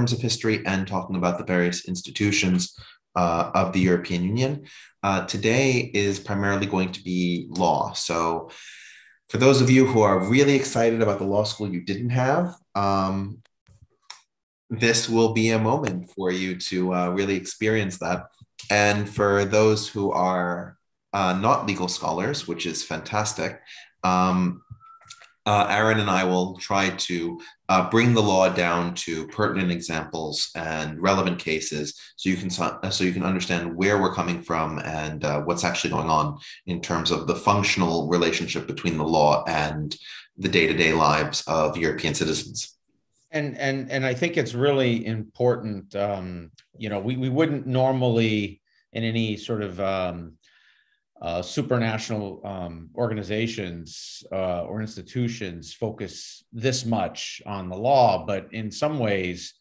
terms of history and talking about the various institutions uh, of the European Union. Uh, today is primarily going to be law. So, for those of you who are really excited about the law school you didn't have, um, this will be a moment for you to uh, really experience that. And for those who are uh, not legal scholars, which is fantastic, um, uh, Aaron and I will try to uh, bring the law down to pertinent examples and relevant cases, so you can so you can understand where we're coming from and uh, what's actually going on in terms of the functional relationship between the law and the day-to-day lives of European citizens. And and and I think it's really important. Um, you know, we we wouldn't normally in any sort of um, uh, supranational um, organizations uh, or institutions focus this much on the law, but in some ways,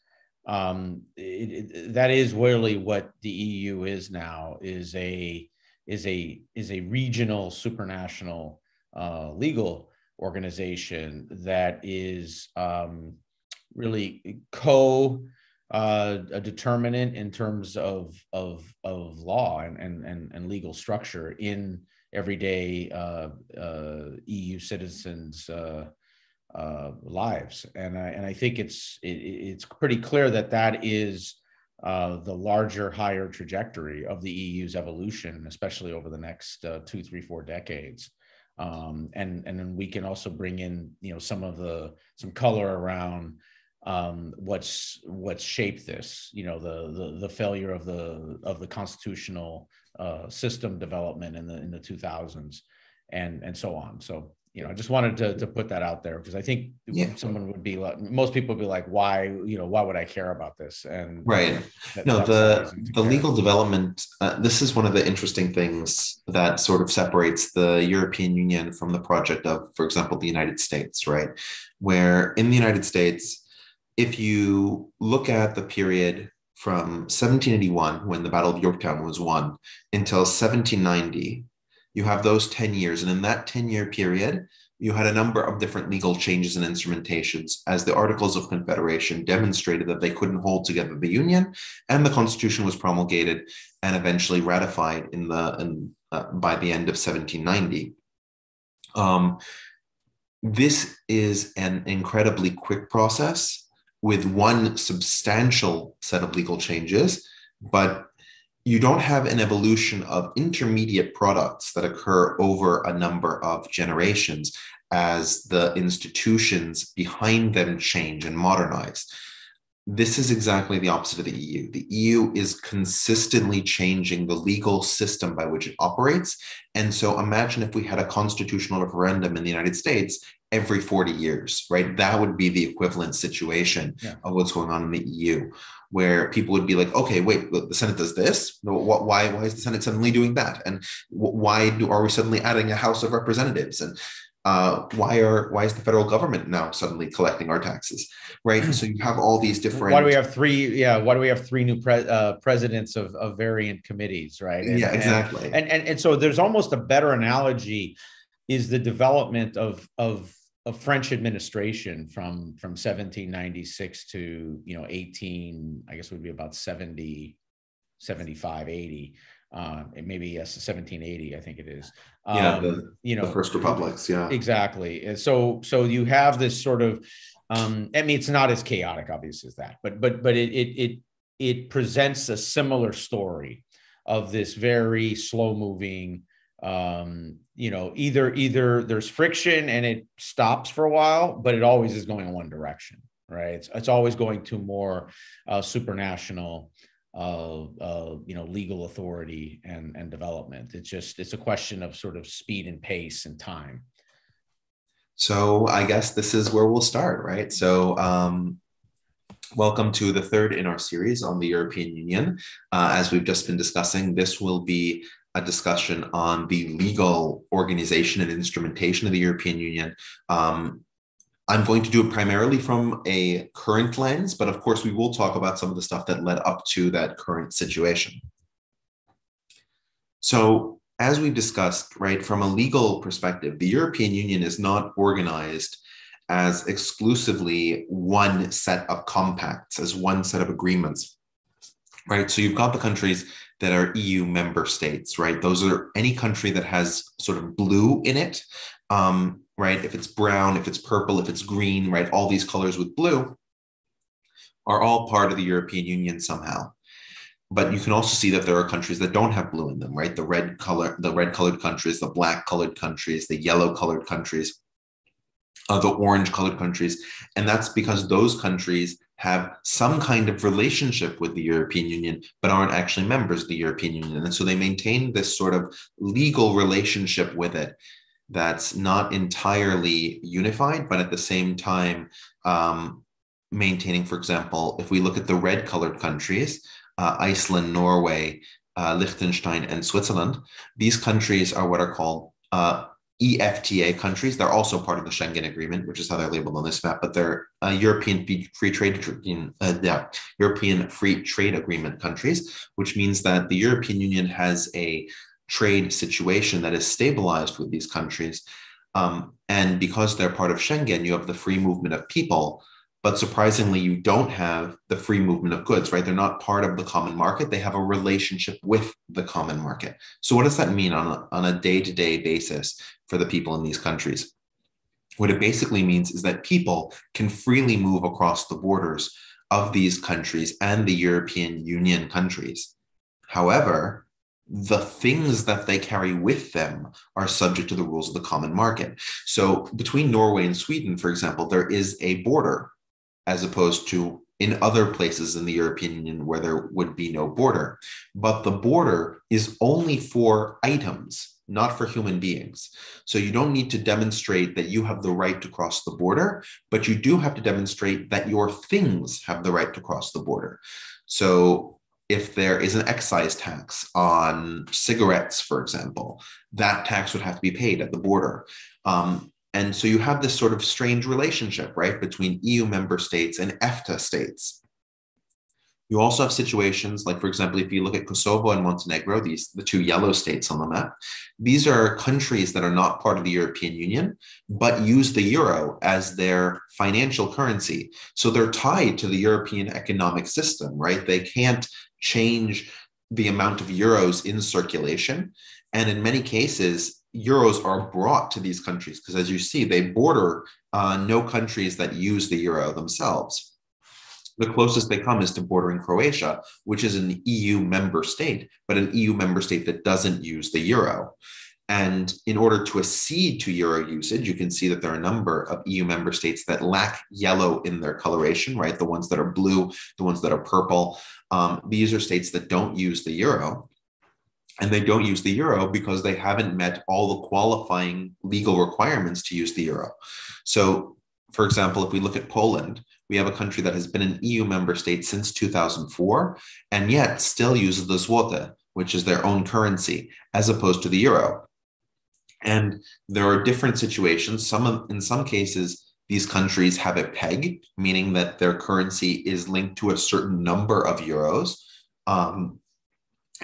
um, it, it, that is really what the EU is now is a is a is a regional supranational uh, legal organization that is um, really co uh, a determinant in terms of of of law and and and, legal structure in everyday uh, uh, EU citizens' uh, uh, lives, and I and I think it's it, it's pretty clear that that is uh, the larger, higher trajectory of the EU's evolution, especially over the next two, three, four decades. Um, and and then we can also bring in you know some of the some color around um, what's what's shaped this you know the, the the failure of the of the constitutional uh, system development in the in the 2000s and and so on. So you know i just wanted to, to put that out there because i think yeah. someone would be like most people would be like why you know why would i care about this? And right. that, no the the legal development uh, this is one of the interesting things that sort of separates the european union from the project of for example the united states right? Where in the united states if you look at the period from 1781, when the Battle of Yorktown was won, until 1790, you have those 10 years. And in that 10 year period, you had a number of different legal changes and instrumentations as the Articles of Confederation demonstrated that they couldn't hold together the Union, and the Constitution was promulgated and eventually ratified in the in, uh, by the end of 1790. Um, this is an incredibly quick process with one substantial set of legal changes, but you don't have an evolution of intermediate products that occur over a number of generations as the institutions behind them change and modernize. This is exactly the opposite of the EU. The EU is consistently changing the legal system by which it operates. And so imagine if we had a constitutional referendum in the United States every 40 years, right? That would be the equivalent situation yeah. of what's going on in the EU, where people would be like, okay, wait, the Senate does this. Why, why is the Senate suddenly doing that? And why do, are we suddenly adding a House of Representatives? And uh, why are why is the federal government now suddenly collecting our taxes right so you have all these different why do we have three yeah why do we have three new pre- uh, presidents of, of variant committees right and, yeah exactly and, and, and and so there's almost a better analogy is the development of of of French administration from from 1796 to you know 18 I guess would be about 70 75 80 uh, maybe yes 1780 I think it is. Um, yeah the, you know the first republics yeah. Exactly and so so you have this sort of um, I mean it's not as chaotic obviously as that but but but it it it it presents a similar story of this very slow moving um, you know either either there's friction and it stops for a while but it always is going in one direction right? It's, it's always going to more uh, supranational uh, uh, you know legal authority and and development. It's just it's a question of sort of speed and pace and time. So i guess this is where we'll start right? So um, Welcome to the third in our series on the European Union. Uh, as we've just been discussing, this will be a discussion on the legal organization and instrumentation of the European Union. Um, I'm going to do it primarily from a current lens, but of course, we will talk about some of the stuff that led up to that current situation. So, as we've discussed, right, from a legal perspective, the European Union is not organized as exclusively one set of compacts, as one set of agreements, right? So you've got the countries that are EU member states, right? Those are any country that has sort of blue in it, um, right? If it's brown, if it's purple, if it's green, right? All these colors with blue are all part of the European Union somehow but you can also see that there are countries that don't have blue in them right the red color the red colored countries the black colored countries the yellow colored countries uh, the orange colored countries and that's because those countries have some kind of relationship with the european union but aren't actually members of the european union and so they maintain this sort of legal relationship with it that's not entirely unified but at the same time um, maintaining for example if we look at the red colored countries uh, Iceland, Norway, uh, Liechtenstein, and Switzerland. These countries are what are called uh, EFTA countries. They're also part of the Schengen Agreement, which is how they're labeled on this map. But they're uh, European free trade, uh, yeah, European free trade agreement countries, which means that the European Union has a trade situation that is stabilized with these countries. Um, and because they're part of Schengen, you have the free movement of people but surprisingly you don't have the free movement of goods right? They're not part of the common market. They have a relationship with the common market. So what does that mean on a, on a day-to-day basis for the people in these countries? What it basically means is that people can freely move across the borders of these countries and the european union countries. However the things that they carry with them are subject to the rules of the common market. So, between Norway and Sweden, for example, there is a border as opposed to in other places in the European Union where there would be no border. But the border is only for items, not for human beings. So you don't need to demonstrate that you have the right to cross the border, but you do have to demonstrate that your things have the right to cross the border. So if there is an excise tax on cigarettes, for example, that tax would have to be paid at the border. Um, and so you have this sort of strange relationship, right, between EU member states and EFTA states. You also have situations like, for example, if you look at Kosovo and Montenegro, these the two yellow states on the map, these are countries that are not part of the European Union, but use the euro as their financial currency. So they're tied to the European economic system, right? They can't change the amount of euros in circulation. And in many cases, euros are brought to these countries because as you see they border uh, no countries that use the euro themselves. The closest they come is to bordering croatia which is an eu member state but an eu member state that doesn't use the euro. And in order to accede to euro usage you can see that there are a number of eu member states that lack yellow in their coloration right? The ones that are blue the ones that are purple. Um, these are states that don't use the euro and they don't use the euro because they haven't met all the qualifying legal requirements to use the euro. So, for example, if we look at Poland, we have a country that has been an EU member state since 2004 and yet still uses the zloty, which is their own currency, as opposed to the euro. And there are different situations. Some in some cases, these countries have a peg, meaning that their currency is linked to a certain number of euros. Um,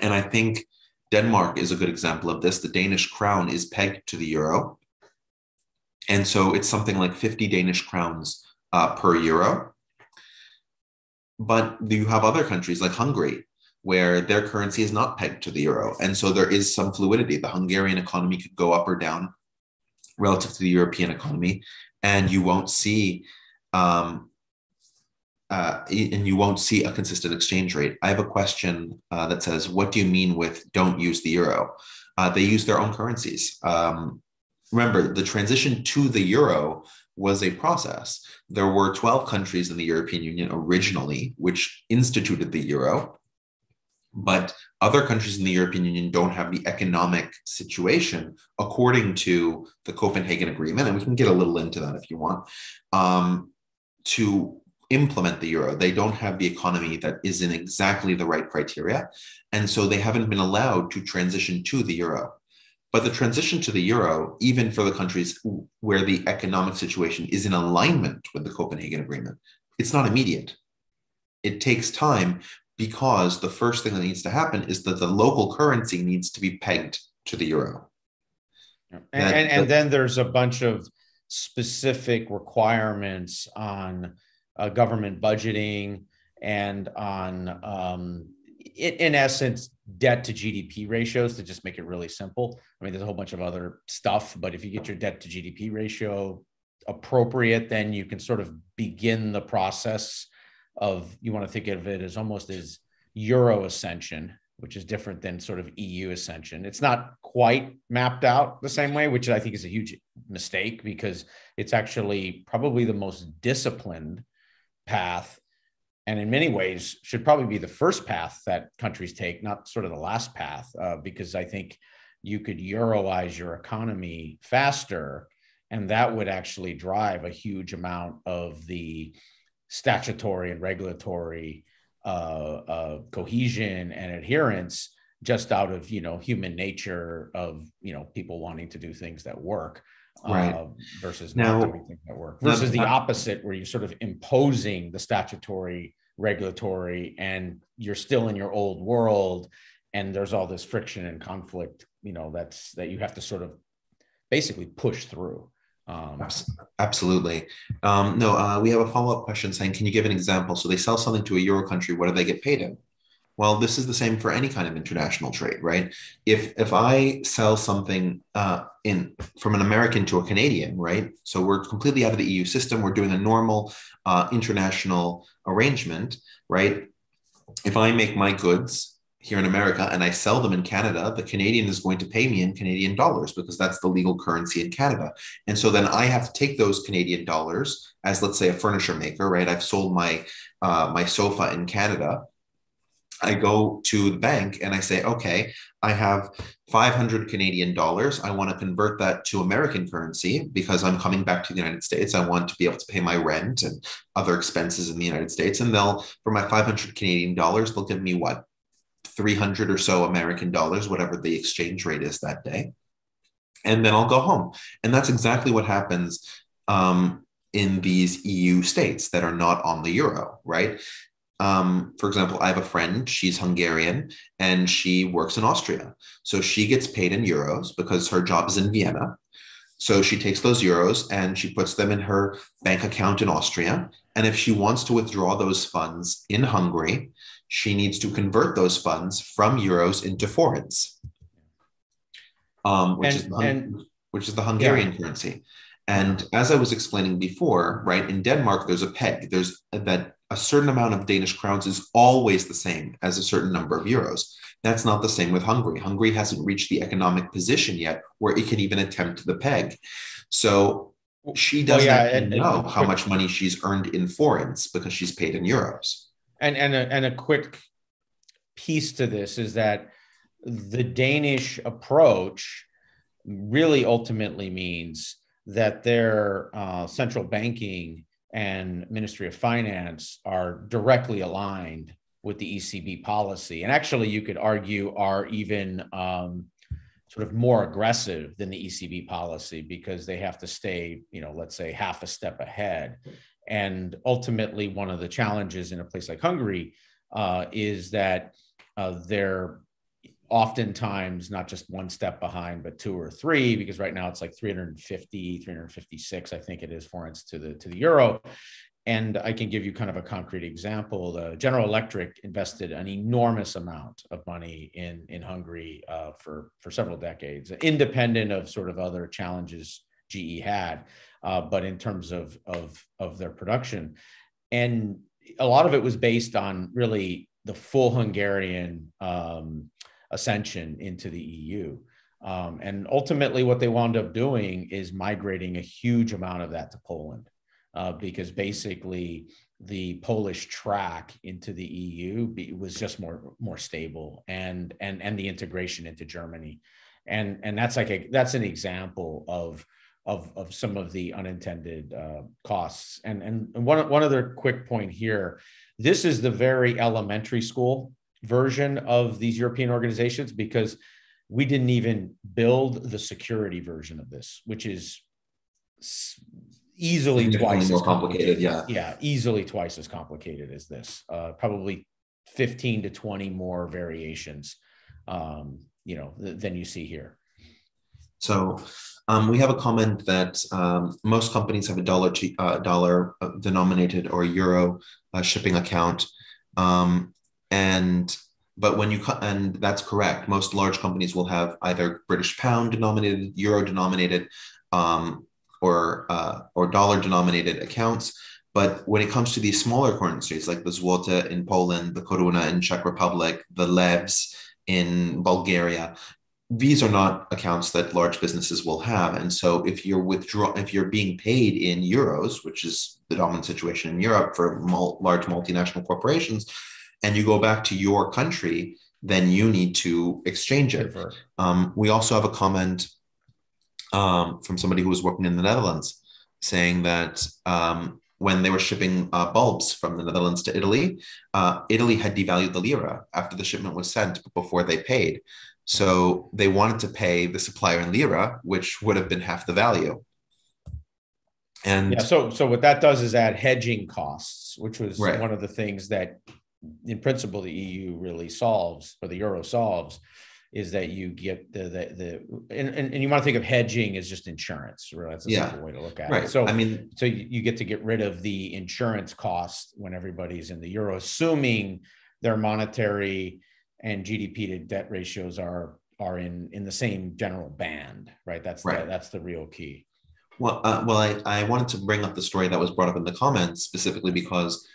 and I think Denmark is a good example of this. The Danish crown is pegged to the euro. And so it's something like 50 Danish crowns uh, per euro. But you have other countries like Hungary, where their currency is not pegged to the euro. And so there is some fluidity. The Hungarian economy could go up or down relative to the European economy. And you won't see um, uh, and you won't see a consistent exchange rate. I have a question uh, that says, "What do you mean with don't use the euro?" Uh, they use their own currencies. Um, remember, the transition to the euro was a process. There were 12 countries in the European Union originally which instituted the euro, but other countries in the European Union don't have the economic situation according to the Copenhagen Agreement, and we can get a little into that if you want. Um, to implement the euro. They don't have the economy that is in exactly the right criteria. And so they haven't been allowed to transition to the euro. But the transition to the euro, even for the countries where the economic situation is in alignment with the Copenhagen Agreement, it's not immediate. It takes time because the first thing that needs to happen is that the local currency needs to be pegged to the euro. And, and, and then there's a bunch of specific requirements on uh, government budgeting and on, um, in, in essence, debt to GDP ratios to just make it really simple. I mean, there's a whole bunch of other stuff, but if you get your debt to GDP ratio appropriate, then you can sort of begin the process of you want to think of it as almost as euro ascension which is different than sort of eu ascension it's not quite mapped out the same way which i think is a huge mistake because it's actually probably the most disciplined path and in many ways should probably be the first path that countries take not sort of the last path uh, because i think you could euroize your economy faster and that would actually drive a huge amount of the statutory and regulatory uh, uh, cohesion and adherence just out of you know human nature of you know people wanting to do things that work right. uh, versus now, not doing things that work versus the opposite where you're sort of imposing the statutory regulatory and you're still in your old world and there's all this friction and conflict you know that's that you have to sort of basically push through um, Absolutely. Um, no, uh, we have a follow up question saying, can you give an example? So they sell something to a euro country. What do they get paid in? Well, this is the same for any kind of international trade, right? If if I sell something uh, in from an American to a Canadian, right? So we're completely out of the EU system. We're doing a normal uh, international arrangement, right? If I make my goods here in America and I sell them in Canada, the Canadian is going to pay me in Canadian dollars because that's the legal currency in Canada. And so then I have to take those Canadian dollars as, let's say, a furniture maker, right? I've sold my uh, my sofa in Canada. I go to the bank and I say, okay, I have 500 Canadian dollars. I want to convert that to American currency because I'm coming back to the United States. I want to be able to pay my rent and other expenses in the United States. And they'll, for my 500 Canadian dollars, they'll give me what? 300 or so American dollars, whatever the exchange rate is that day. And then I'll go home. And that's exactly what happens um, in these EU states that are not on the euro, right? Um, for example, I have a friend, she's Hungarian and she works in Austria. So she gets paid in euros because her job is in Vienna. So she takes those euros and she puts them in her bank account in Austria. And if she wants to withdraw those funds in Hungary, she needs to convert those funds from euros into forints, um, which, and, is the, and, which is the Hungarian yeah. currency. And as I was explaining before, right, in Denmark, there's a peg. There's that a certain amount of Danish crowns is always the same as a certain number of euros. That's not the same with Hungary. Hungary hasn't reached the economic position yet where it can even attempt the peg. So she doesn't well, yeah, and, know and, how much money she's earned in forints because she's paid in euros. And and a, and a quick piece to this is that the Danish approach really ultimately means that their uh, central banking and Ministry of Finance are directly aligned with the ECB policy, and actually, you could argue are even um, sort of more aggressive than the ECB policy because they have to stay, you know, let's say half a step ahead. And ultimately, one of the challenges in a place like Hungary uh, is that uh, they're oftentimes not just one step behind, but two or three, because right now it's like 350, 356, I think it is, forints to the to the euro. And I can give you kind of a concrete example. The General Electric invested an enormous amount of money in in Hungary uh, for for several decades, independent of sort of other challenges GE had, uh, but in terms of of of their production, and a lot of it was based on really the full Hungarian um, ascension into the EU. Um, and ultimately, what they wound up doing is migrating a huge amount of that to Poland uh, because basically the Polish track into the EU was just more more stable and and and the integration into Germany, and and that's like a that's an example of of of some of the unintended uh, costs. And and one one other quick point here, this is the very elementary school version of these European organizations because we didn't even build the security version of this, which is easily twice more complicated, complicated. Yeah. Yeah. Easily twice as complicated as this. Uh, probably 15 to 20 more variations, um, you know, th- than you see here. So um, we have a comment that um, most companies have a dollar uh, dollar uh, denominated or euro uh, shipping account, um, and but when you and that's correct. Most large companies will have either British pound denominated, euro denominated, um, or uh, or dollar denominated accounts. But when it comes to these smaller currencies like the zloty in Poland, the koruna in Czech Republic, the levs in Bulgaria, these are not accounts that large businesses will have. And so if you're withdraw if you're being paid in euros, which is the dominant situation in Europe for large multinational corporations, and you go back to your country, then you need to exchange it. Um, we also have a comment um, from somebody who was working in the Netherlands saying that um, when they were shipping uh, bulbs from the Netherlands to Italy, uh, Italy had devalued the lira after the shipment was sent, but before they paid. So they wanted to pay the supplier in lira, which would have been half the value. And yeah, so so what that does is add hedging costs, which was right. one of the things that, in principle, the EU really solves or the euro solves is that you get the the, the and, and, and you want to think of hedging as just insurance right that's a yeah. simple way to look at right. it so i mean so you, you get to get rid of the insurance cost when everybody's in the euro assuming their monetary and gdp to debt ratios are are in in the same general band right that's right. The, that's the real key well uh, well I, I wanted to bring up the story that was brought up in the comments specifically because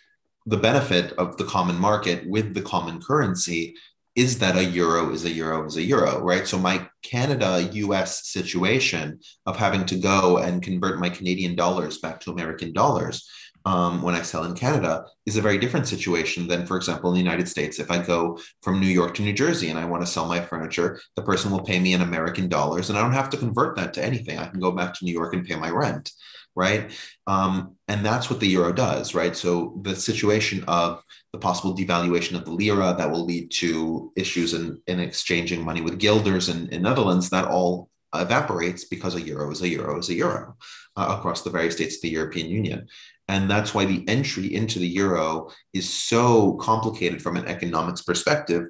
the benefit of the common market with the common currency is that a euro is a euro is a euro, right? So my Canada US situation of having to go and convert my Canadian dollars back to American dollars um, when I sell in Canada is a very different situation than, for example, in the United States. If I go from New York to New Jersey and I want to sell my furniture, the person will pay me in American dollars and I don't have to convert that to anything. I can go back to New York and pay my rent, right? Um, and that's what the euro does, right? So the situation of the possible devaluation of the lira that will lead to issues in, in exchanging money with guilders in, in Netherlands, that all evaporates because a euro is a euro is a euro uh, across the various states of the European Union. And that's why the entry into the euro is so complicated from an economics perspective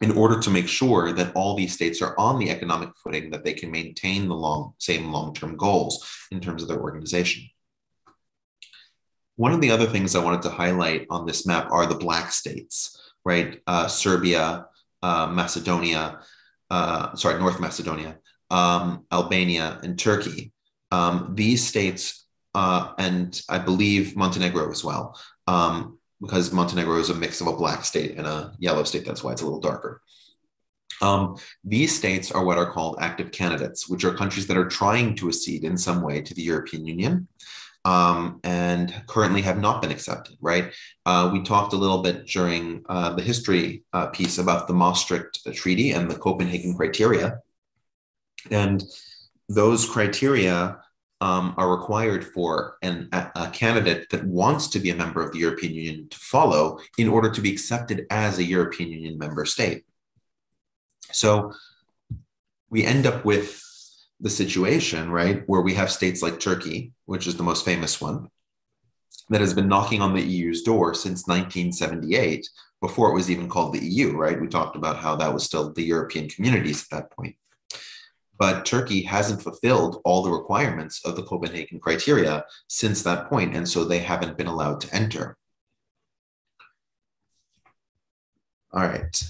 in order to make sure that all these states are on the economic footing that they can maintain the long same long-term goals in terms of their organization. One of the other things I wanted to highlight on this map are the black states, right? Uh, Serbia, uh, Macedonia, uh, sorry, North Macedonia, um, Albania, and Turkey. Um, these states, uh, and I believe Montenegro as well, um, because Montenegro is a mix of a black state and a yellow state. That's why it's a little darker. Um, these states are what are called active candidates, which are countries that are trying to accede in some way to the European Union um, and currently have not been accepted, right? Uh, we talked a little bit during uh, the history uh, piece about the Maastricht Treaty and the Copenhagen criteria. And those criteria um, are required for an, a, a, candidate that wants to be a member of the European Union to follow in order to be accepted as a European Union member state. So we end up with the situation, right, where we have states like Turkey, which is the most famous one, that has been knocking on the EU's door since 1978, before it was even called the EU, right? We talked about how that was still the European communities at that point. But Turkey hasn't fulfilled all the requirements of the Copenhagen criteria since that point, and so they haven't been allowed to enter. All right.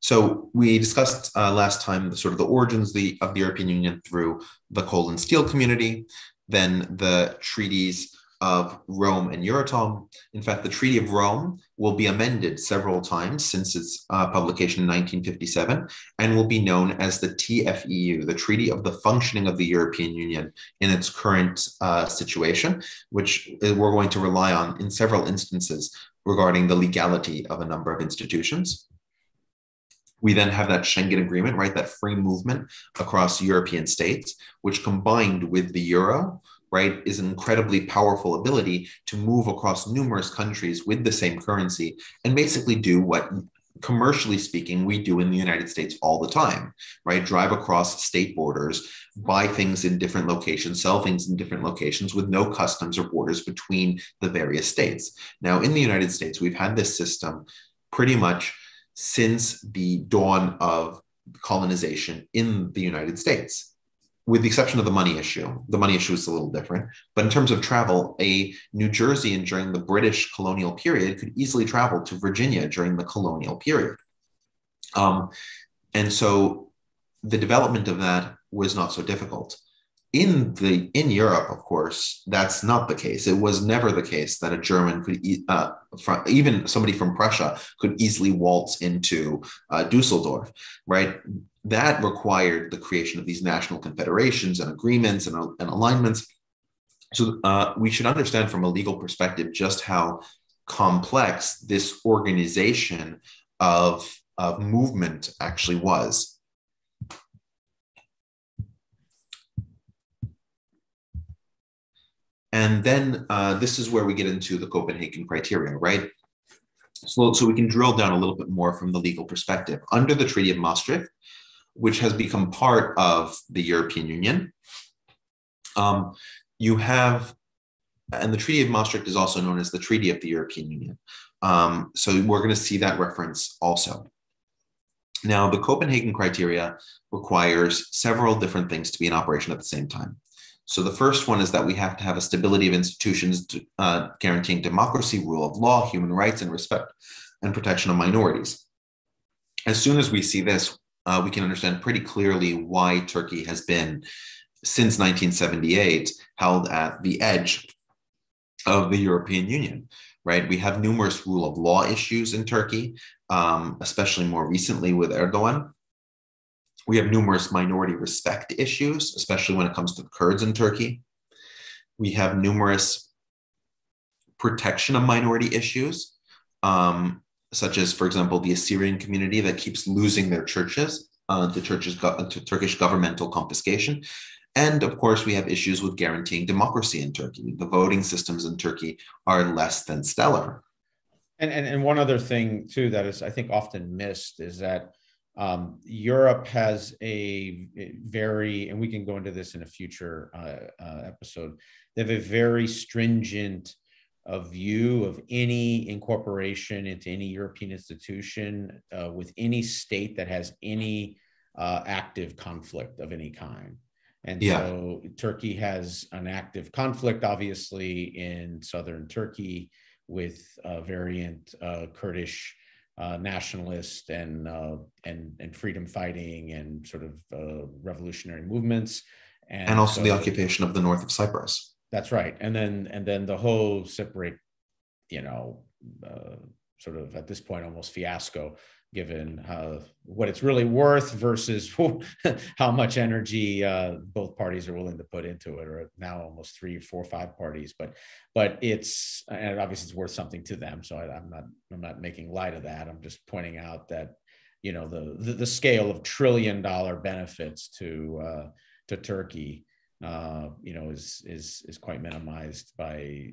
So we discussed uh, last time the sort of the origins the, of the European Union through the coal and steel community, then the treaties of Rome and Euratom. In fact, the Treaty of Rome will be amended several times since its uh, publication in 1957 and will be known as the TFEU, the Treaty of the Functioning of the European Union in its current uh, situation, which we're going to rely on in several instances regarding the legality of a number of institutions. We then have that Schengen agreement, right? That free movement across European states, which combined with the euro, right, is an incredibly powerful ability to move across numerous countries with the same currency and basically do what commercially speaking, we do in the United States all the time, right? Drive across state borders, buy things in different locations, sell things in different locations with no customs or borders between the various states. Now, in the United States, we've had this system pretty much since the dawn of colonization in the United States with the exception of the money issue. The money issue is a little different. But in terms of travel, a New Jerseyan during the British colonial period could easily travel to Virginia during the colonial period. Um, and so the development of that was not so difficult. In the in Europe, of course, that's not the case. It was never the case that a German could, uh, from, even somebody from Prussia, could easily waltz into uh, Dusseldorf, right? That required the creation of these national confederations and agreements and, and alignments. So uh, we should understand from a legal perspective just how complex this organization of, of movement actually was. And then uh, this is where we get into the Copenhagen criteria, right? So, so we can drill down a little bit more from the legal perspective. Under the Treaty of Maastricht, which has become part of the European Union. Um, you have, and the Treaty of Maastricht is also known as the Treaty of the European Union. Um, so we're going to see that reference also. Now, the Copenhagen criteria requires several different things to be in operation at the same time. So the first one is that we have to have a stability of institutions uh, guaranteeing democracy, rule of law, human rights, and respect and protection of minorities. As soon as we see this, uh, we can understand pretty clearly why Turkey has been, since 1978, held at the edge of the European Union, right? We have numerous rule of law issues in Turkey, um, especially more recently with Erdogan. We have numerous minority respect issues, especially when it comes to Kurds in Turkey. We have numerous protection of minority issues. Um, such as, for example, the Assyrian community that keeps losing their churches uh, to, churches go- to Turkish governmental confiscation. And of course, we have issues with guaranteeing democracy in Turkey. The voting systems in Turkey are less than stellar. And, and, and one other thing, too, that is, I think, often missed is that um, Europe has a very, and we can go into this in a future uh, uh, episode, they have a very stringent a view of any incorporation into any European institution uh, with any state that has any uh, active conflict of any kind. And yeah. so Turkey has an active conflict, obviously, in southern Turkey with uh, variant uh, Kurdish uh, nationalist and, uh, and, and freedom fighting and sort of revolutionary movements. And, and also so, the occupation of the north of Cyprus. That's right. And then and then the whole separate, you know, uh, sort of at this point almost fiasco given uh, what it's really worth versus how much energy uh, both parties are willing to put into it or now almost three four five parties. But but it's and obviously it's worth something to them. So I, am not i'm not making light of that. I'm just pointing out that you know the the, the scale of trillion dollar benefits to uh, to turkey uh, you know, is is is quite minimized by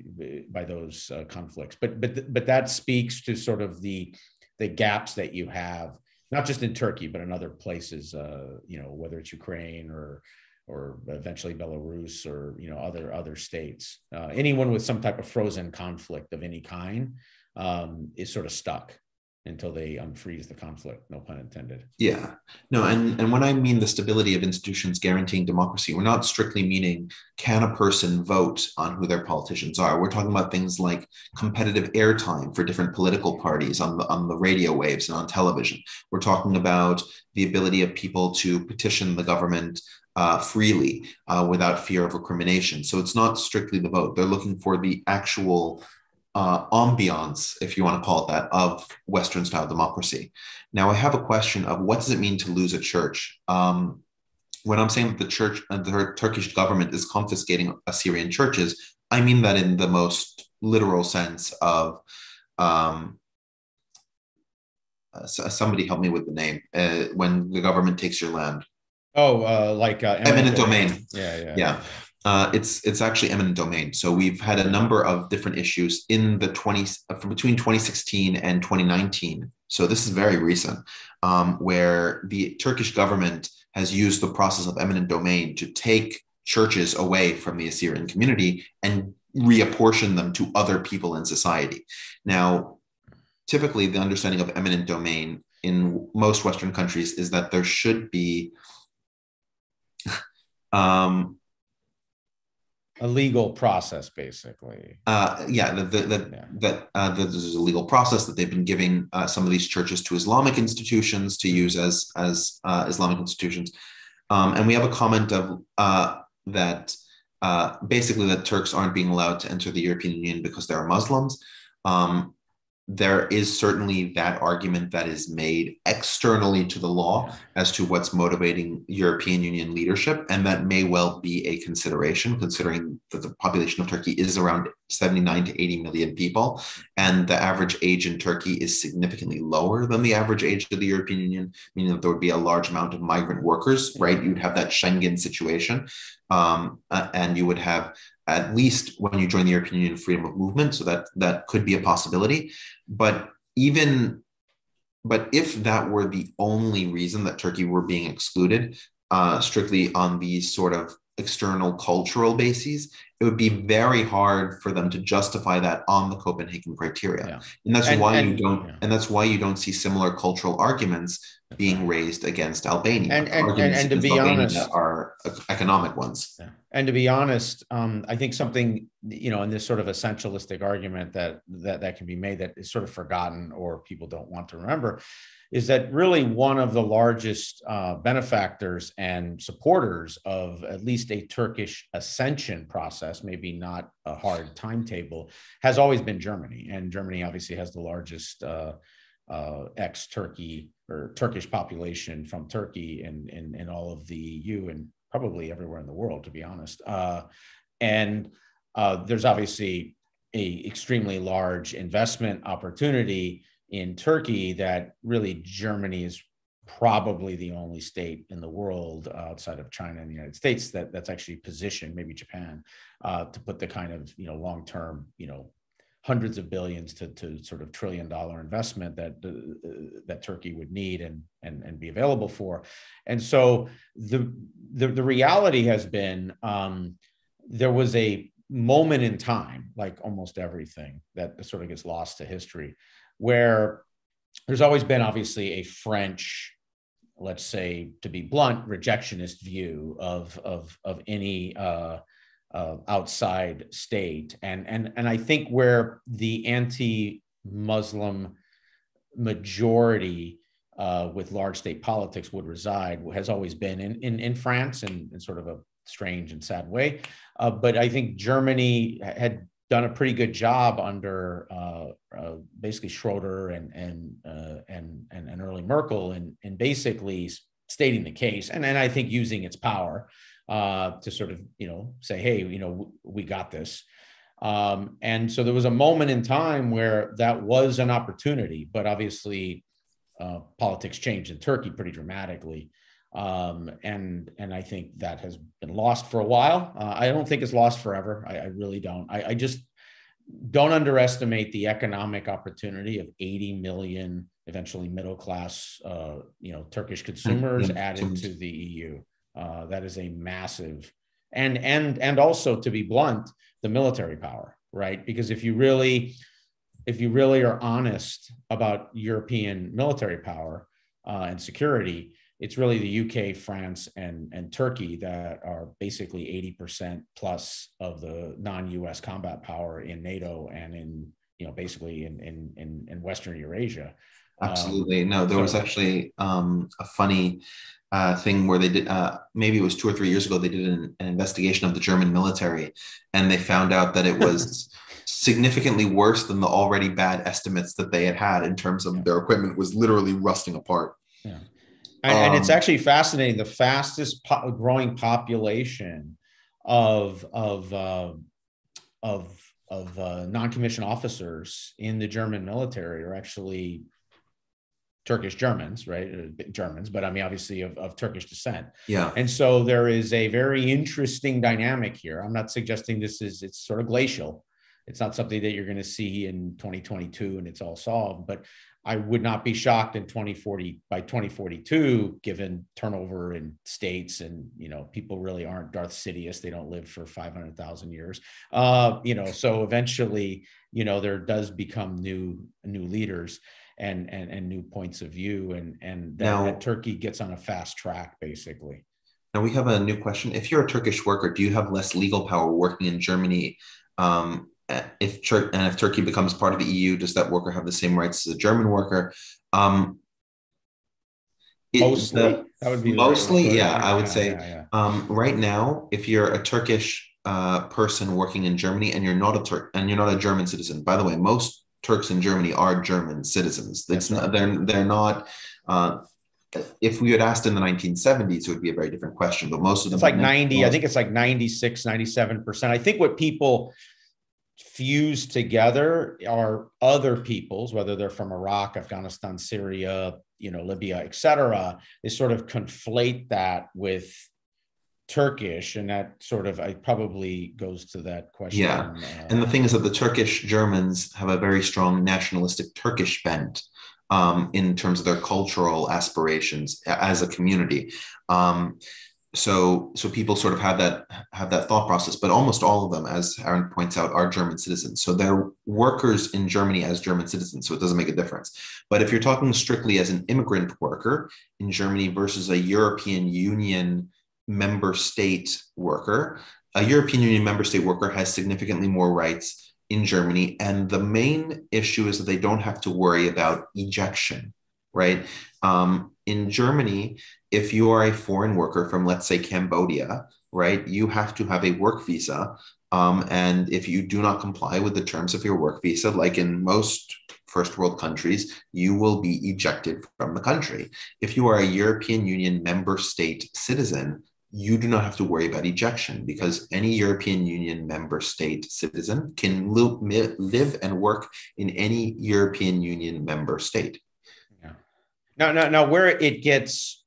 by those uh, conflicts. But but but that speaks to sort of the the gaps that you have, not just in Turkey, but in other places. Uh, you know, whether it's Ukraine or or eventually Belarus or you know other other states. Uh, anyone with some type of frozen conflict of any kind um, is sort of stuck until they unfreeze the conflict no pun intended yeah no and and when i mean the stability of institutions guaranteeing democracy we're not strictly meaning can a person vote on who their politicians are we're talking about things like competitive airtime for different political parties on the on the radio waves and on television we're talking about the ability of people to petition the government uh, freely uh, without fear of recrimination. So it's not strictly the vote. They're looking for the actual uh, ambiance, if you want to call it that, of Western style democracy. Now, I have a question of what does it mean to lose a church? Um, when I'm saying that the church, uh, the Turkish government is confiscating Assyrian churches, I mean that in the most literal sense of um, uh, somebody help me with the name uh, when the government takes your land. Oh, uh, like uh, eminent, eminent domain. domain. Yeah, yeah. Yeah uh, it's it's actually eminent domain. So we've had a number of different issues in the 20 from between 2016 and 2019. So this is very recent, um, where the Turkish government has used the process of eminent domain to take churches away from the Assyrian community and reapportion them to other people in society. Now, typically, the understanding of eminent domain in most Western countries is that there should be um, a legal process, basically. Uh, yeah, that that yeah. that, uh, there's a legal process that they've been giving uh, some of these churches to Islamic institutions to use as as uh, Islamic institutions, um, and we have a comment of uh, that uh, basically that Turks aren't being allowed to enter the European Union because they are Muslims. Um, there is certainly that argument that is made externally to the law as to what's motivating European Union leadership. And that may well be a consideration, considering that the population of Turkey is around 79 to 80 million people. And the average age in Turkey is significantly lower than the average age of the European Union, meaning that there would be a large amount of migrant workers, right? You'd have that Schengen situation. Um, uh, and you would have at least when you join the European Union, freedom of movement. So that that could be a possibility. But even but if that were the only reason that Turkey were being excluded, uh, strictly on these sort of external cultural bases, it would be very hard for them to justify that on the Copenhagen criteria. Yeah. And that's and, why and, you don't yeah. and that's why you don't see similar cultural arguments being raised against Albania. And and, and, and to be Albania honest, are economic ones. Yeah. And to be honest, um, I think something you know in this sort of essentialistic argument that that that can be made that is sort of forgotten or people don't want to remember is that really one of the largest uh, benefactors and supporters of at least a Turkish ascension process, maybe not a hard timetable, has always been Germany. And Germany obviously has the largest uh, uh, ex Turkey or Turkish population from Turkey and in, in, all of the EU and probably everywhere in the world, to be honest. Uh, and uh, there's obviously a extremely large investment opportunity in Turkey that really Germany is probably the only state in the world outside of China and the United States that that's actually positioned, maybe Japan, uh, to put the kind of you know long term you know hundreds of billions to, to sort of trillion dollar investment that uh, that Turkey would need and, and and be available for, and so the the, the reality has been um, there was a moment in time, like almost everything that sort of gets lost to history, where there's always been obviously a French let's say to be blunt rejectionist view of of of any uh, uh, outside state, and and and I think where the anti-Muslim majority uh, with large state politics would reside has always been in in, in France in, in sort of a strange and sad way. Uh, but I think Germany had done a pretty good job under uh, uh, basically Schroeder and and, uh, and and and early Merkel in in basically stating the case and and I think using its power uh, to sort of you know say, hey, you know, we got this. Um, and so there was a moment in time where that was an opportunity, but obviously uh, politics changed in Turkey pretty dramatically. Um, and and I think that has been lost for a while. Uh, I don't think it's lost forever. I, I really don't. I, I, just don't underestimate the economic opportunity of 80 million eventually middle class, uh, you know, Turkish consumers added to the EU. Uh, that is a massive, and and and also to be blunt, the military power, right? Because if you really, if you really are honest about European military power uh, and security, it's really the UK, France, and and Turkey that are basically eighty percent plus of the non-US combat power in NATO and in you know basically in in in, in Western Eurasia. Absolutely. Um, no, there so, was actually um, a funny uh, thing where they did, uh, maybe it was two or three years ago, they did an, an investigation of the German military and they found out that it was significantly worse than the already bad estimates that they had had in terms of yeah. their equipment was literally rusting apart. Yeah. And, um, and it's um, actually fascinating. The fastest po- growing population of, of, uh, of, of uh, non-commissioned officers in the German military are actually Turkish Germans, right? Uh, Germans, but I mean, obviously of, of Turkish descent. Yeah. And so there is a very interesting dynamic here. I'm not suggesting this is, it's sort of glacial, it's not something that you're going to see in 2022 and it's all solved. But I would not be shocked in 2040 by 2042, given turnover in states and you know people really aren't Darth Sidious; they don't live for 500,000 years. Uh, you know, so eventually, you know, there does become new new leaders and and and new points of view, and and that, now, that Turkey gets on a fast track, basically. Now we have a new question. If you're a Turkish worker, do you have less legal power working in Germany? Um, if Tur- and if Turkey becomes part of the EU, does that worker have the same rights as a German worker? Um, it, mostly, the, that would be mostly, yeah, I would yeah, say. Yeah, yeah. Um, right now, if you're a Turkish uh, person working in Germany and you're not a Turk and you're not a German citizen, by the way, most Turks in Germany are German citizens. It's not, they're they're not. Uh, if we had asked in the 1970s, it would be a very different question. But most of them, it's like 90. I think it's like 96, 97 percent. I think what people fused together are other peoples, whether they're from Iraq, Afghanistan, Syria, you know, Libya, etc. They sort of conflate that with Turkish, and that sort of I probably goes to that question. Yeah, uh, and the thing is that the Turkish Germans have a very strong nationalistic Turkish bent um, in terms of their cultural aspirations as a community. Um, so so people sort of have that have that thought process but almost all of them as aaron points out are german citizens. So they're workers in germany as german citizens so it doesn't make a difference. But if you're talking strictly as an immigrant worker in germany versus a european union member state worker a european union member state worker has significantly more rights in germany and the main issue is that they don't have to worry about ejection right um, in germany if you are a foreign worker from, let's say, Cambodia, right, you have to have a work visa. Um, and if you do not comply with the terms of your work visa, like in most first world countries, you will be ejected from the country. If you are a European Union member state citizen, you do not have to worry about ejection because any European Union member state citizen can live and work in any European Union member state. Now, now, now, where it gets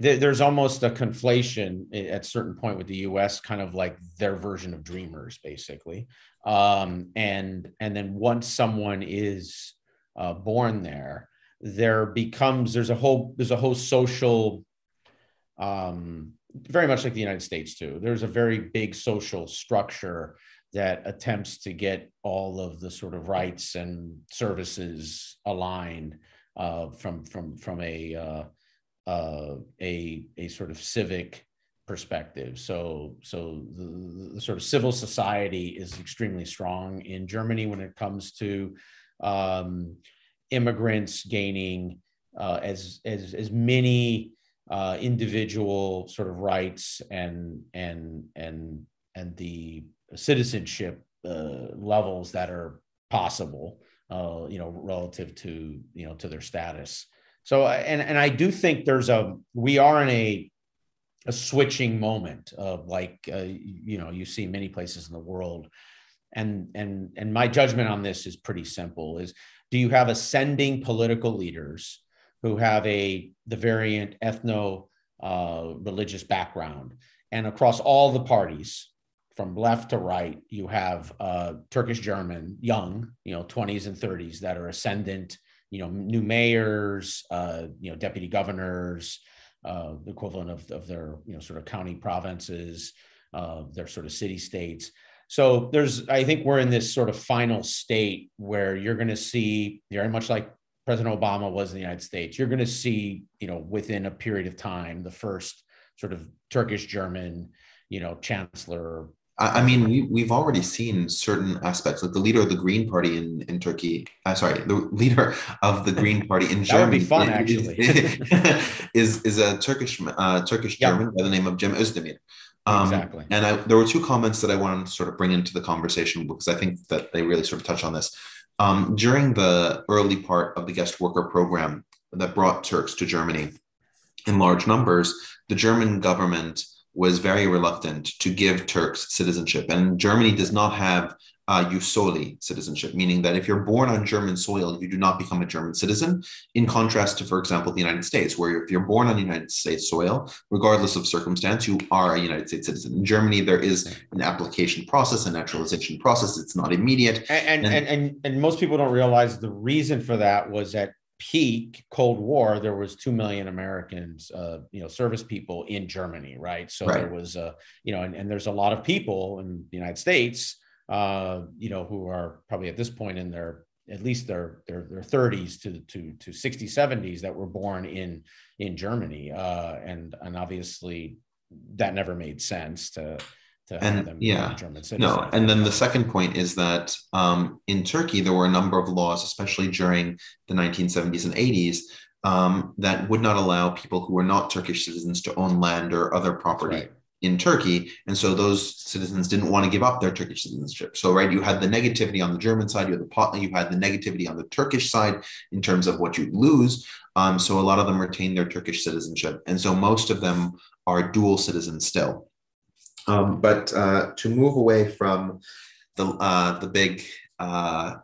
there's almost a conflation at certain point with the US kind of like their version of dreamers basically. Um, and and then once someone is uh, born there there becomes there's a whole there's a whole social um, very much like the United States too. There's a very big social structure that attempts to get all of the sort of rights and services aligned uh, from from from a uh, uh, a a sort of civic perspective. So so the, the, sort of civil society is extremely strong in Germany when it comes to um, immigrants gaining uh, as as as many uh, individual sort of rights and and and and the citizenship levels that are possible, uh, you know, relative to you know to their status. So, and and I do think there's a we are in a a switching moment of like uh, you know you see many places in the world, and and and my judgment on this is pretty simple: is do you have ascending political leaders who have a the variant ethno uh, religious background, and across all the parties, from left to right, you have uh, Turkish German, young, you know, 20s and 30s that are ascendant you know, new mayors, uh, you know, deputy governors, uh, the equivalent of, of their, you know, sort of county provinces, uh, their sort of city states. So there's, I think we're in this sort of final state where you're going to see very much like President Obama was in the United States. You're going to see, you know, within a period of time, the first sort of Turkish German, you know, chancellor I mean, we, we've already seen certain aspects, like the leader of the Green Party in, in Turkey. Uh, sorry, the leader of the Green Party in Germany. that would be fun, actually. is is a Turkish uh, Turkish yep. German by the name of Cem Özdemir. Um, exactly. And I, there were two comments that I wanted to sort of bring into the conversation because I think that they really sort of touch on this. Um, during the early part of the guest worker program that brought Turks to Germany in large numbers, the German government was very reluctant to give Turks citizenship. And Germany does not have uh, jus soli citizenship, meaning that if you're born on German soil, you do not become a German citizen. In contrast to, for example, the United States, where if you're born on United States soil, regardless of circumstance, you are a United States citizen. In Germany, there is an application process, a naturalization process. It's not immediate. And and and, and, and most people don't realize the reason for that was that peak Cold War, there was two million Americans, uh, you know, service people in Germany, right? So right. there was, uh, you know, and, and there's a lot of people in the United States, uh, you know, who are probably at this point in their at least their their their 30s to to to 60s 70s that were born in in Germany, uh, and and obviously that never made sense to and yeah no and then the second point is that um, in turkey there were a number of laws especially during the 1970s and 80s um, that would not allow people who were not turkish citizens to own land or other property right. in turkey. And so those citizens didn't want to give up their turkish citizenship. So right you had the negativity on the german side you had the you had the negativity on the turkish side in terms of what you lose. Um, so a lot of them retained their turkish citizenship. And so most of them are dual citizens still um, but uh, to move away from the uh, the big uh,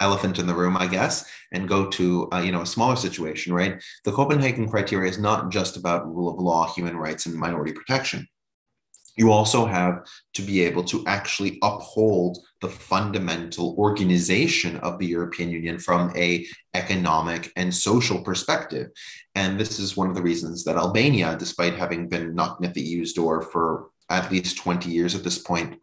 elephant in the room, I guess, and go to uh, you know a smaller situation, right? The Copenhagen criteria is not just about rule of law, human rights, and minority protection. You also have to be able to actually uphold the fundamental organization of the European Union from a economic and social perspective. And this is one of the reasons that Albania, despite having been knocking at the EU's door for at least 20 years at this point,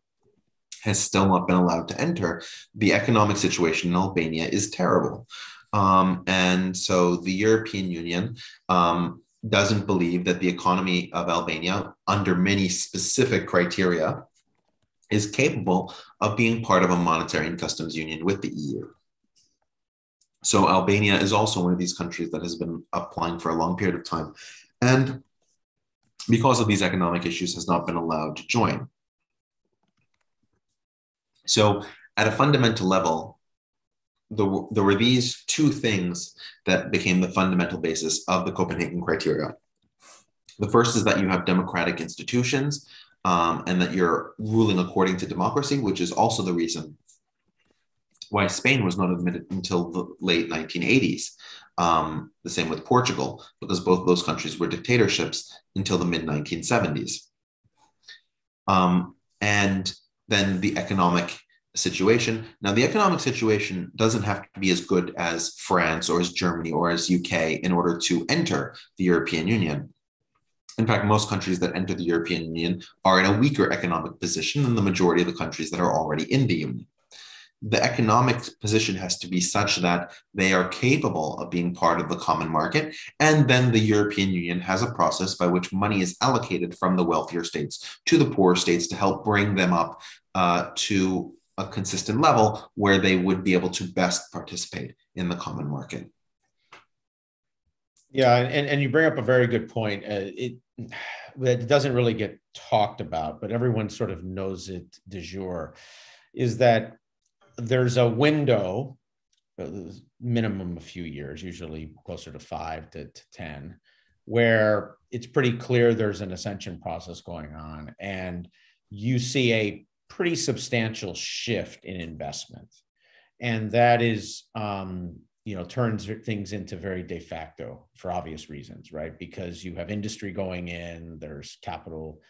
has still not been allowed to enter. The economic situation in Albania is terrible. Um, and so the European Union um, doesn't believe that the economy of Albania, under many specific criteria, is capable of being part of a monetary and customs union with the EU. So Albania is also one of these countries that has been applying for a long period of time. And because of these economic issues, has not been allowed to join. So, at a fundamental level, there, there were these two things that became the fundamental basis of the Copenhagen criteria. The first is that you have democratic institutions um, and that you're ruling according to democracy, which is also the reason why Spain was not admitted until the late 1980s. Um, the same with Portugal, because both those countries were dictatorships until the mid 1970s. Um, and then the economic situation. Now, the economic situation doesn't have to be as good as France or as Germany or as UK in order to enter the European Union. In fact, most countries that enter the European Union are in a weaker economic position than the majority of the countries that are already in the Union the economic position has to be such that they are capable of being part of the common market. And then the European Union has a process by which money is allocated from the wealthier states to the poorer states to help bring them up uh, to a consistent level where they would be able to best participate in the common market. Yeah, and, and you bring up a very good point. Uh, it, it doesn't really get talked about, but everyone sort of knows it de jure, is that there's a window, uh, minimum a few years, usually closer to five to, to 10, where it's pretty clear there's an ascension process going on. And you see a pretty substantial shift in investment. And that is, um, you know, turns things into very de facto for obvious reasons, right? Because you have industry going in, there's capital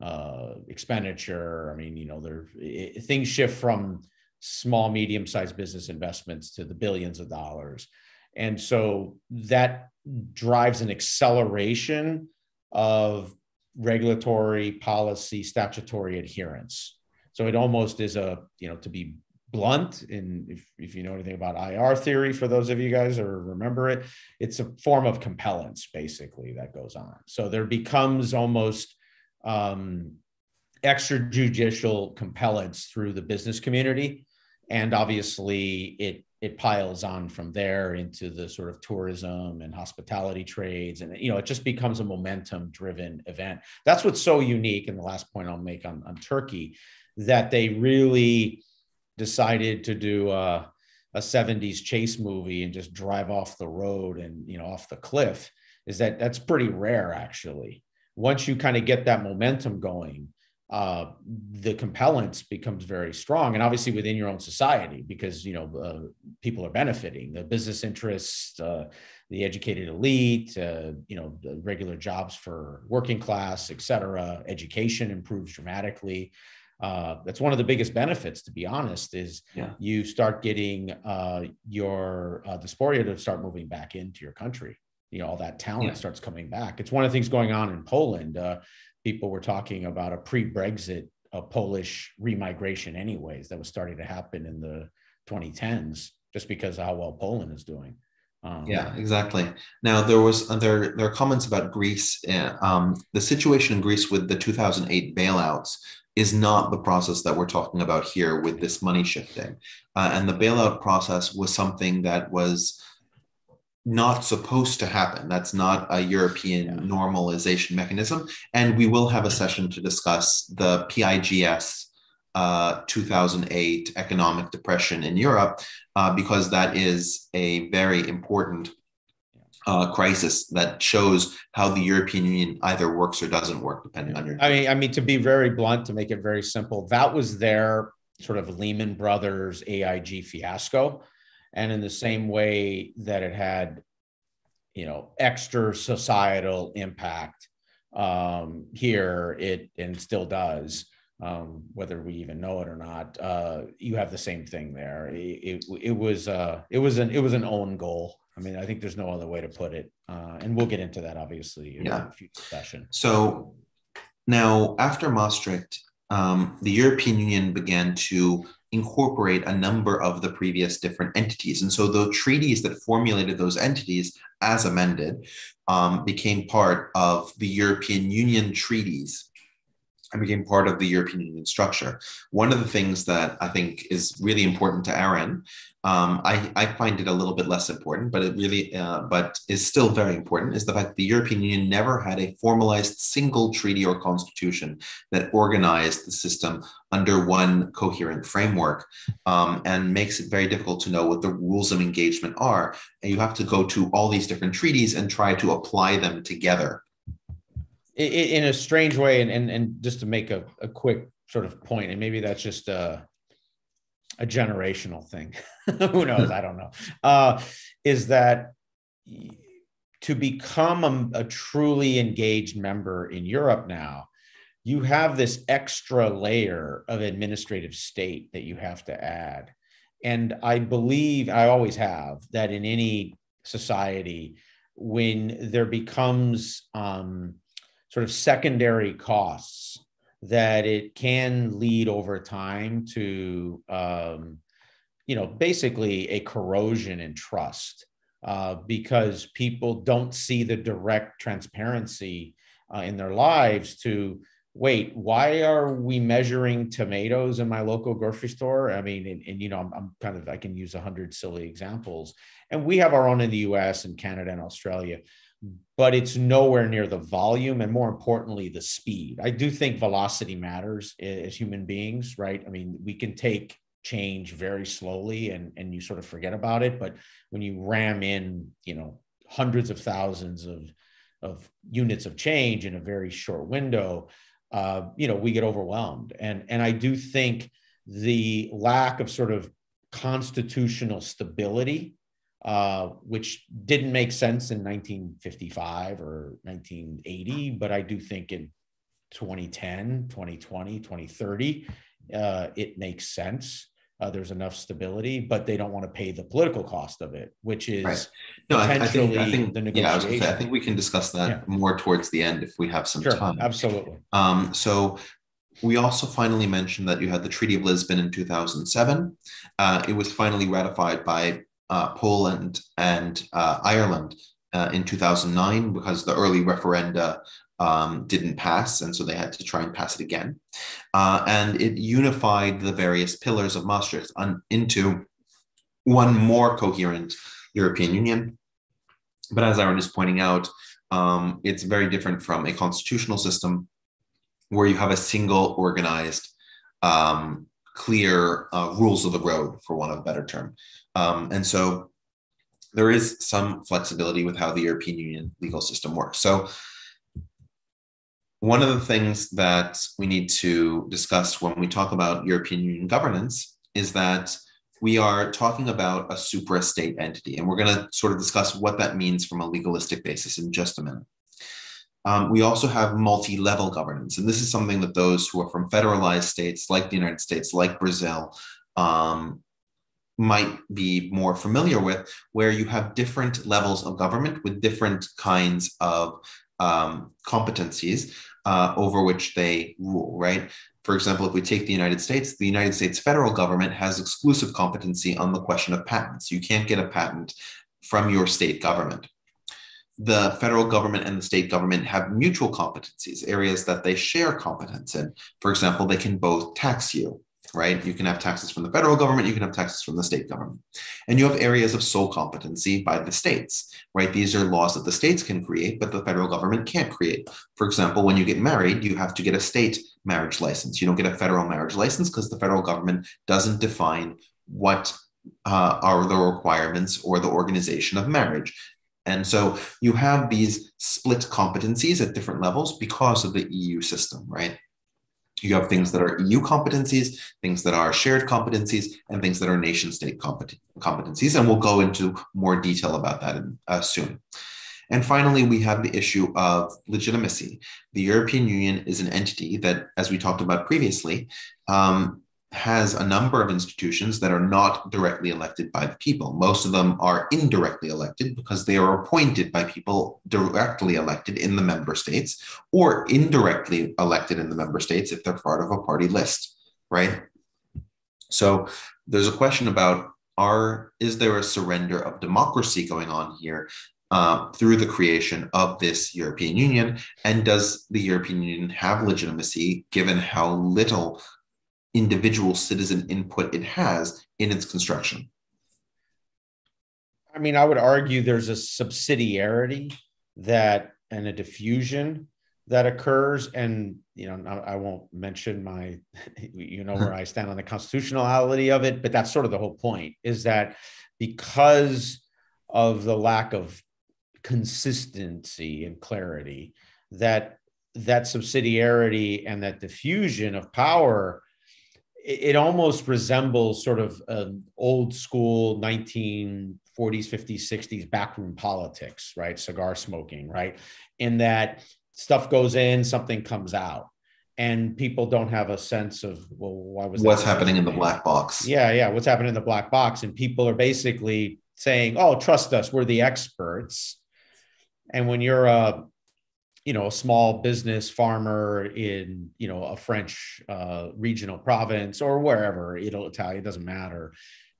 uh, expenditure. I mean, you know, there it, things shift from small, medium sized business investments to the billions of dollars. And so that drives an acceleration of regulatory policy, statutory adherence. So it almost is a, you know, to be blunt, and if, if you know anything about IR theory, for those of you guys or remember it, it's a form of compellence basically that goes on. So there becomes almost um, extrajudicial compellence through the business community and obviously it it piles on from there into the sort of tourism and hospitality trades. And you know it just becomes a momentum driven event. That's what's so unique and the last point i'll make on, on turkey that they really decided to do a, a 70s chase movie and just drive off the road and you know off the cliff is that that's pretty rare actually. Once you kind of get that momentum going uh, the compellence becomes very strong and obviously within your own society because you know uh, people are benefiting the business interests uh, the educated elite uh, you know the regular jobs for working class et cetera education improves dramatically uh, that's one of the biggest benefits to be honest is yeah. you start getting uh, your diaspora to start moving back into your country you know all that talent yeah. starts coming back it's one of the things going on in poland people were talking about a pre-Brexit a Polish remigration, anyways, that was starting to happen in the 2010s, just because how well Poland is doing. Um, yeah, exactly. Now there was uh, there there are comments about Greece. Uh, um, the situation in Greece with the 2008 bailouts is not the process that we're talking about here with this money shifting, uh, and the bailout process was something that was not supposed to happen. That's not a European normalization mechanism. And we will have a session to discuss the PIGS uh, 2008 economic depression in Europe, uh, because that is a very important uh, crisis that shows how the European Union either works or doesn't work, depending on your. I mean, I mean, to be very blunt, to make it very simple, that was their sort of Lehman Brothers AIG fiasco and in the same way that it had you know extra societal impact um, here it and still does um, whether we even know it or not uh, you have the same thing there. It, it, it was uh, it was an it was an own goal. I mean i think there's no other way to put it uh, and we'll get into that obviously in yeah. a future session. So now after maastricht um, the european union began to incorporate a number of the previous different entities. And so the treaties that formulated those entities as amended um, became part of the European Union treaties and became part of the European Union structure. One of the things that I think is really important to Aaron um, I, I, find it a little bit less important, but it really, uh, but is still very important, is the fact that the European Union never had a formalized single treaty or constitution that organized the system under one coherent framework, um, and makes it very difficult to know what the rules of engagement are. And you have to go to all these different treaties and try to apply them together. In a strange way, and and, and just to make a, a quick sort of point, and maybe that's just uh a generational thing. Who knows? I don't know. Uh, is that to become a, a, truly engaged member in Europe now, you have this extra layer of administrative state that you have to add. And I believe, I always have, that in any society, when there becomes um, sort of secondary costs that it can lead over time to um, you know basically a corrosion in trust uh, because people don't see the direct transparency uh, in their lives to wait why are we measuring tomatoes in my local grocery store? I mean and, and you know I'm, I'm, kind of i can use a hundred silly examples. And we have our own in the us and canada and australia but it's nowhere near the volume and more importantly the speed. I do think velocity matters as human beings right? I mean we can take change very slowly and and you sort of forget about it but when you ram in you know hundreds of thousands of of units of change in a very short window uh, you know we get overwhelmed. And and i do think the lack of sort of constitutional stability uh, which didn't make sense in 1955 or 1980, but I do think in 2010, 2020, 2030, uh, it makes sense. Uh, there's enough stability, but they don't want to pay the political cost of it, which is right. no, potentially I, I, think, I think, the negotiation. Yeah, I, say, I think we can discuss that yeah. more towards the end if we have some sure, time. Absolutely. Um, so we also finally mentioned that you had the Treaty of Lisbon in 2007. Uh, it was finally ratified by uh, Poland and uh, Ireland uh, in 2009 because the early referenda um, didn't pass, and so they had to try and pass it again. Uh, and it unified the various pillars of Maastricht into one more coherent European Union. But as Aaron is pointing out, um, it's very different from a constitutional system where you have a single organized um, clear uh, rules of the road, for want of a better term. Um, and so there is some flexibility with how the European Union legal system works. So one of the things that we need to discuss when we talk about European Union governance is that we are talking about a supra-state entity, and we're going to sort of discuss what that means from a legalistic basis in just a minute. Um, we also have multi-level governance, and this is something that those who are from federalized states, like the United States, like Brazil, um, might be more familiar with, where you have different levels of government with different kinds of um, competencies uh, over which they rule, right? For example, if we take the United States, the United States federal government has exclusive competency on the question of patents. You can't get a patent from your state government. The federal government and the state government have mutual competencies, areas that they share competence in. For example, they can both tax you right? You can have taxes from the federal government, you can have taxes from the state government. And you have areas of sole competency by the states, right? These are laws that the states can create, but the federal government can't create. For example, when you get married, you have to get a state marriage license. You don't get a federal marriage license because the federal government doesn't define what uh, are the requirements or the organization of marriage. And so you have these split competencies at different levels because of the EU system, right? You have things that are EU competencies, things that are shared competencies, and things that are nation state competencies. And we'll go into more detail about that in, uh, soon. And finally, we have the issue of legitimacy. The European Union is an entity that, as we talked about previously, um, has a number of institutions that are not directly elected by the people. Most of them are indirectly elected because they are appointed by people directly elected in the member states or indirectly elected in the member states if they're part of a party list, right? So there's a question about are is there a surrender of democracy going on here uh, through the creation of this European Union? And does the European Union have legitimacy given how little individual citizen input it has in its construction. I mean, I would argue there's a subsidiarity that and a diffusion that occurs and you know i won't mention my you know where i stand on the constitutionality of it but that's sort of the whole point is that because of the lack of consistency and clarity that that subsidiarity and that diffusion of power it almost resembles sort of an old school 1940s 50s 60s backroom politics right? Cigar smoking right? In that stuff goes in something comes out. And people don't have a sense of well why was what's happening in the black box? Yeah yeah what's happening in the black box? And people are basically saying oh trust us we're the experts. And when you're a you know a small business farmer in you know a french uh, regional province or wherever italy italy doesn't matter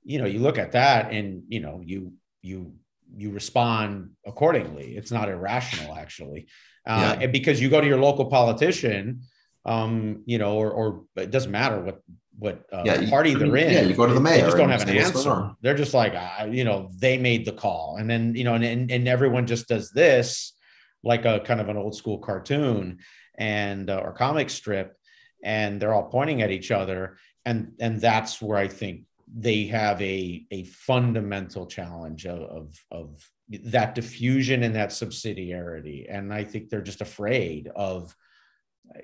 you know you look at that and you know you you you respond accordingly it's not irrational actually uh, yeah. and because you go to your local politician um you know or, or it doesn't matter what what uh, yeah, party they're in. Yeah, you go to the mayor. They just don't have an answer. They're just like, uh, you know, they made the call, and then you know, and, and and everyone just does this, like a kind of an old school cartoon and uh, or comic strip and they're all pointing at each other and and that's where i think they have a a fundamental challenge of of, of that diffusion and that subsidiarity and i think they're just afraid of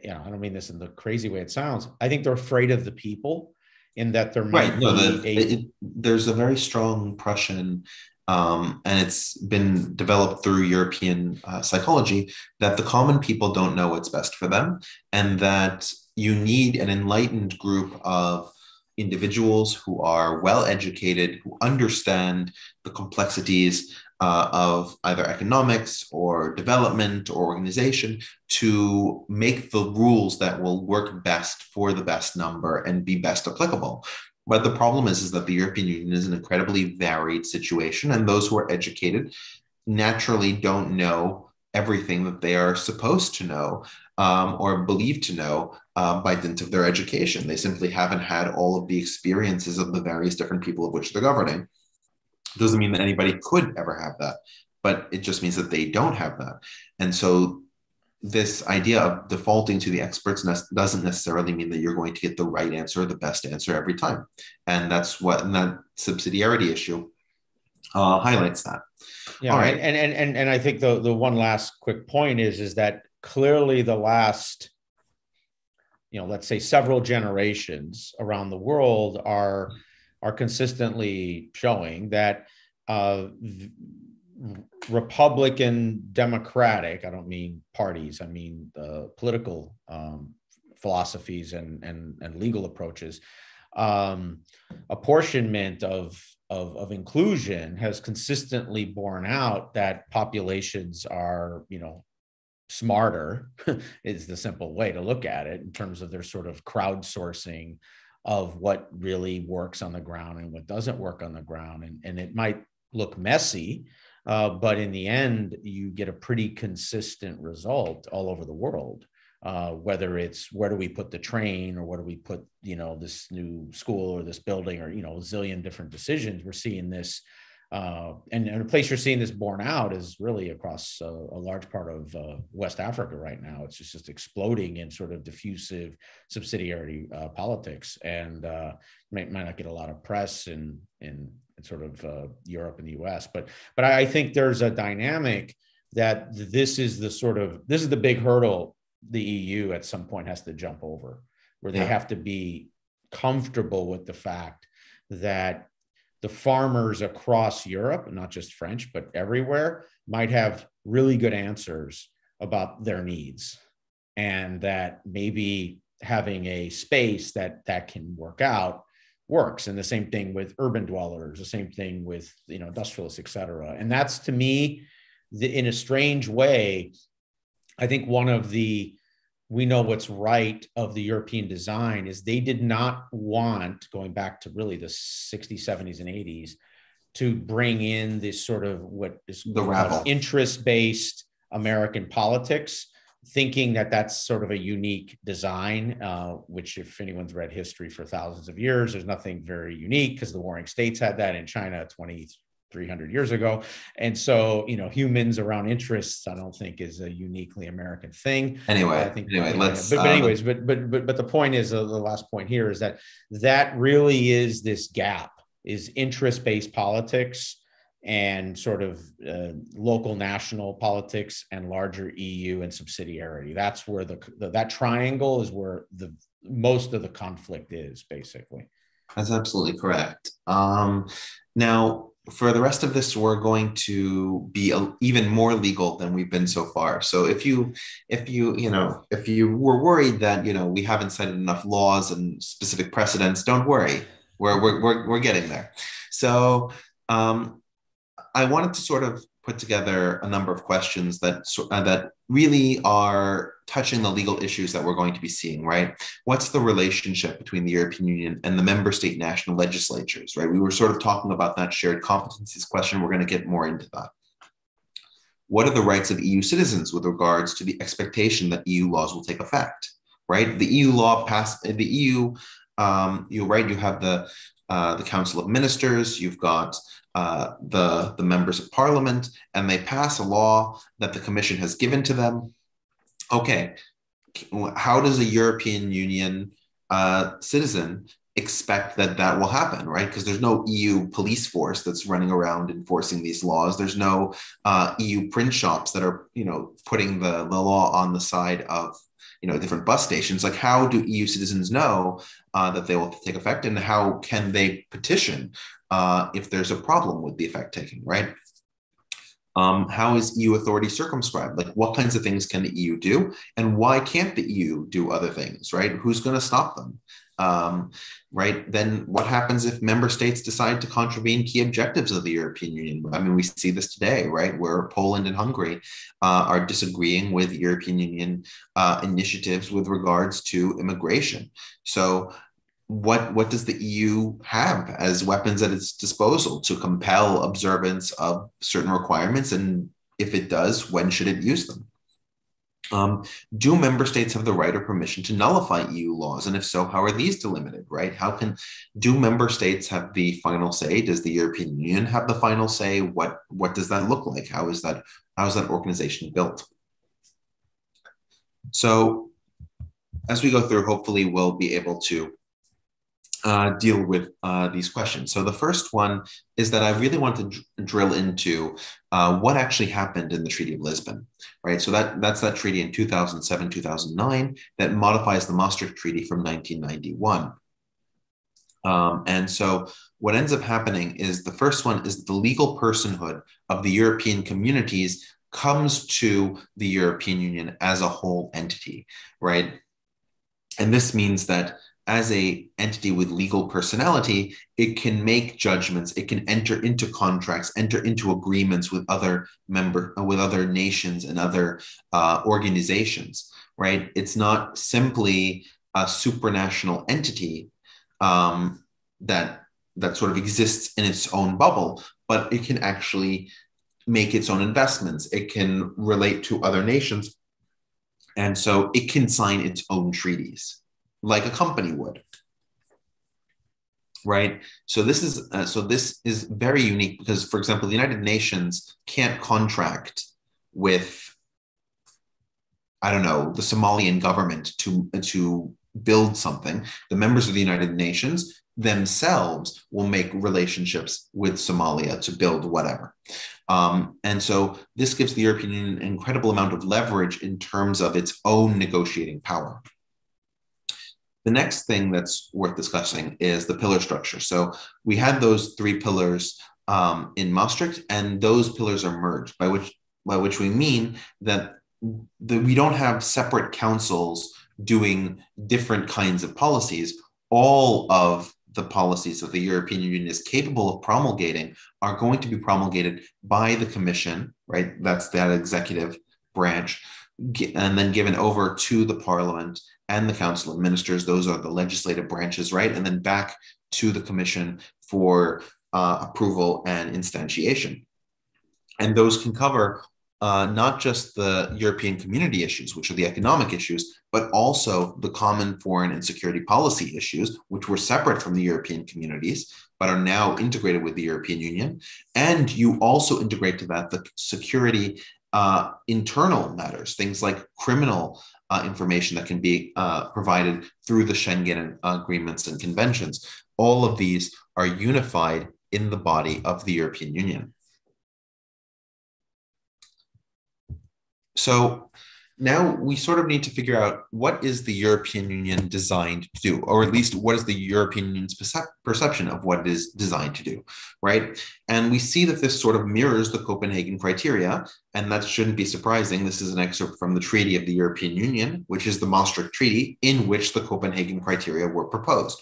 you know i don't mean this in the crazy way it sounds i think they're afraid of the people in that there might right. no, the, a, it, there's a very strong prussian um, and it's been developed through European uh, psychology that the common people don't know what's best for them, and that you need an enlightened group of individuals who are well educated, who understand the complexities uh, of either economics or development or organization to make the rules that will work best for the best number and be best applicable. But the problem is, is that the European Union is an incredibly varied situation, and those who are educated naturally don't know everything that they are supposed to know um, or believe to know uh, by dint of their education. They simply haven't had all of the experiences of the various different people of which they're governing. Doesn't mean that anybody could ever have that, but it just means that they don't have that. And so this idea of defaulting to the experts doesn't necessarily mean that you're going to get the right answer, or the best answer every time. And that's what and that subsidiarity issue uh, highlights that. Yeah, All right. and, and and and I think the the one last quick point is is that clearly the last you know let's say several generations around the world are are consistently showing that uh, republican democratic i don't mean parties i mean political um, philosophies and, and and legal approaches um, apportionment of, of, of inclusion has consistently borne out that populations are, you know, smarter is the simple way to look at it in terms of their sort of crowdsourcing of what really works on the ground and what doesn't work on the ground. And, and it might look messy, uh, but in the end, you get a pretty consistent result all over the world uh, whether it's where do we put the train or where do we put you know this new school or this building or you know a zillion different decisions we're seeing this uh, and, and a place you're seeing this borne out is really across a, a large part of uh, West Africa right now. It's just, just exploding in sort of diffusive subsidiarity uh, politics, and uh, might, might not get a lot of press in in, in sort of uh, Europe and the U.S. But but I think there's a dynamic that this is the sort of this is the big hurdle the EU at some point has to jump over, where they yeah. have to be comfortable with the fact that the farmers across Europe, not just French, but everywhere, might have really good answers about their needs. And that maybe having a space that that can work out works. And the same thing with urban dwellers, the same thing with you know industrialists, et cetera. And that's to me, the, in a strange way, I think one of the we know what's right of the European design is they did not want, going back to really the 60s, 70s, and 80s, to bring in this sort of what is the interest based American politics, thinking that that's sort of a unique design, uh, which, if anyone's read history for thousands of years, there's nothing very unique because the Warring States had that in China 2,300 years ago. And so, you know, humans around interests, I don't think is a uniquely American thing. Anyway, I think, anyway, let's. But, but um, anyways, but but but but the point is, uh, the last point here is that that really is this gap is interest-based politics and sort of uh, local national politics and larger EU and subsidiarity. That's where the, the that triangle is where the most of the conflict is basically. That's absolutely correct. Um, now, for the rest of this we're going to be a, even more legal than we've been so far so if you if you you know if you were worried that you know we haven't cited enough laws and specific precedents don't worry we're we're, we're, we're getting there so um, i wanted to sort of put together a number of questions that uh, that really are touching the legal issues that we're going to be seeing right? What's the relationship between the european union and the member state national legislatures right? We were sort of talking about that shared competencies question. We're going to get more into that. What are the rights of eu citizens with regards to the expectation that eu laws will take effect right? The eu law passed the eu um, you're right you have the uh, the council of ministers you've got uh, the, the members of parliament and they pass a law that the commission has given to them. Okay, how does a European Union uh, citizen expect that that will happen, right? Because there's no EU police force that's running around enforcing these laws. There's no uh, EU print shops that are, you know, putting the, the law on the side of, you know, different bus stations. Like, how do EU citizens know uh, that they will take effect, and how can they petition uh, if there's a problem with the effect taking, right? Um, how is EU authority circumscribed? Like, what kinds of things can the EU do, and why can't the EU do other things? Right? Who's going to stop them? Um, right? Then what happens if member states decide to contravene key objectives of the European Union? I mean, we see this today, right? Where Poland and Hungary uh, are disagreeing with European Union uh, initiatives with regards to immigration. So what what does the EU have as weapons at its disposal to compel observance of certain requirements, and if it does, when should it use them? Um, do member states have the right or permission to nullify EU laws, and if so, how are these delimited? Right? How can do member states have the final say? Does the European Union have the final say? What what does that look like? How is that how is that organization built? So, as we go through, hopefully, we'll be able to uh, deal with uh, these questions. So the first one is that I really want to dr- drill into uh, what actually happened in the Treaty of Lisbon, right? So that that's that treaty in 2007, 2009 that modifies the Maastricht Treaty from 1991. Um, and so what ends up happening is the first one is the legal personhood of the European communities comes to the European Union as a whole entity, right? And this means that as a entity with legal personality it can make judgments. It can enter into contracts enter into agreements with other member with other nations and other uh, organizations right? It's not simply a supranational entity um, that that sort of exists in its own bubble but it can actually make its own investments. It can relate to other nations. And so it can sign its own treaties like a company would right? So this is uh, so this is very unique because for example the united nations can't contract with i don't know the somalian government to to build something. The members of the united nations themselves will make relationships with somalia to build whatever. Um, and so this gives the european union an incredible amount of leverage in terms of its own negotiating power the next thing that's worth discussing is the pillar structure. So we had those three pillars um, in Maastricht, and those pillars are merged, by which by which we mean that the, we don't have separate councils doing different kinds of policies. All of the policies that the European Union is capable of promulgating are going to be promulgated by the Commission, right? That's that executive branch, and then given over to the Parliament and the Council of Ministers. Those are the legislative branches, right? And then back to the Commission for uh, approval and instantiation. And those can cover uh, not just the European community issues, which are the economic issues, but also the common foreign and security policy issues, which were separate from the European communities, but are now integrated with the European Union. And you also integrate to that the security uh, internal matters, things like criminal uh, information that can be uh, provided through the Schengen agreements and conventions. All of these are unified in the body of the European Union. So now we sort of need to figure out what is the European Union designed to do, or at least what is the European Union's perception of what it is designed to do, right? And we see that this sort of mirrors the Copenhagen criteria, and that shouldn't be surprising. This is an excerpt from the Treaty of the European Union, which is the Maastricht Treaty, in which the Copenhagen criteria were proposed.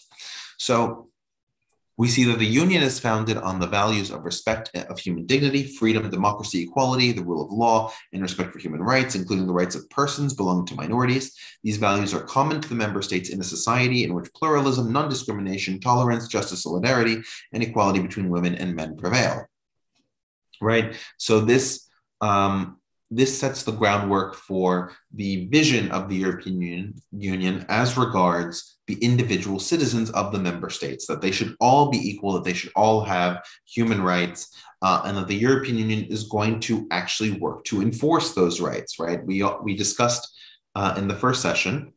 So we see that the Union is founded on the values of respect of human dignity, freedom, democracy, equality, the rule of law, and respect for human rights, including the rights of persons belonging to minorities. These values are common to the member states in a society in which pluralism, non discrimination, tolerance, justice, solidarity, and equality between women and men prevail. Right? So, this um, this sets the groundwork for the vision of the European Union, Union, as regards the individual citizens of the member states, that they should all be equal, that they should all have human rights, uh, and that the European Union is going to actually work to enforce those rights, right? We, we discussed uh, in the first session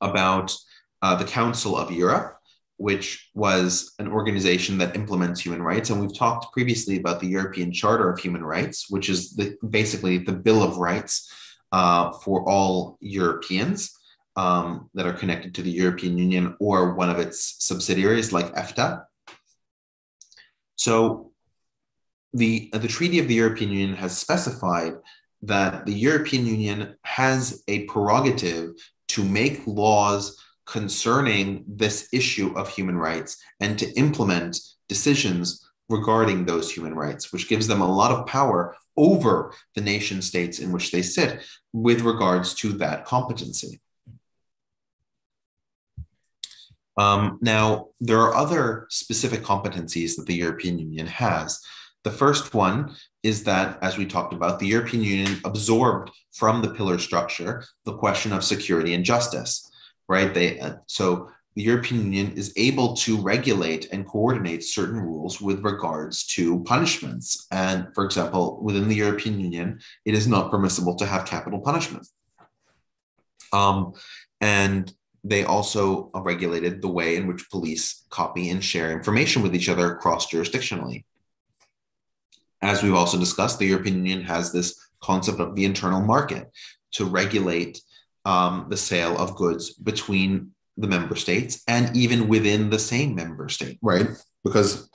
about uh, the Council of Europe, which was an organization that implements human rights. And we've talked previously about the European Charter of Human Rights, which is the, basically the Bill of Rights uh, for all Europeans um, that are connected to the European Union or one of its subsidiaries, like EFTA. So the, the Treaty of the European Union has specified that the European Union has a prerogative to make laws concerning this issue of human rights and to implement decisions regarding those human rights, which gives them a lot of power over the nation states in which they sit with regards to that competency. Um, now, there are other specific competencies that the European Union has. The first one is that, as we talked about, the European Union absorbed from the pillar structure the question of security and justice right? They uh, so the European Union is able to regulate and coordinate certain rules with regards to punishments. And for example, within the European Union, it is not permissible to have capital punishment. Um, and they also regulated the way in which police copy and share information with each other cross jurisdictionally. As we've also discussed, the European Union has this concept of the internal market to regulate um, the sale of goods between the member states and even within the same member state, right? Because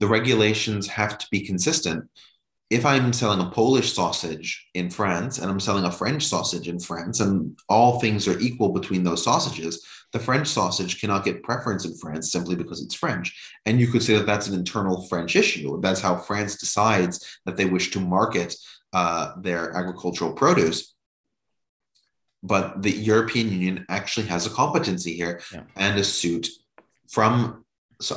the regulations have to be consistent if I'm selling a Polish sausage in France and I'm selling a French sausage in France, and all things are equal between those sausages, the French sausage cannot get preference in France simply because it's French. And you could say that that's an internal French issue. That's how France decides that they wish to market uh, their agricultural produce. But the European Union actually has a competency here yeah. and a suit from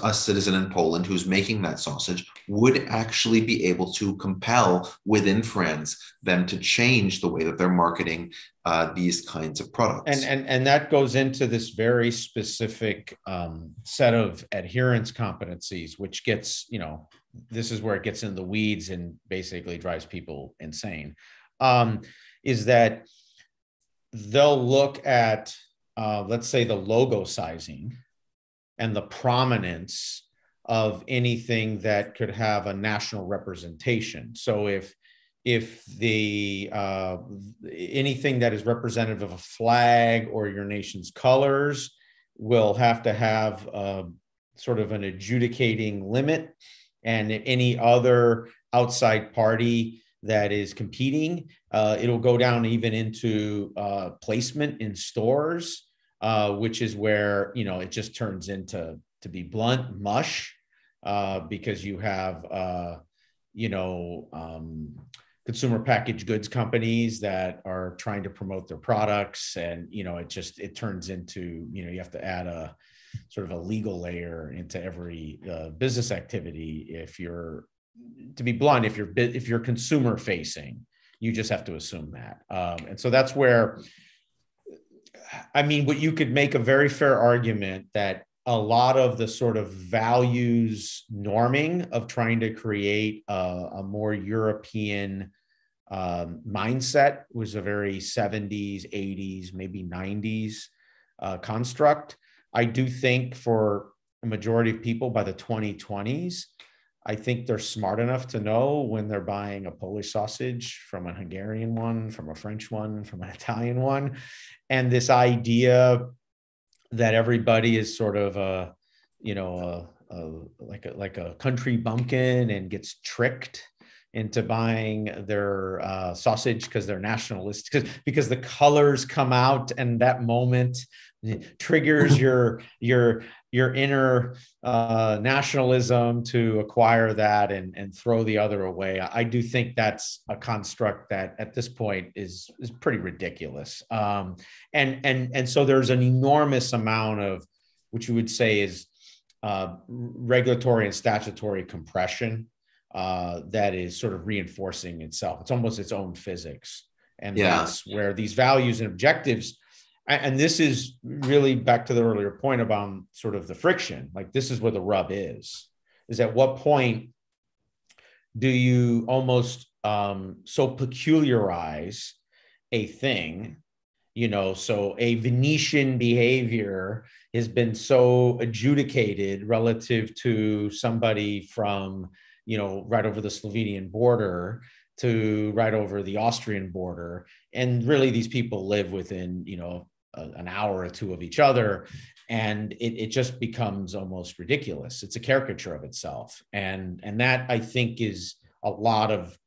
a citizen in Poland who's making that sausage would actually be able to compel within France them to change the way that they're marketing uh, these kinds of products. And, and, and that goes into this very specific um, set of adherence competencies, which gets, you know, this is where it gets in the weeds and basically drives people insane. Um, is that they'll look at, uh, let's say, the logo sizing and the prominence of anything that could have a national representation. So if if the uh, anything that is representative of a flag or your nation's colors will have to have uh, sort of an adjudicating limit, and any other outside party that is competing, uh, it'll go down even into uh, placement in stores uh, which is where you know it just turns into to be blunt mush uh, because you have uh, you know um, consumer packaged goods companies that are trying to promote their products. And you know it just it turns into you know you have to add a sort of a legal layer into every uh, business activity if you're to be blunt if you're if you're consumer facing you just have to assume that. Um, and so that's where I mean, what you could make a very fair argument that a lot of the sort of values norming of trying to create a, a more European um, mindset was a very 70s, 80s, maybe 90s uh, construct. I do think for a majority of people by the 2020s, I think they're smart enough to know when they're buying a Polish sausage from a Hungarian one, from a French one, from an Italian one. And this idea that everybody is sort of a, you know, a, a, like a like a country bumpkin and gets tricked into buying their uh, sausage because they're nationalists because because the colors come out and that moment triggers your your your inner uh, nationalism to acquire that and, and throw the other away. I do think that's a construct that at this point is is pretty ridiculous. Um, and and and so there's an enormous amount of which you would say is uh, regulatory and statutory compression uh, that is sort of reinforcing itself. It's almost its own physics, and yeah. that's where these values and objectives and this is really back to the earlier point about sort of the friction like this is where the rub is is at what point do you almost um, so peculiarize a thing you know so a venetian behavior has been so adjudicated relative to somebody from you know right over the slovenian border to right over the austrian border. And really these people live within you know a, an hour or two of each other and it, it just becomes almost ridiculous. It's a caricature of itself. And and that i think is a lot of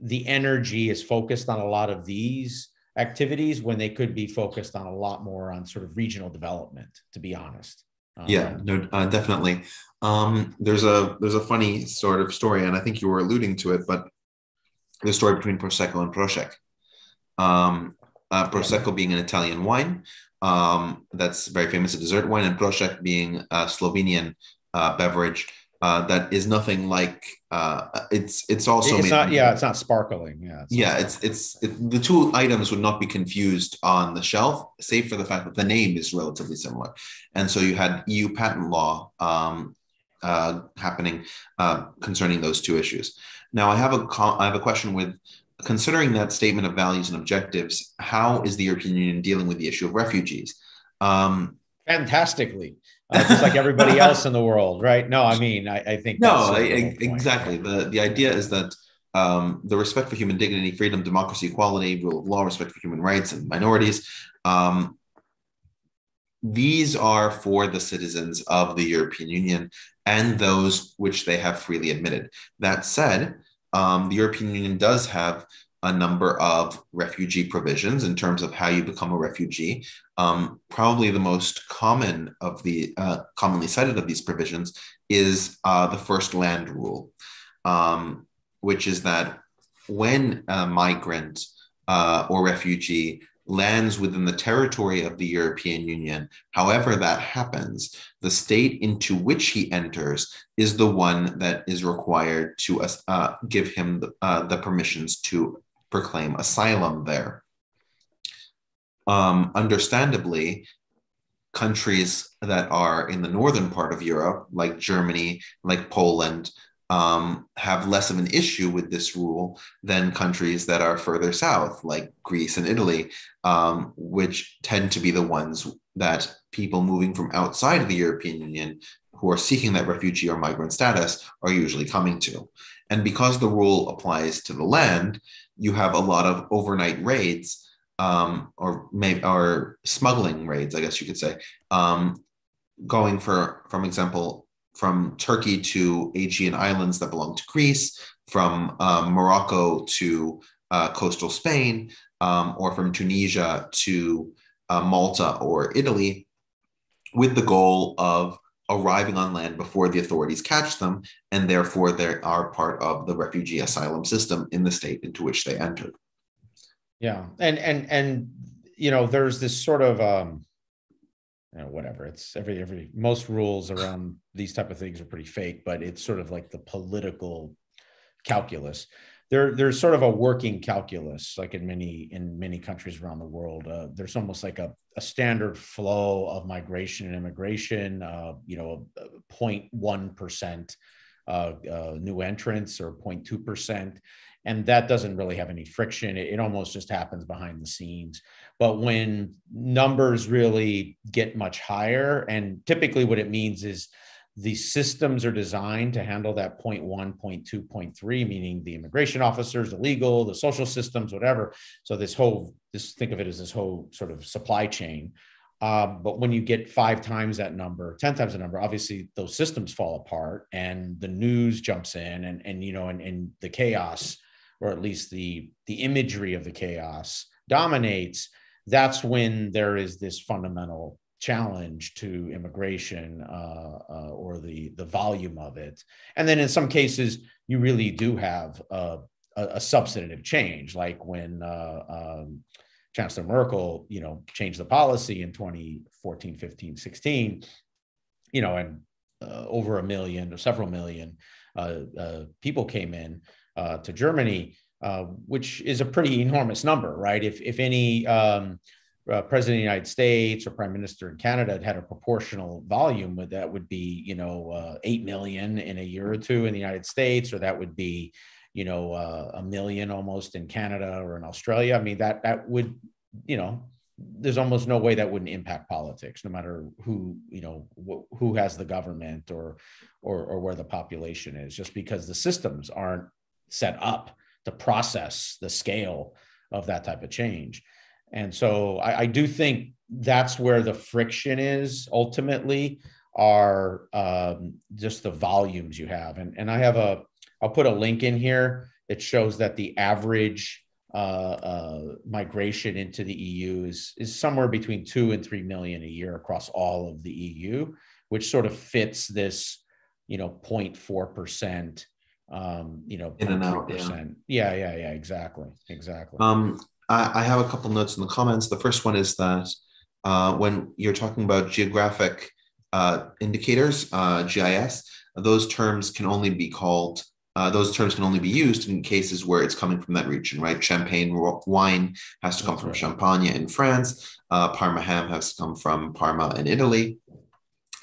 the energy is focused on a lot of these activities when they could be focused on a lot more on sort of regional development to be honest. Um, yeah no uh, definitely. Um, there's a there's a funny sort of story and i think you were alluding to it but the story between prosecco and prošek. Um, uh, Prosecco being an Italian wine um, that's very famous, a dessert wine, and Prošek being a Slovenian uh, beverage uh, that is nothing like uh, it's it's also it's not yeah it's not sparkling yeah it's yeah it's it's it, the two items would not be confused on the shelf save for the fact that the name is relatively similar. And so you had EU patent law um, uh, happening uh, concerning those two issues. Now I have a I have a question with considering that statement of values and objectives, how is the European Union dealing with the issue of refugees? Um, Fantastically, uh, just like everybody else in the world, right? No, I mean, I, I think no, I, exactly. The the idea is that um, the respect for human dignity, freedom, democracy, equality, rule of law, respect for human rights and minorities. Um, these are for the citizens of the European Union and those which they have freely admitted. That said, um, the European Union does have a number of refugee provisions in terms of how you become a refugee. Um, probably the most common of the uh, commonly cited of these provisions is uh, the first land rule. Um, which is that when a migrant uh, or refugee lands within the territory of the European Union, however that happens, the state into which he enters is the one that is required to uh, give him the, uh, the, permissions to proclaim asylum there. Um, understandably, countries that are in the northern part of Europe, like Germany, like Poland, um, have less of an issue with this rule than countries that are further south, like Greece and Italy, um, which tend to be the ones that people moving from outside of the European Union who are seeking that refugee or migrant status are usually coming to. And because the rule applies to the land, you have a lot of overnight raids um, or maybe or smuggling raids, I guess you could say, um, going for, from example, from Turkey to Aegean islands that belong to Greece, from um, Morocco to uh, coastal Spain, um, or from Tunisia to uh, Malta or Italy, with the goal of arriving on land before the authorities catch them, and therefore they are part of the refugee asylum system in the state into which they entered. Yeah, and and and you know, there's this sort of um, you know, whatever. It's every every most rules around these type of things are pretty fake, but it's sort of like the political calculus. There, there's sort of a working calculus, like in many in many countries around the world. Uh, there's almost like a, a standard flow of migration and immigration. Uh, you know, 0.1 percent uh, uh, new entrants or 0.2 percent, and that doesn't really have any friction. It, it almost just happens behind the scenes. But when numbers really get much higher, and typically what it means is the systems are designed to handle that 0.1, 0.2, 0.3, meaning the immigration officers, the legal, the social systems, whatever. So this whole, this think of it as this whole sort of supply chain. Um, but when you get five times that number, 10 times the number, obviously those systems fall apart and the news jumps in and, and you know, and, and the chaos, or at least the the imagery of the chaos dominates that's when there is this fundamental challenge to immigration uh, uh, or the the volume of it. And then in some cases, you really do have a, a, a substantive change, like when uh, um, Chancellor Merkel, you know, changed the policy in 2014, 15, 16, you know, and uh, over a million or several million uh, uh, people came in to Germany uh, which is a pretty enormous number, right? If if any um, uh, president of the United States or prime minister in Canada had, had a proportional volume, that would be you know uh, eight million in a year or two in the United States, or that would be you know uh, a million almost in Canada or in Australia. I mean that that would you know there's almost no way that wouldn't impact politics, no matter who you know wh- who has the government or, or or where the population is, just because the systems aren't set up to process the scale of that type of change. And so I, I do think that's where the friction is ultimately are um, just the volumes you have. And, and I have a, I'll put a link in here that shows that the average uh, uh, migration into the EU is, is somewhere between two and three million a year across all of the EU, which sort of fits this, you know, 0.4 percent um, you know, in and out. Yeah. yeah, yeah, yeah, exactly, exactly. Um, I, I have a couple notes in the comments. The first one is that uh, when you're talking about geographic uh, indicators, uh, GIs, those terms can only be called. Uh, those terms can only be used in cases where it's coming from that region, right? Champagne wine has to come That's from right. Champagne in France. Uh, Parma ham has to come from Parma in Italy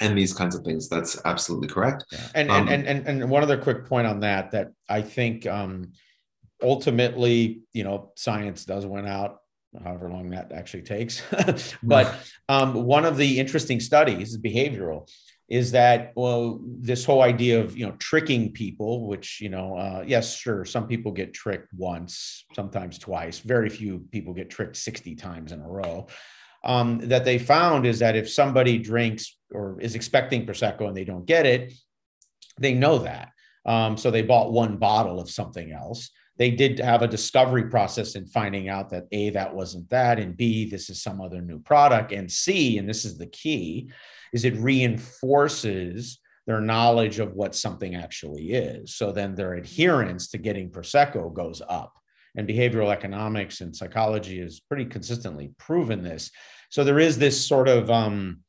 and these kinds of things. That's absolutely correct. Yeah. And, um, and, and and one other quick point on that that I think um, ultimately, you know, science does win out, however long that actually takes. but um, one of the interesting studies is behavioral is that well this whole idea of you know tricking people which you know uh, yes sure some people get tricked once sometimes twice very few people get tricked 60 times in a row um, that they found is that if somebody drinks or is expecting prosecco and they don't get it they know that um, so they bought one bottle of something else they did have a discovery process in finding out that a that wasn't that and b this is some other new product and c and this is the key is it reinforces their knowledge of what something actually is. So then their adherence to getting Prosecco goes up. And behavioral economics and psychology has pretty consistently proven this. So there is this sort of, um,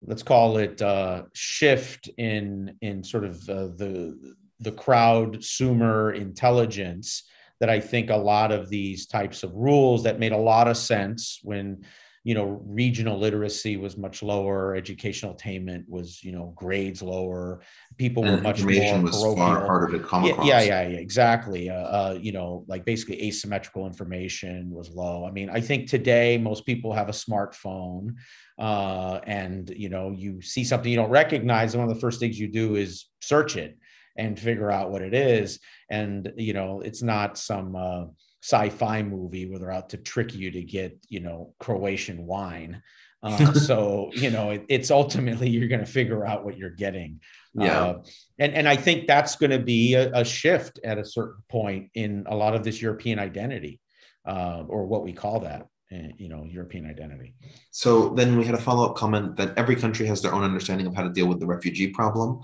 let's call it uh, shift in in sort of uh, the the crowd sumer intelligence that I think a lot of these types of rules that made a lot of sense when you know regional literacy was much lower educational attainment was you know grades lower. People and were much more was far harder to come yeah, across. yeah yeah, yeah exactly. Uh, uh, you know like basically asymmetrical information was low. I mean i think today most people have a smartphone uh, and you know you see something you don't recognize and one of the first things you do is search it and figure out what it is. And you know it's not some uh, sci-fi movie where they're out to trick you to get you know croatian wine. Uh, so you know it, it's ultimately you're going to figure out what you're getting. Yeah. Uh, and and i think that's going to be a, a, shift at a certain point in a lot of this european identity uh, or what we call that eh, you know european identity. So then we had a follow-up comment that every country has their own understanding of how to deal with the refugee problem.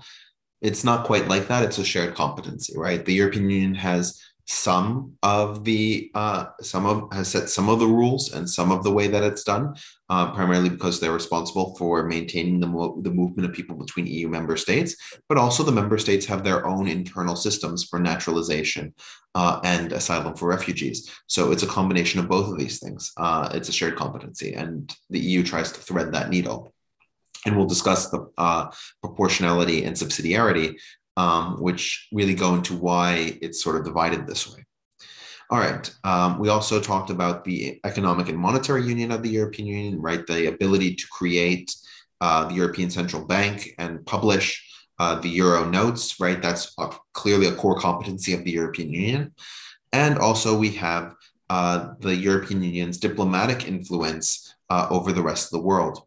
It's not quite like that. It's a shared competency right? The european union has some of the uh, some of has set some of the rules and some of the way that it's done, uh, primarily because they're responsible for maintaining the mo- the movement of people between EU member states. But also, the member states have their own internal systems for naturalization uh, and asylum for refugees. So it's a combination of both of these things. Uh, it's a shared competency, and the EU tries to thread that needle and we'll discuss the uh, proportionality and subsidiarity um, which really go into why it's sort of divided this way. All right. Um, we also talked about the economic and monetary union of the European Union, right? The ability to create uh, the European Central Bank and publish uh, the euro notes, right? That's a, clearly a core competency of the European Union. And also, we have uh, the European Union's diplomatic influence uh, over the rest of the world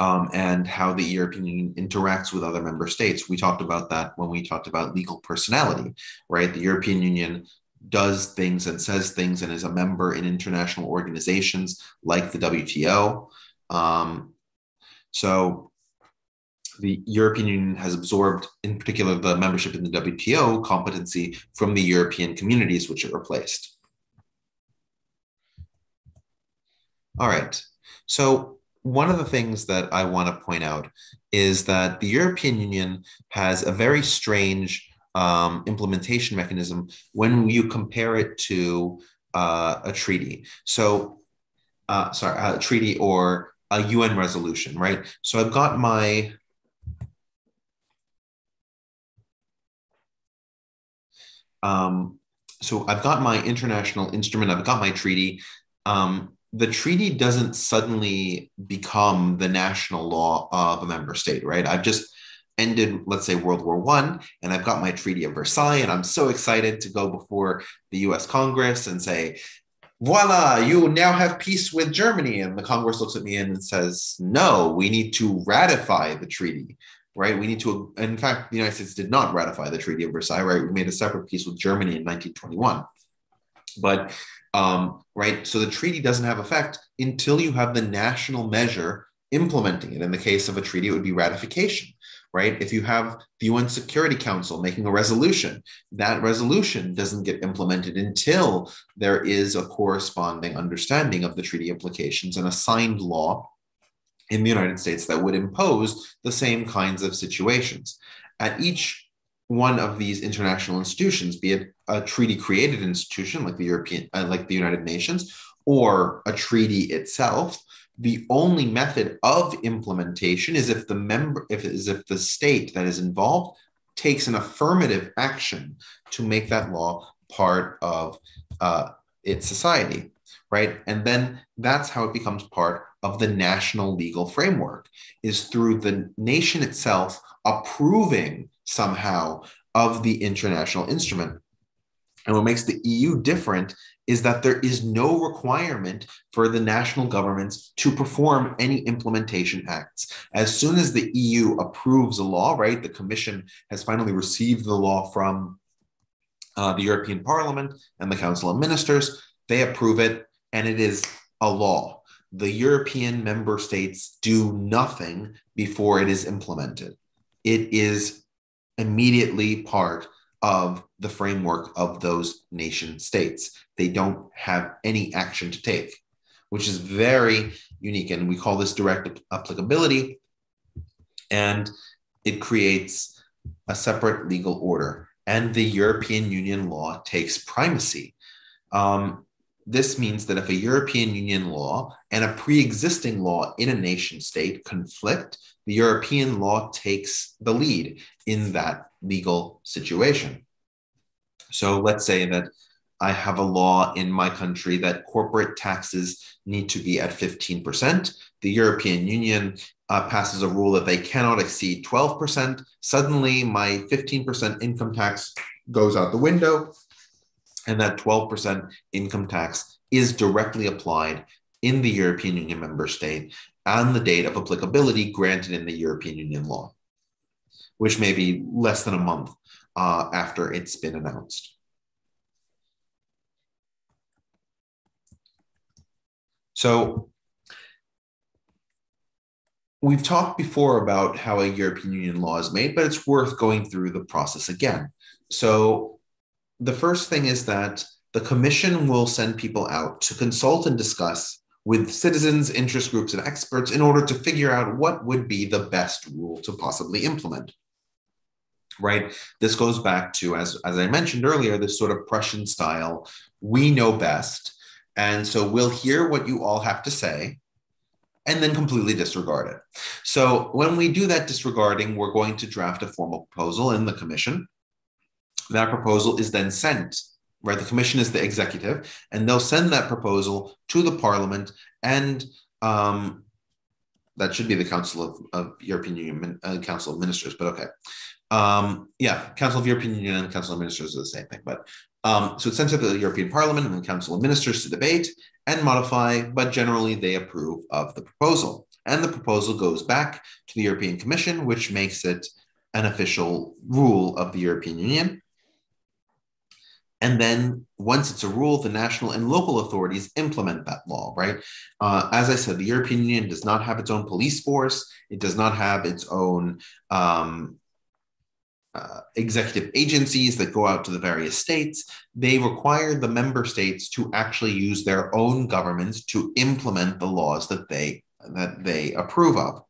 um, and how the European Union interacts with other member states. We talked about that when we talked about legal personality, right? The European Union does things and says things and is a member in international organizations like the WTO. Um, so the European Union has absorbed, in particular, the membership in the WTO competency from the European communities, which it replaced. All right. So one of the things that I want to point out is that the European Union has a very strange um, implementation mechanism when you compare it to uh, a treaty. So, uh, sorry, a treaty or a UN resolution, right? So I've got my um, so I've got my international instrument, I've got my treaty. Um, the treaty doesn't suddenly become the national law of a member state, right? I've just ended, let's say, World War One, and I've got my Treaty of Versailles, and I'm so excited to go before the U.S. Congress and say, "Voila! You now have peace with Germany." And the Congress looks at me and says, "No, we need to ratify the treaty." Right, we need to. In fact, the United States did not ratify the Treaty of Versailles. Right, we made a separate peace with Germany in 1921, but um, right? So the treaty doesn't have effect until you have the national measure implementing it. In the case of a treaty, it would be ratification, right? If you have the UN Security Council making a resolution, that resolution doesn't get implemented until there is a corresponding understanding of the treaty implications and a signed law in the United States that would impose the same kinds of situations. At each one of these international institutions, be it a treaty created institution like the European, uh, like the United Nations, or a treaty itself, the only method of implementation is if the member, if is if the state that is involved takes an affirmative action to make that law part of uh, its society, right? And then that's how it becomes part of the national legal framework, is through the nation itself approving somehow of the international instrument. And what makes the EU different is that there is no requirement for the national governments to perform any implementation acts. As soon as the EU approves a law, right, the Commission has finally received the law from uh, the European Parliament and the Council of Ministers, they approve it, and it is a law. The European member states do nothing before it is implemented. It is immediately part of the framework of those nation states. They don't have any action to take, which is very unique. And we call this direct applicability. And it creates a separate legal order. And the European Union law takes primacy. Um, this means that if a European Union law and a pre existing law in a nation state conflict, the European law takes the lead in that legal situation. So let's say that I have a law in my country that corporate taxes need to be at 15%. The European Union uh, passes a rule that they cannot exceed 12%. Suddenly, my 15% income tax goes out the window, and that 12% income tax is directly applied in the European Union member state on the date of applicability granted in the European Union law, which may be less than a month uh, after it's been announced. So we've talked before about how a European Union law is made, but it's worth going through the process again. So the first thing is that the Commission will send people out to consult and discuss with citizens, interest groups, and experts in order to figure out what would be the best rule to possibly implement right? This goes back to, as, as I mentioned earlier, this sort of Prussian style, we know best. And so we'll hear what you all have to say and then completely disregard it. So when we do that disregarding, we're going to draft a formal proposal in the commission. That proposal is then sent, right? The commission is the executive, and they'll send that proposal to the parliament and um, that should be the Council of, of European Union uh, Council of Ministers, but okay. Um, yeah, Council of European Union and Council of Ministers are the same thing. But um, so it's sent to the European Parliament and the Council of Ministers to debate and modify, but generally they approve of the proposal. And the proposal goes back to the European Commission, which makes it an official rule of the European Union. And then once it's a rule, the national and local authorities implement that law, right? Uh, as I said, the European Union does not have its own police force. It does not have its own um, uh, executive agencies that go out to the various states, they require the member states to actually use their own governments to implement the laws that they that they approve of.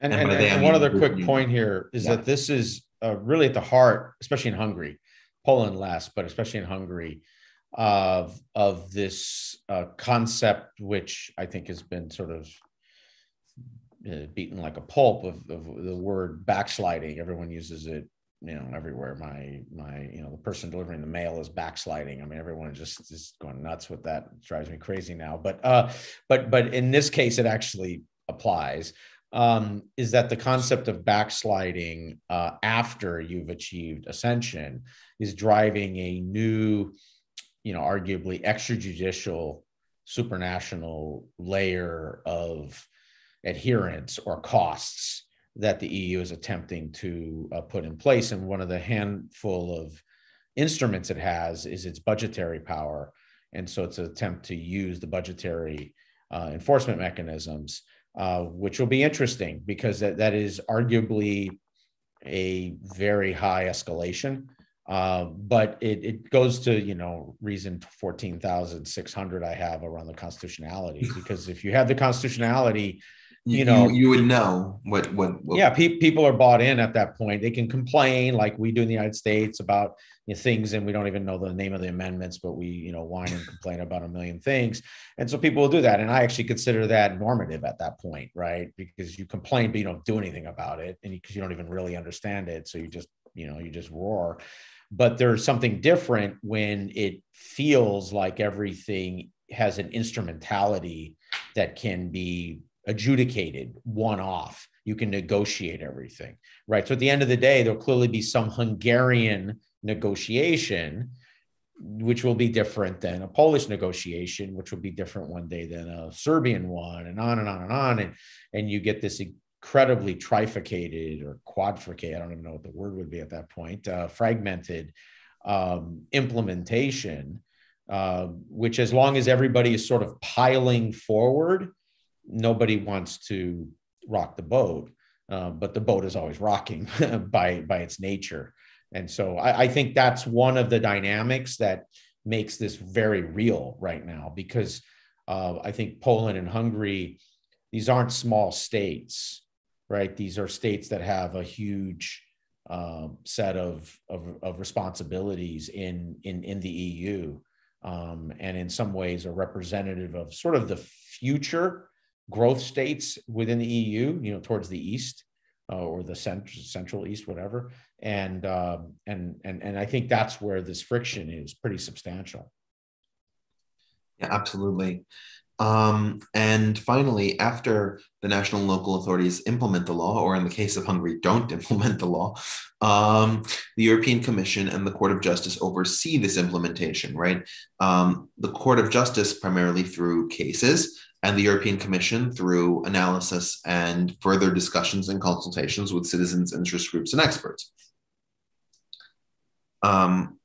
And, and, and, and one other quick point here is yeah. that this is uh, really at the heart, especially in Hungary, Poland less, but especially in Hungary, of of this uh, concept, which I think has been sort of uh, beaten like a pulp of, of, the word backsliding. Everyone uses it, you know, everywhere. My my, you know, the person delivering the mail is backsliding. I mean, everyone just is going nuts with that. It drives me crazy now. But uh, but but in this case, it actually applies. Um, is that the concept of backsliding uh, after you've achieved ascension is driving a new, you know, arguably extrajudicial supranational layer of adherence or costs that the EU is attempting to uh, put in place. And one of the handful of instruments it has is its budgetary power. And so it's an attempt to use the budgetary uh, enforcement mechanisms, uh, which will be interesting because that, that is arguably a very high escalation. Uh, but it, it goes to you know reason 14,600 I have around the constitutionality because if you have the constitutionality you, know you, you, would know what what, what yeah pe- people are bought in at that point. They can complain like we do in the united states about you know, things and we don't even know the name of the amendments but we you know whine and complain about a million things. And so people will do that. And i actually consider that normative at that point right? Because you complain but you don't do anything about it and because you, you don't even really understand it. So you just you know you just roar. But there's something different when it feels like everything has an instrumentality that can be adjudicated one off. You can negotiate everything, right? So at the end of the day, there'll clearly be some Hungarian negotiation, which will be different than a Polish negotiation, which will be different one day than a Serbian one, and on and on and on. And, and you get this incredibly trifurcated or quadricated, I don't even know what the word would be at that point, uh, fragmented um, implementation, uh, which as long as everybody is sort of piling forward, nobody wants to rock the boat. Uh, but the boat is always rocking by by its nature. And so I, I think that's one of the dynamics that makes this very real right now because uh, I think Poland and Hungary, these aren't small states, right? These are states that have a huge uh, set of, of, of, responsibilities in, in, in the EU. Um, and in some ways are representative of sort of the future growth states within the EU, you know, towards the east uh, or the central, central east, whatever. And, uh, and, and, and I think that's where this friction is pretty substantial. Yeah, absolutely. Um, and finally, after the national and local authorities implement the law, or in the case of Hungary, don't implement the law, um, the European Commission and the Court of Justice oversee this implementation, right? Um, the Court of Justice, primarily through cases, and the European Commission through analysis and further discussions and consultations with citizens, interest groups, and experts. Um,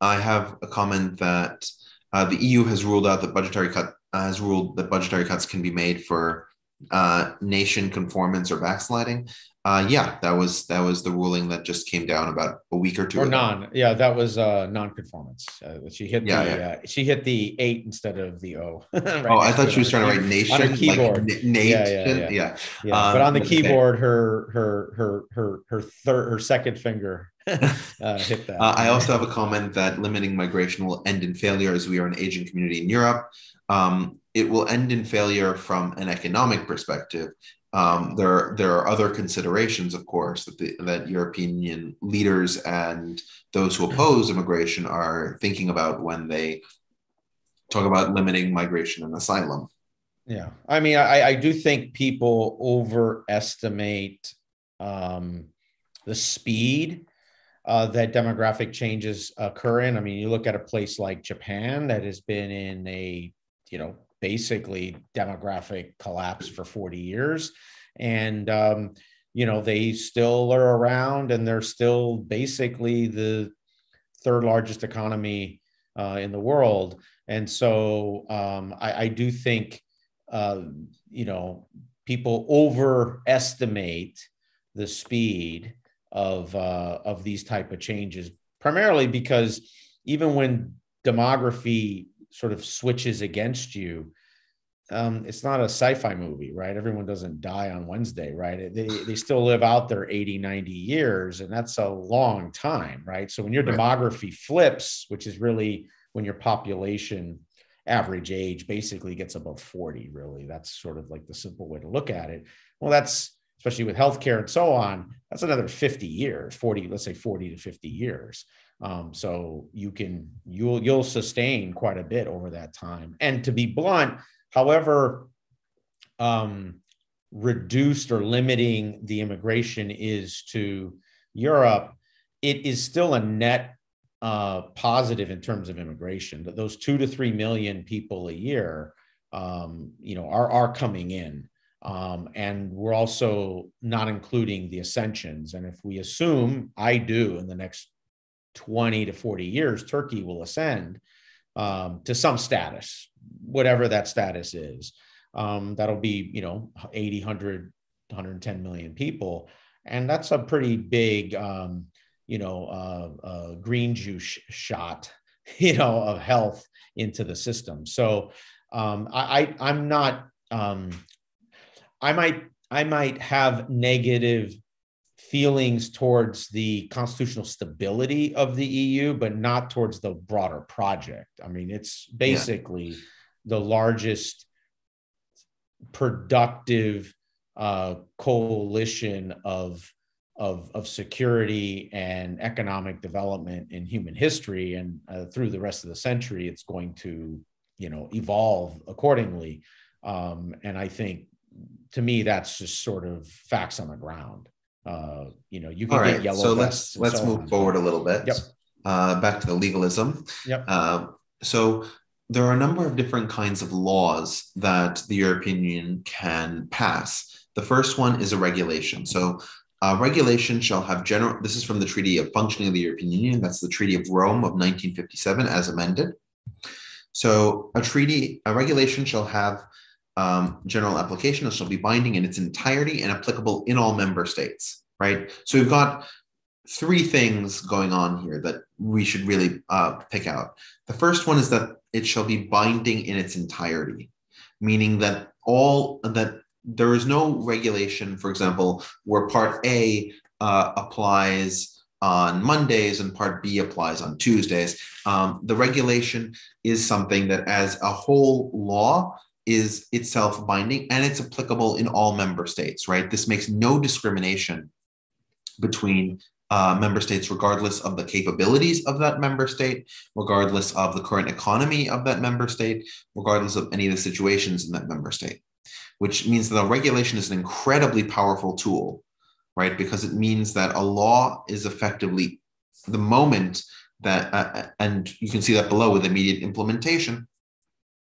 I have a comment that uh, the EU has ruled out that budgetary cut uh, has ruled that budgetary cuts can be made for uh, nation conformance or backsliding. Uh, yeah, that was that was the ruling that just came down about a week or two. Or ago. non, yeah, that was uh, non-conformance. Uh, she hit yeah, the yeah. Uh, she hit the eight instead of the O. right oh, I thought she was trying to write nation on a keyboard. Like, n- yeah, yeah, yeah. yeah. yeah. Um, but on the keyboard, her her her her her third her second finger uh, hit that. Uh, I also have a comment that limiting migration will end in failure as we are an aging community in Europe. Um, it will end in failure from an economic perspective. Um, there, there are other considerations, of course, that, the, that European leaders and those who oppose immigration are thinking about when they talk about limiting migration and asylum. Yeah, I mean, I, I do think people overestimate um, the speed uh, that demographic changes occur in. I mean, you look at a place like Japan that has been in a, you know, basically demographic collapse for 40 years. And, um, you know, they still are around and they're still basically the third largest economy uh, in the world. And so um, I, I, do think, uh, you know, people overestimate the speed of uh, of these type of changes, primarily because even when demography sort of switches against you, um, it's not a sci-fi movie, right? Everyone doesn't die on Wednesday, right? They, they still live out their 80, 90 years, and that's a long time, right? So when your demography flips, which is really when your population average age basically gets above 40, really, that's sort of like the simple way to look at it. Well, that's especially with healthcare and so on, that's another 50 years, 40, let's say 40 to 50 years. Um, so you can you'll you'll sustain quite a bit over that time. And to be blunt, however um, reduced or limiting the immigration is to Europe, it is still a net uh, positive in terms of immigration. That those two to three million people a year, um, you know, are are coming in. Um, and we're also not including the ascensions. And if we assume, I do, in the next 20 to 40 years, Turkey will ascend um, to some status, whatever that status is. Um, that'll be, you know, 80, 100, 110 million people. And that's a pretty big, um, you know, uh, uh, green juice shot, you know, of health into the system. So um, I, I, am not um, I might I might have negative feelings towards the constitutional stability of the EU, but not towards the broader project. I mean, it's basically yeah. the largest productive uh, coalition of of, of security and economic development in human history. And uh, through the rest of the century, it's going to, you know, evolve accordingly. Um, and I think to me, that's just sort of facts on the ground. Uh, you know, you can All get right. yellow. So let's let's so move on. forward a little bit. Yep. Uh, back to the legalism. Yep. Uh, so there are a number of different kinds of laws that the European Union can pass. The first one is a regulation. So uh, regulation shall have general, this is from the Treaty of Functioning of the European Union. That's the Treaty of Rome of 1957 as amended. So a treaty, a regulation shall have um, general application and shall be binding in its entirety and applicable in all member states, right? So we've got three things going on here that we should really uh, pick out. The first one is that it shall be binding in its entirety, meaning that all that there is no regulation, for example, where part A uh, applies on Mondays and part B applies on Tuesdays. Um, the regulation is something that, as a whole law, is itself binding and it's applicable in all member states, right? This makes no discrimination between uh, member states, regardless of the capabilities of that member state, regardless of the current economy of that member state, regardless of any of the situations in that member state, which means that a regulation is an incredibly powerful tool, right? Because it means that a law is effectively the moment that, uh, and you can see that below with immediate implementation,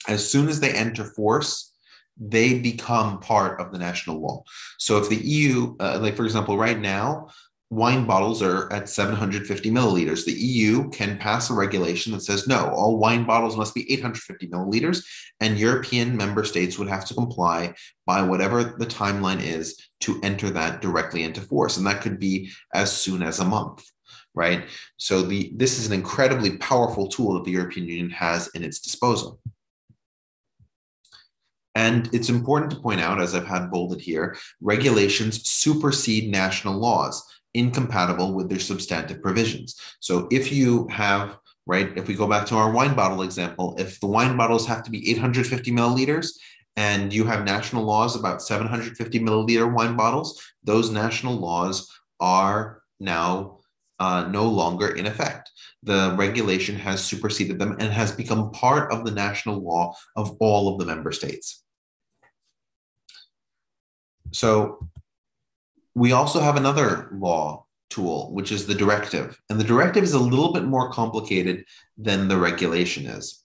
as soon as they enter force, they become part of the national law. So if the EU, uh, like for example, right now, wine bottles are at 750 milliliters. The EU can pass a regulation that says no, all wine bottles must be 850 milliliters, and European member states would have to comply by whatever the timeline is to enter that directly into force. And that could be as soon as a month. Right. So the this is an incredibly powerful tool that the European Union has in its disposal. And it's important to point out, as I've had bolded here, regulations supersede national laws incompatible with their substantive provisions. So if you have, right, if we go back to our wine bottle example, if the wine bottles have to be 850 milliliters and you have national laws about 750 milliliter wine bottles, those national laws are now uh, no longer in effect. The regulation has superseded them and has become part of the national law of all of the member states. So we also have another law tool, which is the directive. And the directive is a little bit more complicated than the regulation is.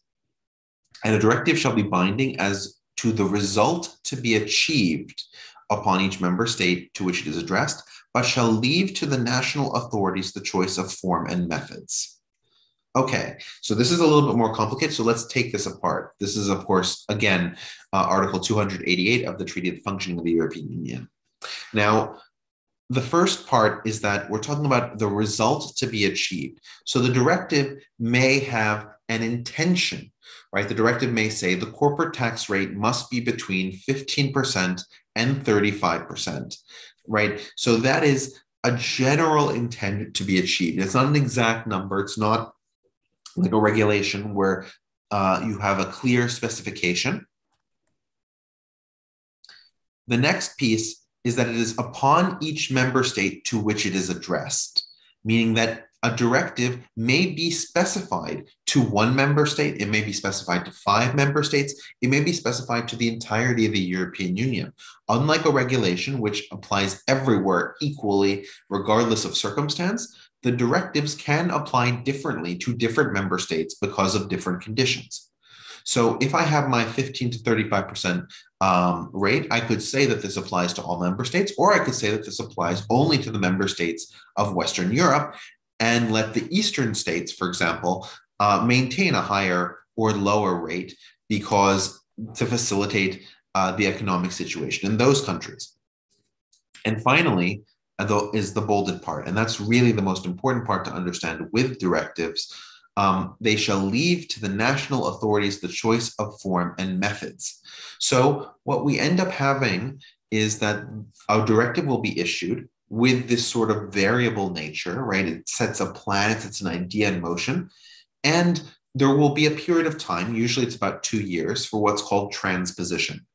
And a directive shall be binding as to the result to be achieved upon each member state to which it is addressed, but shall leave to the national authorities the choice of form and methods. Okay, so this is a little bit more complicated. So let's take this apart. This is, of course, again, uh, Article 288 of the Treaty of the Functioning of the European Union. Now, the first part is that we're talking about the result to be achieved. So the directive may have an intention, right? The directive may say the corporate tax rate must be between 15% and 35%, right? So that is a general intent to be achieved. It's not an exact number. It's not like a regulation where uh, you have a clear specification. The next piece is that it is upon each member state to which it is addressed, meaning that a directive may be specified to one member state, it may be specified to five member states, it may be specified to the entirety of the European Union. Unlike a regulation, which applies everywhere equally, regardless of circumstance, the directives can apply differently to different member states because of different conditions. So if I have my 15 to 35% um, rate, I could say that this applies to all member states, or I could say that this applies only to the member states of Western Europe and let the Eastern states, for example, uh, maintain a higher or lower rate because to facilitate uh, the economic situation in those countries. And finally, is the bolded part. And that's really the most important part to understand with directives um, they shall leave to the national authorities the choice of form and methods. So, what we end up having is that a directive will be issued with this sort of variable nature, right? It sets a plan, it sets an idea in motion, and there will be a period of time, usually it's about two years, for what's called transposition.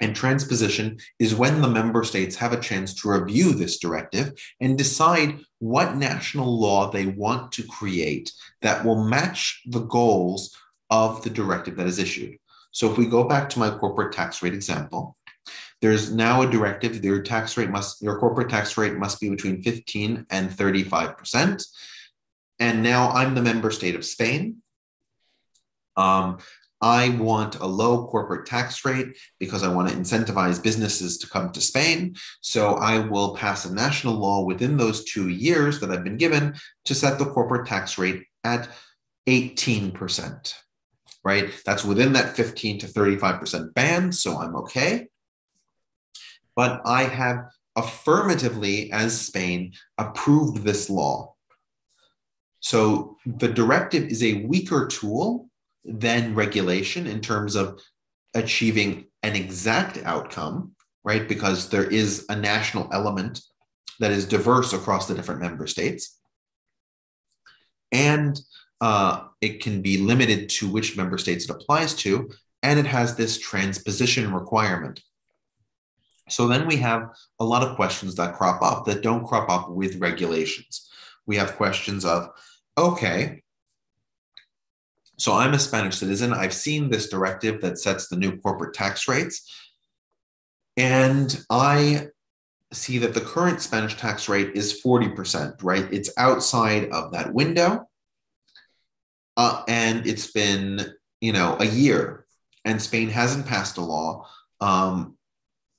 And transposition is when the member states have a chance to review this directive and decide what national law they want to create that will match the goals of the directive that is issued. So if we go back to my corporate tax rate example, there's now a directive, your tax rate must, your corporate tax rate must be between 15 and 35%. And now I'm the member state of Spain. Um, I want a low corporate tax rate because I want to incentivize businesses to come to Spain. So I will pass a national law within those two years that I've been given to set the corporate tax rate at 18%, right? That's within that 15 to 35% band. So I'm okay. But I have affirmatively, as Spain, approved this law. So the directive is a weaker tool than regulation in terms of achieving an exact outcome, right? Because there is a national element that is diverse across the different member states. And uh, it can be limited to which member states it applies to. And it has this transposition requirement. So then we have a lot of questions that crop up that don't crop up with regulations. We have questions of, okay, so I'm a Spanish citizen. I've seen this directive that sets the new corporate tax rates. And I see that the current Spanish tax rate is 40%, right? It's outside of that window. Uh, and it's been, you know, a year, and Spain hasn't passed a law um,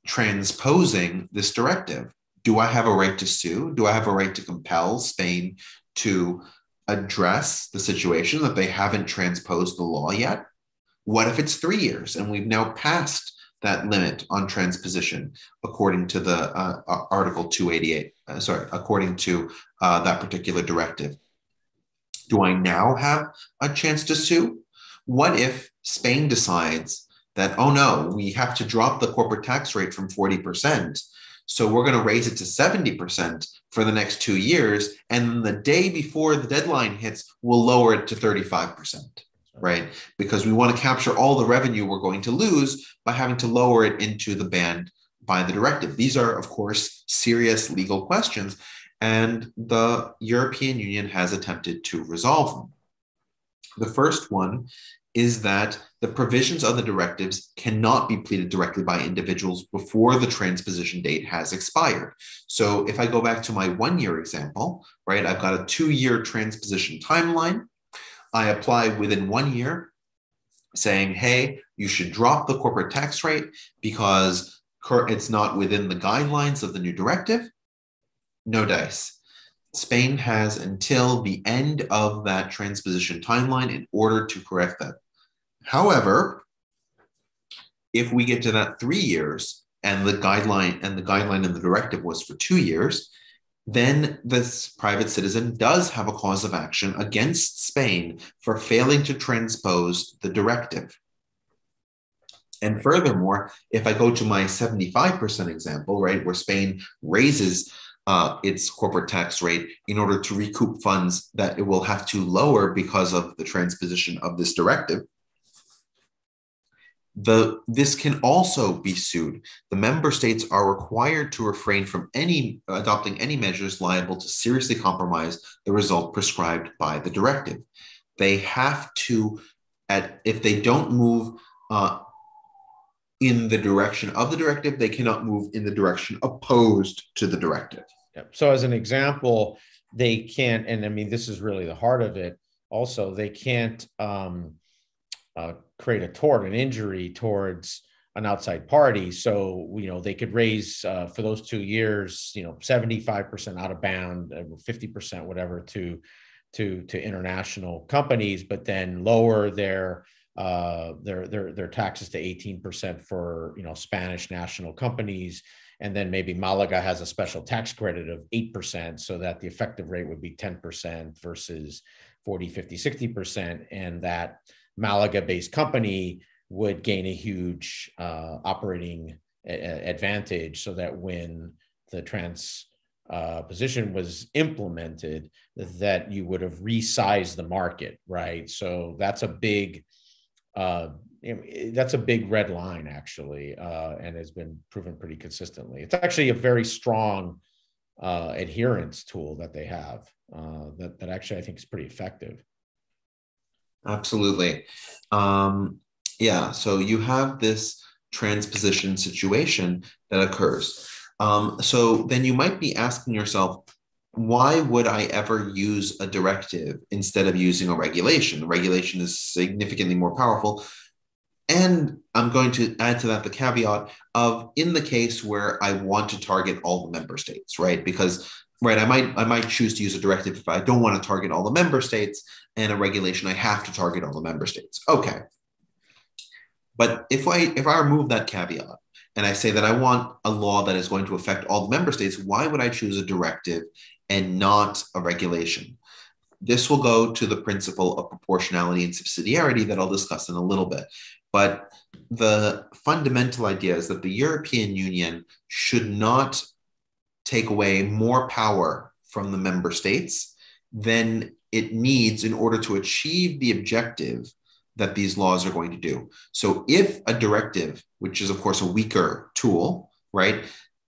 transposing this directive. Do I have a right to sue? Do I have a right to compel Spain to address the situation that they haven't transposed the law yet? What if it's three years and we've now passed that limit on transposition according to the uh, uh Article 288? Uh, sorry, according to uh, that particular directive. Do I now have a chance to sue? What if Spain decides that, oh no, we have to drop the corporate tax rate from 40%? So we're going to raise it to 70% for the next two years. And the day before the deadline hits, we'll lower it to 35%, right? Because we want to capture all the revenue we're going to lose by having to lower it into the band by the directive. These are, of course, serious legal questions. And the European Union has attempted to resolve them. The first one is that the provisions of the directives cannot be pleaded directly by individuals before the transposition date has expired. So if I go back to my one year example, right, I've got a two year transposition timeline. I apply within one year saying, hey, you should drop the corporate tax rate because it's not within the guidelines of the new directive. No dice. Spain has until the end of that transposition timeline in order to correct that. However, if we get to that three years and the guideline and the guideline in the directive was for two years, then this private citizen does have a cause of action against Spain for failing to transpose the directive. And furthermore, if I go to my 75% example, right, where Spain raises uh, its corporate tax rate in order to recoup funds that it will have to lower because of the transposition of this directive. The, this can also be sued. The member states are required to refrain from any adopting any measures liable to seriously compromise the result prescribed by the directive. They have to, at if they don't move uh, in the direction of the directive, they cannot move in the direction opposed to the directive. Yep. So as an example, they can't, and I mean, this is really the heart of it. Also, they can't um, uh, create a tort, an injury towards an outside party. So, you know, they could raise uh, for those two years, you know, 75% out of bound, 50%, uh, whatever to, to, to international companies, but then lower their, uh, their, their, their taxes to 18% for, you know, Spanish national companies and then maybe Malaga has a special tax credit of 8% so that the effective rate would be 10% versus 40, 50, 60%. And that Malaga based company would gain a huge uh, operating a- advantage so that when the trans uh, position was implemented, that you would have resized the market, right? So that's a big uh, you know, that's a big red line actually, uh, and has been proven pretty consistently. It's actually a very strong uh, adherence tool that they have uh, that that actually I think is pretty effective. Absolutely, um, yeah. So you have this transposition situation that occurs. Um, so then you might be asking yourself, why would I ever use a directive instead of using a regulation? regulation is significantly more powerful. And I'm going to add to that the caveat of in the case where I want to target all the member states, right? Because right, I might I might choose to use a directive if I don't want to target all the member states, and a regulation I have to target all the member states. Okay. But if I if I remove that caveat and I say that I want a law that is going to affect all the member states, why would I choose a directive and not a regulation? This will go to the principle of proportionality and subsidiarity that I'll discuss in a little bit. But the fundamental idea is that the European Union should not take away more power from the member states than it needs in order to achieve the objective that these laws are going to do. So if a directive, which is of course a weaker tool, right,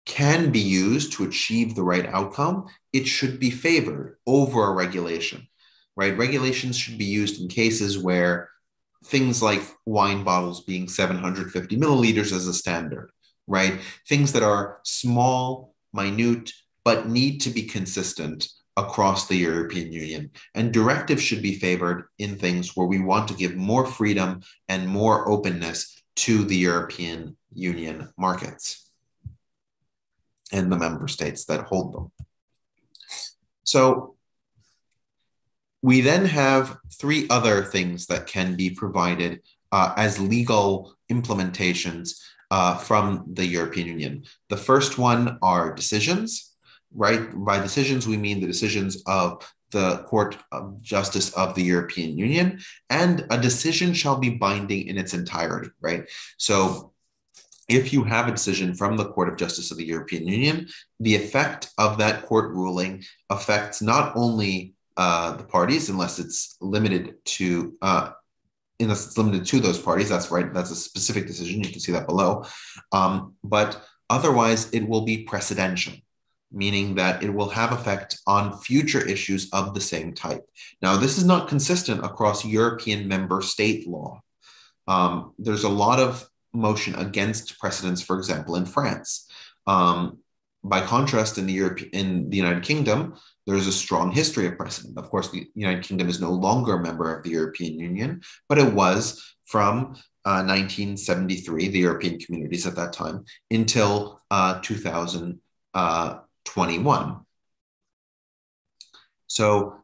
can be used to achieve the right outcome, it should be favored over a regulation, right? Regulations should be used in cases where things like wine bottles being 750 milliliters as a standard, right? Things that are small, minute, but need to be consistent across the European Union. And directives should be favored in things where we want to give more freedom and more openness to the European Union markets and the member states that hold them. So we then have three other things that can be provided uh, as legal implementations uh, from the European Union. The first one are decisions right? By decisions, we mean the decisions of the Court of Justice of the European Union, and a decision shall be binding in its entirety, right? So if you have a decision from the Court of Justice of the European Union, the effect of that court ruling affects not only uh, the parties, unless it's limited to uh, unless it's limited to those parties. That's right. That's a specific decision. You can see that below. Um, but otherwise, it will be precedential meaning that it will have effect on future issues of the same type. Now, this is not consistent across European member state law. Um, there's a lot of motion against precedents, for example, in France. Um, by contrast, in the Europe, in the United Kingdom, there's a strong history of precedent. Of course, the United Kingdom is no longer a member of the European Union, but it was from uh, 1973, the European communities at that time, until uh, 2000. Uh, 21. So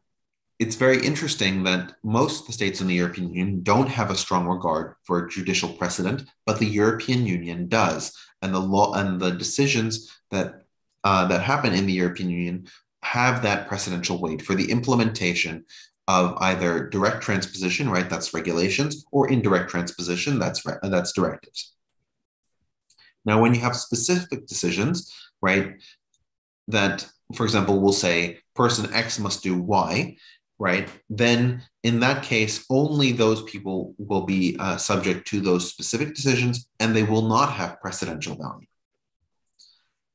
it's very interesting that most of the states in the European Union don't have a strong regard for judicial precedent, but the European Union does, and the law and the decisions that uh, that happen in the European Union have that precedential weight for the implementation of either direct transposition, right? That's regulations, or indirect transposition, that's that's directives. Now, when you have specific decisions, right, that, for example, will say person X must do Y, right? Then in that case, only those people will be uh, subject to those specific decisions and they will not have precedential value.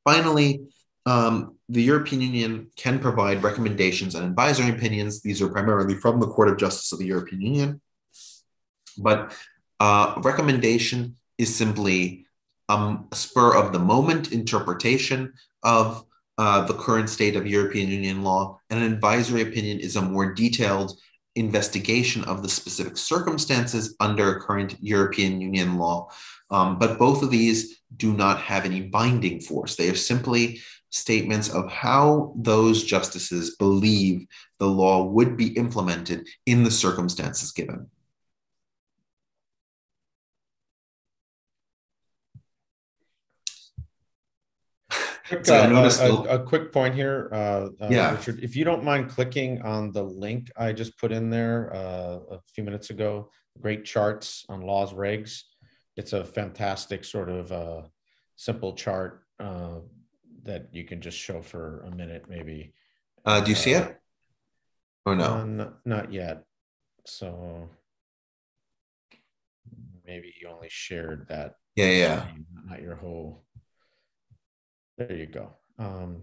Finally, um, the European Union can provide recommendations and advisory opinions. These are primarily from the Court of Justice of the European Union. But uh, recommendation is simply um, a spur of the moment interpretation of uh, the current state of European Union law, and an advisory opinion is a more detailed investigation of the specific circumstances under current European Union law. Um, but both of these do not have any binding force. They are simply statements of how those justices believe the law would be implemented in the circumstances given. Quick, so uh, a, a, quick point here, uh, uh, yeah. Richard. If you don't mind clicking on the link I just put in there uh, a few minutes ago, great charts on laws regs. It's a fantastic sort of uh, simple chart uh, that you can just show for a minute, maybe. do you see it or no? Not, not yet. So maybe you only shared that. Yeah, yeah. Not your whole. There you go. Um,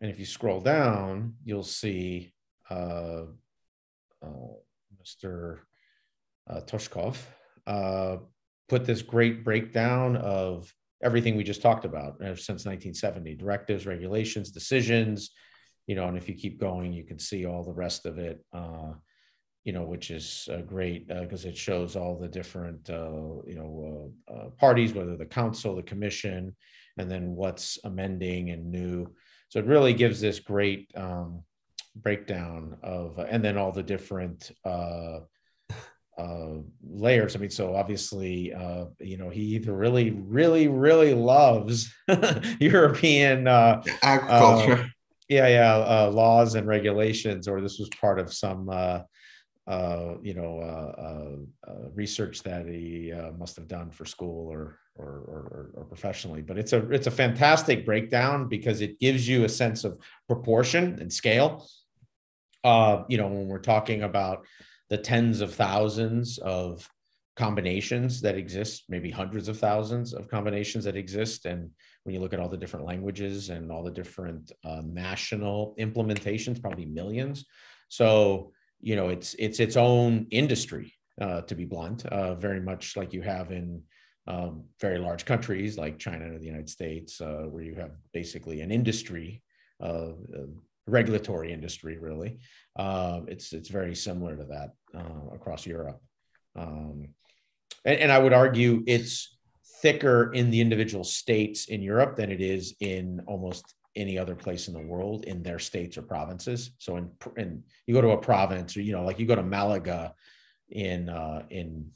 and if you scroll down, you'll see uh, uh, Mr. Uh, Toshkov uh, put this great breakdown of everything we just talked about uh, since 1970 directives, regulations, decisions. You know, and if you keep going, you can see all the rest of it. Uh, you know, which is uh, great because uh, it shows all the different, uh, you know, uh, parties, whether the council, the commission, and then what's amending and new. So it really gives this great um, breakdown of, and then all the different uh, layers. I mean, so obviously, uh, you know, he either really, really, really loves European uh, agriculture. Uh, yeah, yeah, uh, laws and regulations, or this was part of some, uh, uh, you know, uh, uh, uh, research that he uh, must have done for school or, or, or or professionally. But it's a it's a fantastic breakdown because it gives you a sense of proportion and scale. Uh, you know, when we're talking about the tens of thousands of combinations that exist, maybe hundreds of thousands of combinations that exist. And when you look at all the different languages and all the different uh, national implementations, probably millions. So, you know, it's it's its own industry, uh, to be blunt, uh, very much like you have in um, very large countries like China or the United States, uh, where you have basically an industry regulatory industry, really. Uh, it's it's very similar to that uh, across Europe, um, and, and I would argue it's thicker in the individual states in Europe than it is in almost any other place in the world in their states or provinces. So in in you go to a province or you know like you go to Malaga in uh, in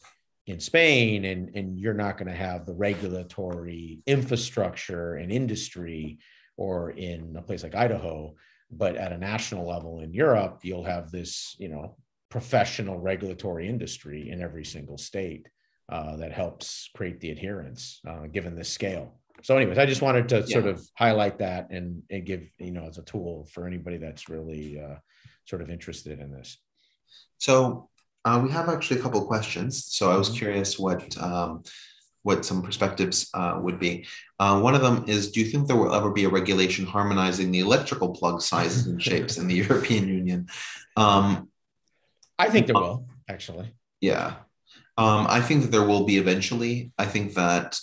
in Spain and and you're not going to have the regulatory infrastructure and industry or in a place like Idaho but at a national level in Europe, you'll have this, you know, professional regulatory industry in every single state uh, that helps create the adherence uh, given this scale. So, anyways, I just wanted to yeah. sort of highlight that and, and give, you know, as a tool for anybody that's really uh, sort of interested in this. So, uh, we have actually a couple of questions. So, I was mm-hmm. curious what um, what some perspectives uh, would be. Uh, one of them is Do you think there will ever be a regulation harmonizing the electrical plug sizes and shapes in the European Union? Um, I think there will, actually. Yeah. Um, I think that there will be eventually. I think that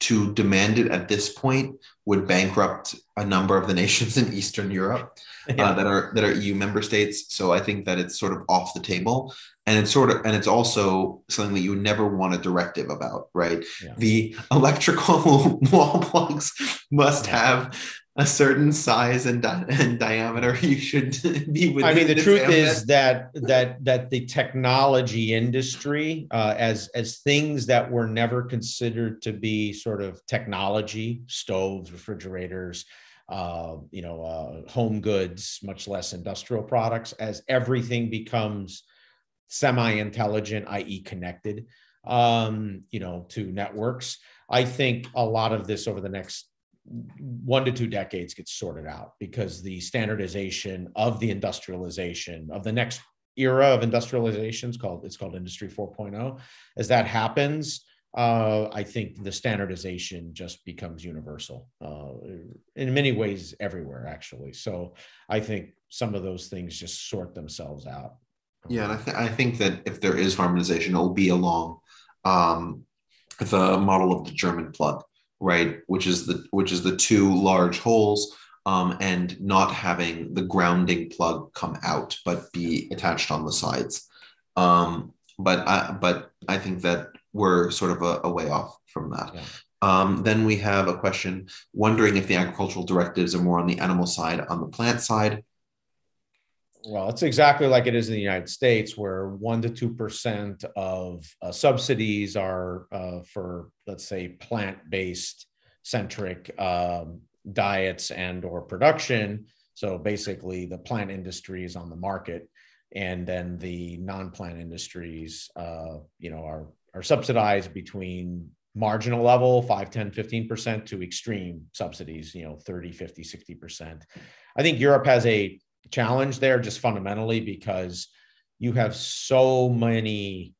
to demand it at this point would bankrupt a number of the nations in Eastern Europe uh, yeah. that are that are EU member states. So I think that it's sort of off the table, and it's sort of and it's also something that you never want a directive about, right? Yeah. The electrical wall plugs must yeah. have a certain size and, di- and diameter you should be with i mean the truth is that that that the technology industry uh, as as things that were never considered to be sort of technology stoves refrigerators uh, you know uh, home goods much less industrial products as everything becomes semi-intelligent i.e connected um, you know to networks. I think a lot of this over the next one to two decades gets sorted out because the standardization of the industrialization of the next era of industrialization is called it's called industry 4.0 as that happens uh, i think the standardization just becomes universal uh, in many ways everywhere actually. So i think some of those things just sort themselves out yeah and i, th- I think that if there is harmonization it will be along um, the model of the german plug right which is the which is the two large holes um, and not having the grounding plug come out but be attached on the sides um, but I, but I think that we're sort of a, a way off from that. Yeah. Um, then we have a question wondering if the agricultural directives are more on the animal side, on the plant side. Well, it's exactly like it is in the United States, where one to two percent of uh, subsidies are uh, for, let's say, plant-based centric um, diets and or production. So basically, the plant industry is on the market, and then the non-plant industries, uh, you know, are are subsidized between marginal level 5 10 15% to extreme subsidies you know 30 50 60% i think europe has a challenge there just fundamentally because you have so many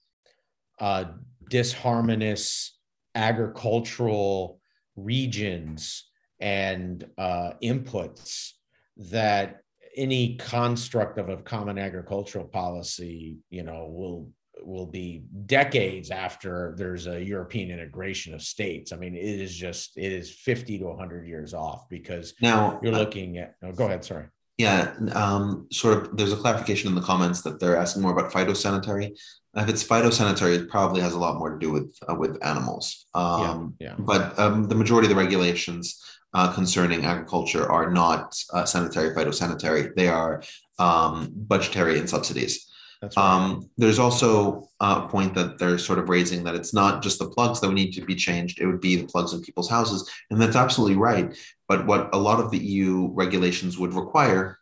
uh, disharmonious agricultural regions and uh, inputs that any construct of a common agricultural policy, you know, will will be decades after there's a European integration of states. I mean, it is just it is 50 to 100 years off because now you're looking at. Oh, go ahead. Sorry. Yeah, um, sort of. There's a clarification in the comments that they're asking more about phytosanitary. If it's phytosanitary, it probably has a lot more to do with uh, with animals. Um, yeah, yeah. But um, the majority of the regulations uh, concerning agriculture are not uh, sanitary phytosanitary. They are um, budgetary and subsidies. Right. Um, there's also a point that they're sort of raising that it's not just the plugs that we need to be changed, it would be the plugs in people's houses. And that's absolutely right. But what a lot of the EU regulations would require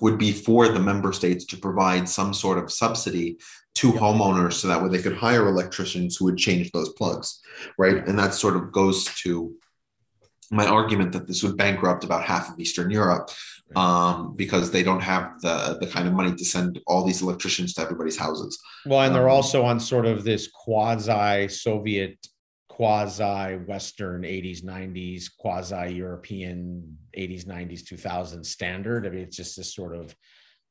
would be for the member states to provide some sort of subsidy to homeowners so that way they could hire electricians who would change those plugs, right? And that sort of goes to my argument that this would bankrupt about half of Eastern Europe um, because they don't have the the kind of money to send all these electricians to everybody's houses. Well, and they're um, also on sort of this quasi Soviet, quasi Western 80s, 90s, quasi European 80s, 90s, 2000s standard. I mean, it's just this sort of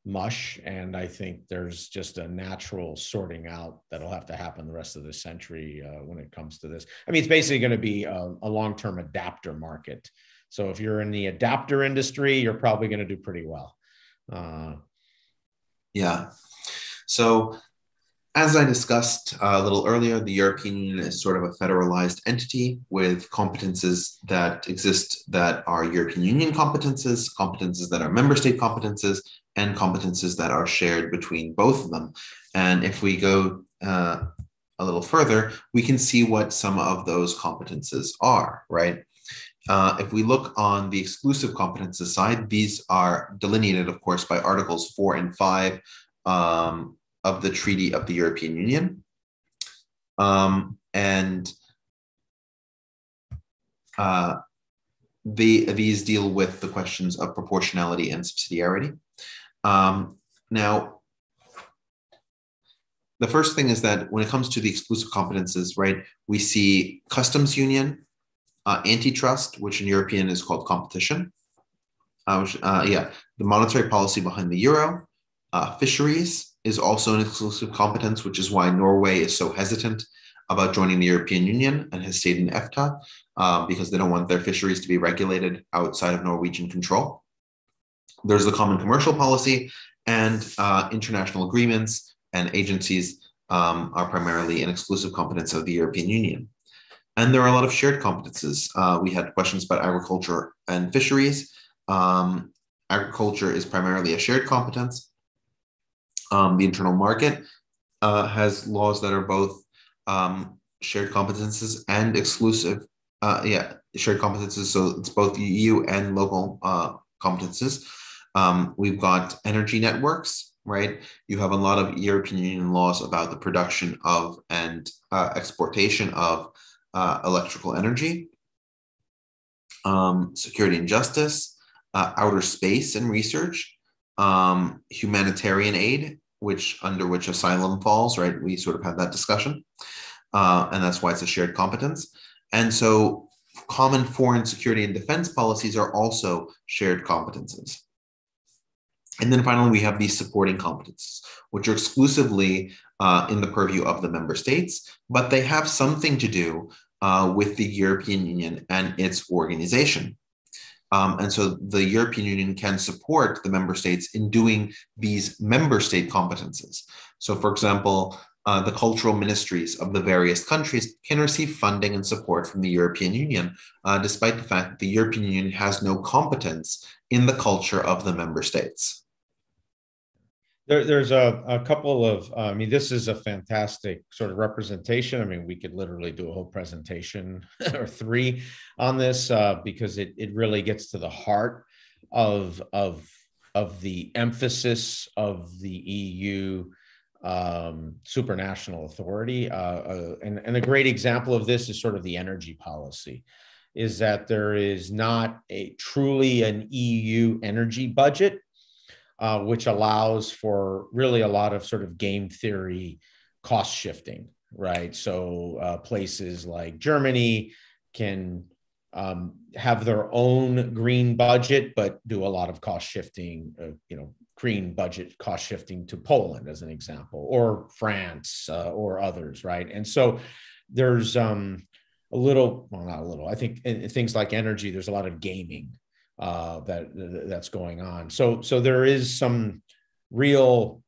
mush. And I think there's just a natural sorting out that'll have to happen the rest of the century uh, when it comes to this. I mean, it's basically going to be a, a long term adapter market. So if you're in the adapter industry, you're probably going to do pretty well. Uh, yeah. So as I discussed uh, a little earlier, the European Union is sort of a federalized entity with competences that exist that are European Union competences, competences that are member state competences, and competences that are shared between both of them. And if we go uh, a little further, we can see what some of those competences are, right? Uh, if we look on the exclusive competences side, these are delineated, of course, by Articles 4 and 5 um, of the Treaty of the European Union. Um, and uh, the, these deal with the questions of proportionality and subsidiarity. Um, now, the first thing is that when it comes to the exclusive competences, right, we see customs union, uh, antitrust, which in European is called competition. Uh, which, uh, yeah, the monetary policy behind the euro, uh, fisheries is also an exclusive competence, which is why Norway is so hesitant about joining the European Union and has stayed in EFTA uh, because they don't want their fisheries to be regulated outside of Norwegian control. There's the common commercial policy and uh, international agreements and agencies um, are primarily an exclusive competence of the European Union. And there are a lot of shared competences. Uh, we had questions about agriculture and fisheries. Um, agriculture is primarily a shared competence. Um, the internal market uh, has laws that are both um, shared competences and exclusive. Uh, yeah, shared competences. So it's both EU and local uh, competences. Um, we've got energy networks, right? You have a lot of European Union laws about the production of and uh, exportation of uh, electrical energy, um, security and justice, uh, outer space and research, um, humanitarian aid, which under which asylum falls, right? We sort of had that discussion, uh, and that's why it's a shared competence. And so, common foreign security and defense policies are also shared competences. And then finally, we have these supporting competences, which are exclusively uh, in the purview of the member states, but they have something to do uh, with the European Union and its organization. Um, and so the European Union can support the member states in doing these member state competences. So, for example, uh, the cultural ministries of the various countries can receive funding and support from the European Union, uh, despite the fact that the European Union has no competence in the culture of the member states. There, there's a, a couple of, uh, I mean, this is a fantastic sort of representation. I mean, we could literally do a whole presentation or three on this uh, because it, it really gets to the heart of, of, of the emphasis of the EU um, supranational authority. Uh, uh, and, and a great example of this is sort of the energy policy is that there is not a truly an EU energy budget uh, which allows for really a lot of sort of game theory cost shifting. right? So uh, places like Germany can um, have their own green budget, but do a lot of cost shifting, uh, you know, green budget cost shifting to Poland as an example, or France uh, or others, right? And so there's um, a little, well, not a little. I think in things like energy, there's a lot of gaming uh, that that's going on. So so there is some real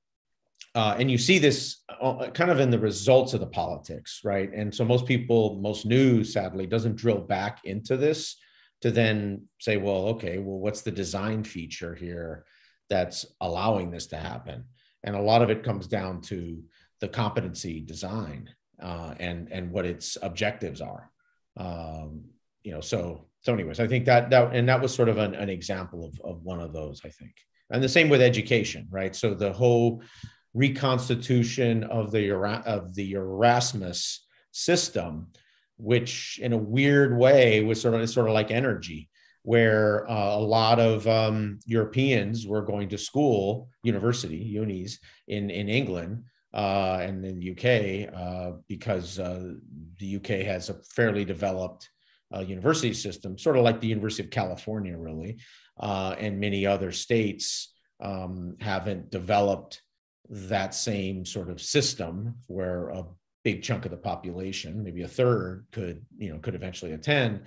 uh, and you see this uh, kind of in the results of the politics, right? And so most people, most news, sadly, doesn't drill back into this to then say, well, okay, well, what's the design feature here that's allowing this to happen? And a lot of it comes down to the competency design uh, and and what its objectives are. Um, you know, so so anyways, I think that that and that was sort of an, an example of of one of those, I think. And the same with education, right? So the whole reconstitution of the of the Erasmus system, which in a weird way was sort of sort of like energy, where uh, a lot of um, Europeans were going to school, university, unis in in England uh, and in the UK uh, because uh, the UK has a fairly developed uh, university system, sort of like the University of California, really, uh, and many other states um, haven't developed that same sort of system where a big chunk of the population, maybe a third, could you know could eventually attend,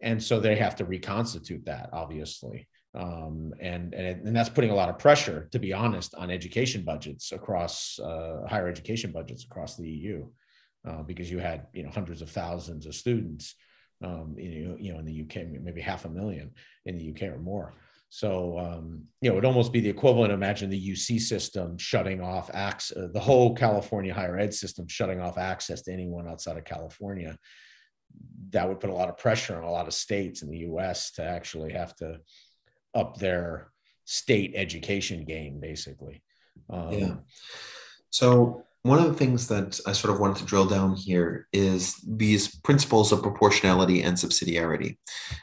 and so they have to reconstitute that, obviously. Um, and, and and that's putting a lot of pressure, to be honest, on education budgets across uh, higher education budgets across the EU, uh, because you had you know hundreds of thousands of students, um, you know, you know in the UK, maybe half a million in the UK or more. So, um, you know, it would almost be the equivalent. Imagine the UC system shutting off access, uh, the whole California higher ed system shutting off access to anyone outside of California. That would put a lot of pressure on a lot of states in the US to actually have to up their state education game, basically. Um, yeah. So, one of the things that I sort of wanted to drill down here is these principles of proportionality and subsidiarity.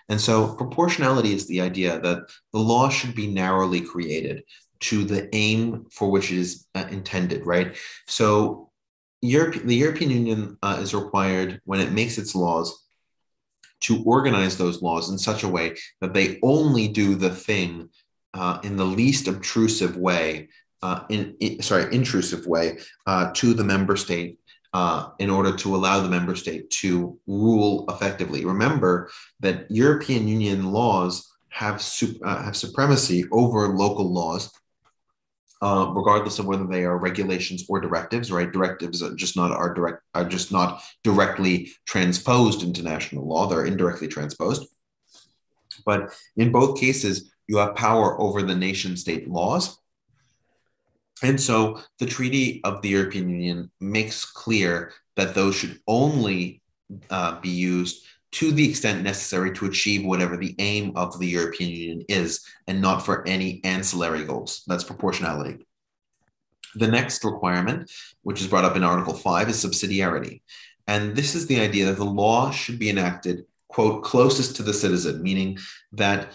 And so, proportionality is the idea that the law should be narrowly created to the aim for which it is uh, intended, right? So, Europe, the European Union uh, is required when it makes its laws to organize those laws in such a way that they only do the thing uh, in the least obtrusive way uh, in, in, sorry intrusive way uh, to the member state uh, in order to allow the member state to rule effectively. Remember that European Union laws have uh, have supremacy over local laws. Uh, regardless of whether they are regulations or directives, right? Directives are just not are direct are just not directly transposed into national law; they're indirectly transposed. But in both cases, you have power over the nation state laws, and so the Treaty of the European Union makes clear that those should only uh, be used to the extent necessary to achieve whatever the aim of the European Union is, and not for any ancillary goals. That's proportionality. The next requirement, which is brought up in Article 5, is subsidiarity. And this is the idea that the law should be enacted, quote, closest to the citizen, meaning that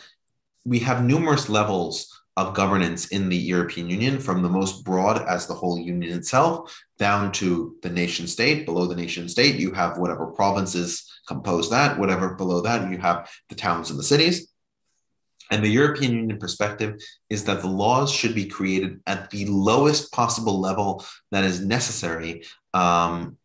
we have numerous levels of governance in the European Union, from the most broad as the whole union itself, down to the nation state. Below the nation state, you have whatever provinces compose that, whatever below that, you have the towns and the cities. And the European Union perspective is that the laws should be created at the lowest possible level that is necessary. Um,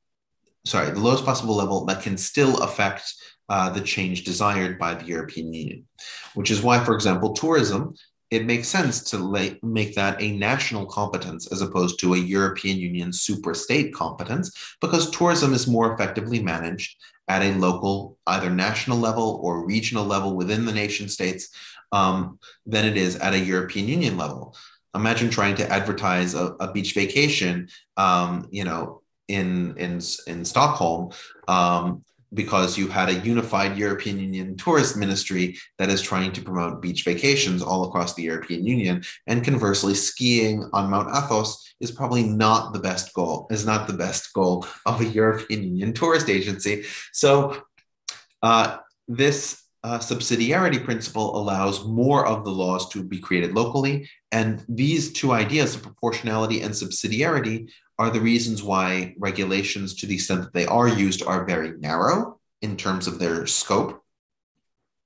sorry, the lowest possible level that can still affect uh, the change desired by the European Union, which is why, for example, tourism it makes sense to lay, make that a national competence as opposed to a European Union super state competence because tourism is more effectively managed at a local, either national level or regional level within the nation states um, than it is at a European Union level. Imagine trying to advertise a, a beach vacation, um, you know, in in in Stockholm um, because you had a unified European Union tourist ministry that is trying to promote beach vacations all across the European Union. And conversely, skiing on Mount Athos is probably not the best goal, is not the best goal of a European Union tourist agency. So uh, this uh, subsidiarity principle allows more of the laws to be created locally. And these two ideas of proportionality and subsidiarity are the reasons why regulations, to the extent that they are used, are very narrow in terms of their scope.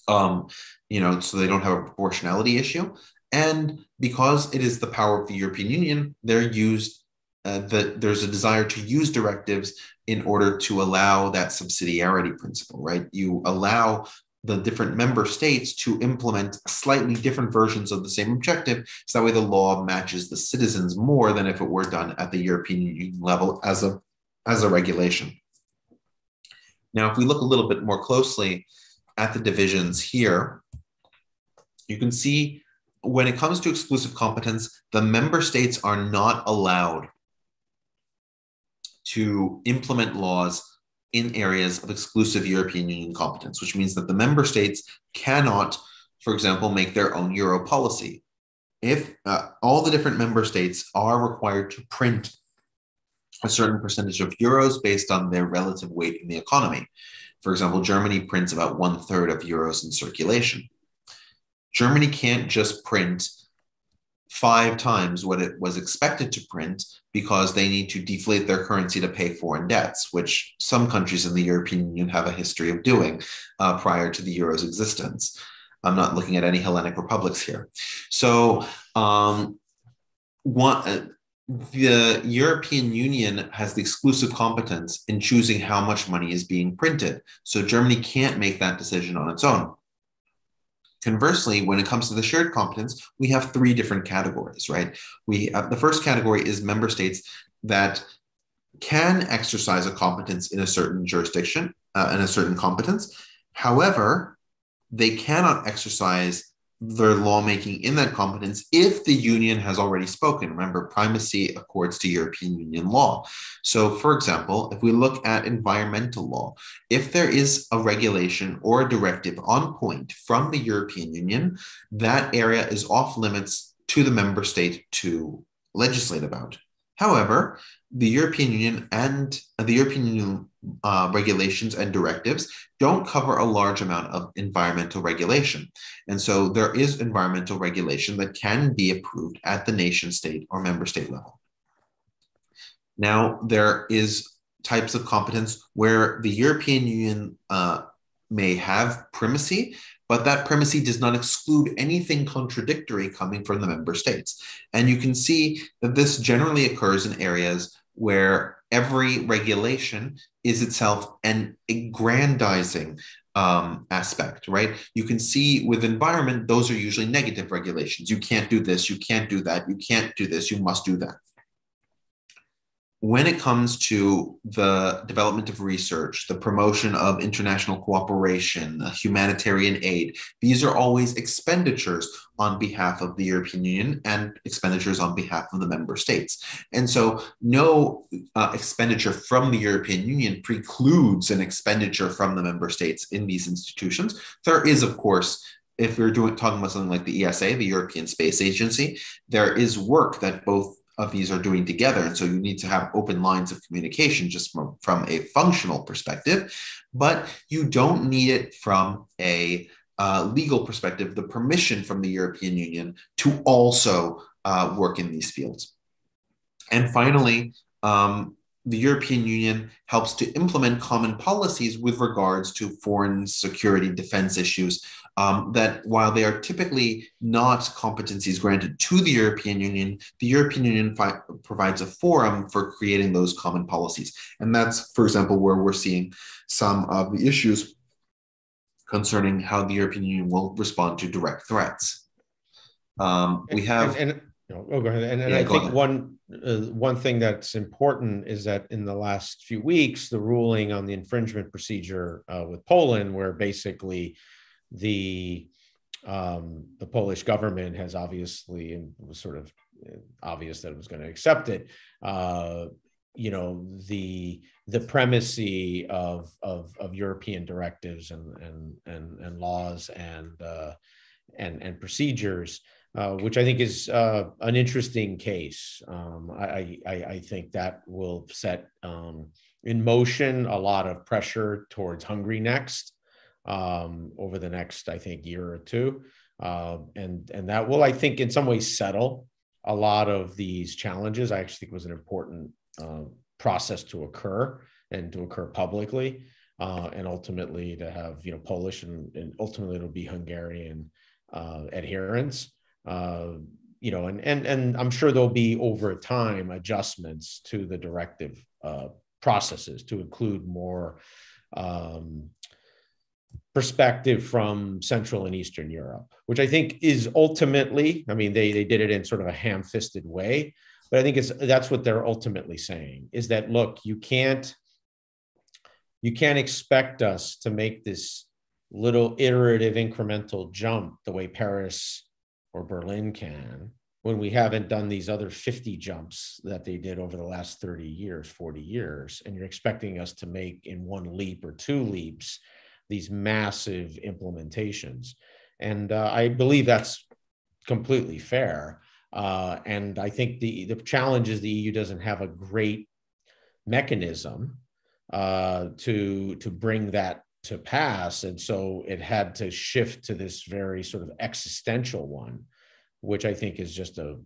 Um, you know, so they don't have a proportionality issue. And because it is the power of the European Union, they're used, uh, that there's a desire to use directives in order to allow that subsidiarity principle, right? You allow the different member states to implement slightly different versions of the same objective. So that way the law matches the citizens more than if it were done at the European Union level as a, as a regulation. Now, if we look a little bit more closely at the divisions here, you can see when it comes to exclusive competence, the member states are not allowed to implement laws in areas of exclusive European Union competence, which means that the member states cannot, for example, make their own euro policy. If uh, all the different member states are required to print a certain percentage of euros based on their relative weight in the economy. For example, Germany prints about one third of euros in circulation. Germany can't just print five times what it was expected to print because they need to deflate their currency to pay foreign debts, which some countries in the European Union have a history of doing uh, prior to the euro's existence. I'm not looking at any Hellenic republics here. So, um, one, uh, the European Union has the exclusive competence in choosing how much money is being printed. So, Germany can't make that decision on its own. Conversely, when it comes to the shared competence, we have three different categories, right? We have, the first category is member states that can exercise a competence in a certain jurisdiction uh, and a certain competence. However, they cannot exercise their lawmaking in that competence if the union has already spoken. Remember, primacy accords to European Union law. So, for example, if we look at environmental law, if there is a regulation or a directive on point from the European Union, that area is off limits to the member state to legislate about. However, the European Union and the European Union uh, regulations and directives don't cover a large amount of environmental regulation. And so there is environmental regulation that can be approved at the nation state or member state level. Now, there is types of competence where the European Union uh, may have primacy, but that primacy does not exclude anything contradictory coming from the member states. And you can see that this generally occurs in areas where every regulation is itself an aggrandizing um, aspect, right? You can see with environment, those are usually negative regulations. You can't do this, you can't do that, you can't do this, you must do that when it comes to the development of research, the promotion of international cooperation, humanitarian aid, these are always expenditures on behalf of the European Union and expenditures on behalf of the member states. And so, no uh, expenditure from the European Union precludes an expenditure from the member states in these institutions. There is, of course, if we're doing talking about something like the ESA, the European Space Agency, there is work that both of these are doing together. And so you need to have open lines of communication just from, from a functional perspective, but you don't need it from a uh, legal perspective, the permission from the European Union to also uh, work in these fields. And finally, um, the European Union helps to implement common policies with regards to foreign security defense issues um, that while they are typically not competencies granted to the European Union, the European Union fi- provides a forum for creating those common policies. And that's, for example, where we're seeing some of the issues concerning how the European Union will respond to direct threats. Um, we have. And, and, oh, go ahead. And, and yeah, I think one uh, one thing that's important is that in the last few weeks, the ruling on the infringement procedure uh, with Poland, where basically the um, the Polish government has obviously and was sort of uh, obvious that it was going to accept it. Uh, you know the the primacy of of, of European directives and and and, and laws and uh, and and procedures, uh, which I think is uh, an interesting case. Um, I, I, I think that will set um, in motion a lot of pressure towards Hungary next um, over the next, I think, year or two. Uh, and and that will, I think, in some ways settle a lot of these challenges. I actually think was an important uh, process to occur and to occur publicly, uh, and ultimately to have you know Polish and, and ultimately it'll be Hungarian uh, adherence. Uh, you know, and and and I'm sure there'll be over time adjustments to the directive uh, processes to include more um, perspective from Central and Eastern Europe, which I think is ultimately, I mean, they they did it in sort of a ham-fisted way, but I think it's that's what they're ultimately saying is that look, you can't you can't expect us to make this little iterative incremental jump the way Paris or Berlin can when we haven't done these other 50 jumps that they did over the last 30 years, 40 years, and you're expecting us to make in one leap or two leaps these massive implementations. And uh, I believe that's completely fair. Uh, and I think the, the challenge is the EU doesn't have a great mechanism uh, to, to bring that to pass. And so it had to shift to this very sort of existential one which I think is just a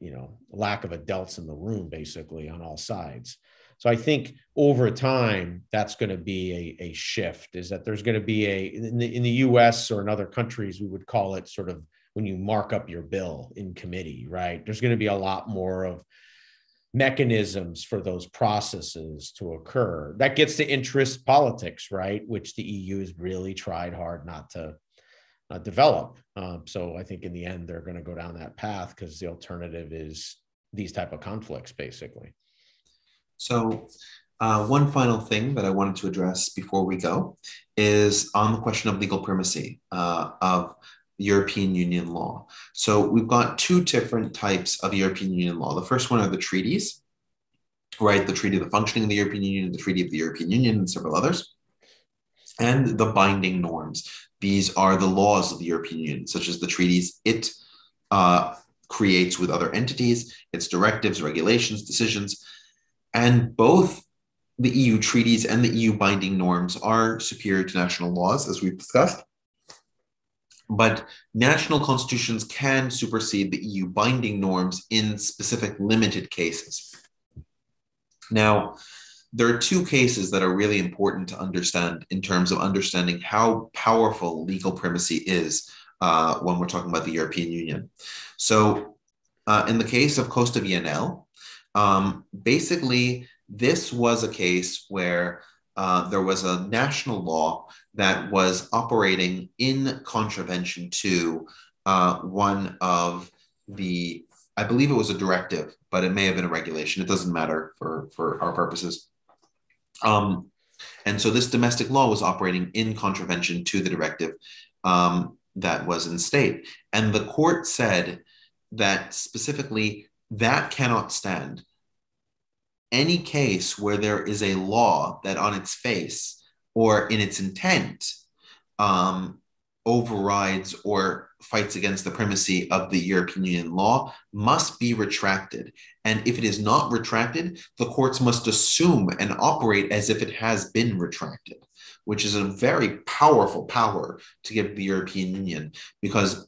you know lack of adults in the room basically on all sides. So I think over time that's going to be a, a shift. Is that there's going to be a in the, in the U.S. or in other countries we would call it sort of when you mark up your bill in committee, right? There's going to be a lot more of mechanisms for those processes to occur. That gets to interest politics, right? Which the EU has really tried hard not to uh, develop. Um, so I think in the end they're going to go down that path because the alternative is these type of conflicts, basically. So uh, one final thing that I wanted to address before we go is on the question of legal primacy uh, of European Union law. So we've got two different types of European Union law. The first one are the treaties, right? The Treaty of the Functioning of the European Union, the Treaty of the European Union, and several others, and the binding norms. These are the laws of the European Union, such as the treaties it uh, creates with other entities, its directives, regulations, decisions. And both the EU treaties and the EU binding norms are superior to national laws, as we've discussed. But national constitutions can supersede the EU binding norms in specific limited cases. Now, there are two cases that are really important to understand in terms of understanding how powerful legal primacy is uh, when we're talking about the European Union. So, uh, in the case of Costa v ENEL, um, basically, this was a case where uh, there was a national law that was operating in contravention to uh, one of the, I believe it was a directive, but it may have been a regulation. It doesn't matter for, for our purposes. Um, and so this domestic law was operating in contravention to the directive um, that was in state. And the court said that specifically that cannot stand. Any case where there is a law that on its face or in its intent um, overrides or fights against the primacy of the European Union law must be retracted. And if it is not retracted, the courts must assume and operate as if it has been retracted, which is a very powerful power to give the European Union because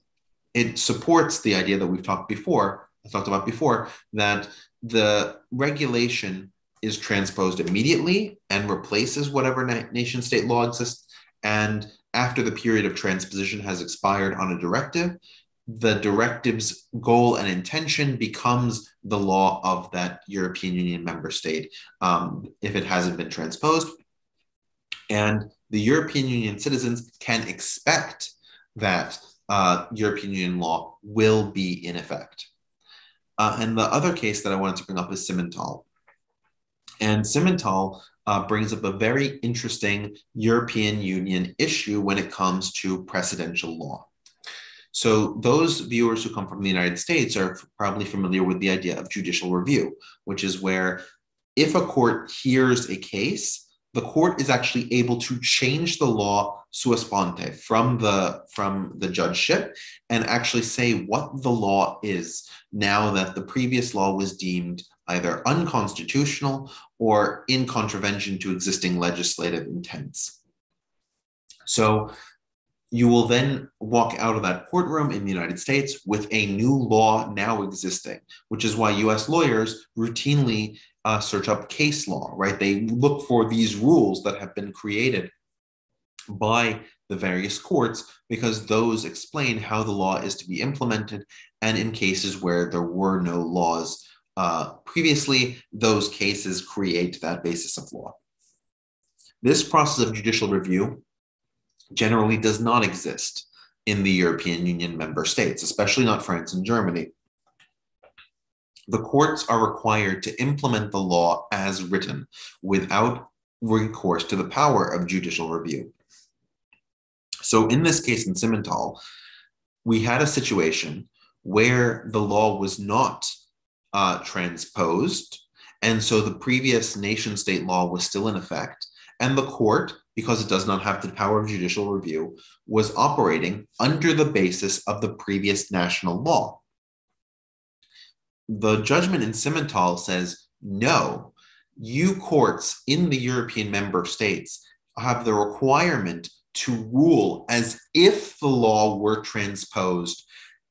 it supports the idea that we've talked before, I talked about before, that the regulation is transposed immediately and replaces whatever nation state law exists and after the period of transposition has expired on a directive, the directive's goal and intention becomes the law of that European Union member state um, if it hasn't been transposed. And the European Union citizens can expect that uh, European Union law will be in effect. Uh, and the other case that I wanted to bring up is Simmental. And Simmental uh, brings up a very interesting European Union issue when it comes to precedential law. So, those viewers who come from the United States are probably familiar with the idea of judicial review, which is where if a court hears a case, the court is actually able to change the law sua sponte from the from the judgeship and actually say what the law is now that the previous law was deemed either unconstitutional or in contravention to existing legislative intents. So you will then walk out of that courtroom in the United States with a new law now existing, which is why US lawyers routinely uh, search up case law, right? They look for these rules that have been created by the various courts because those explain how the law is to be implemented. And in cases where there were no laws uh, previously, those cases create that basis of law. This process of judicial review generally does not exist in the European Union member states, especially not France and Germany. The courts are required to implement the law as written without recourse to the power of judicial review. So, in this case in Simmental, we had a situation where the law was not uh, transposed. And so the previous nation state law was still in effect. And the court, because it does not have the power of judicial review, was operating under the basis of the previous national law. The judgment in Simmental says no, you courts in the European member states have the requirement to rule as if the law were transposed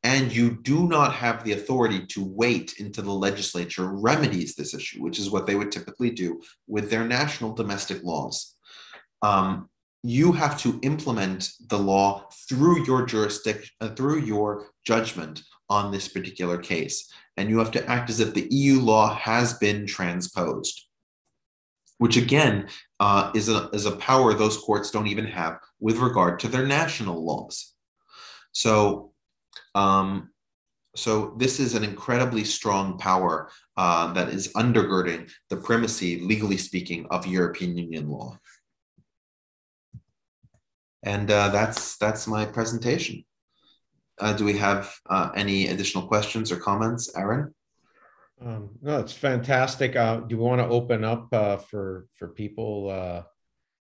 and you do not have the authority to wait until the legislature remedies this issue, which is what they would typically do with their national domestic laws. Um, you have to implement the law through your jurisdiction, uh, through your judgment on this particular case. And you have to act as if the EU law has been transposed, which again uh, is, a, is a power those courts don't even have with regard to their national laws. So um, so this is an incredibly strong power uh, that is undergirding the primacy, legally speaking, of European Union law. And uh, that's that's my presentation. Uh, do we have uh, any additional questions or comments, Aaron? Um, no, it's fantastic. Uh, do we want to open up uh, for for people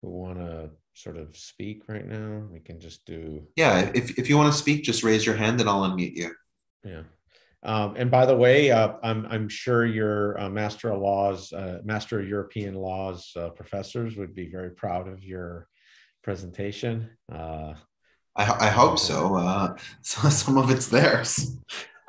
who want to sort of speak right now? We can just do. Yeah, if, if you want to speak, just raise your hand and I'll unmute you. Yeah. Um, and by the way, uh, I'm, I'm sure your uh, Master of Laws, uh, Master of European Laws uh, professors would be very proud of your presentation. I, I hope so. Uh, so. Some of it's theirs.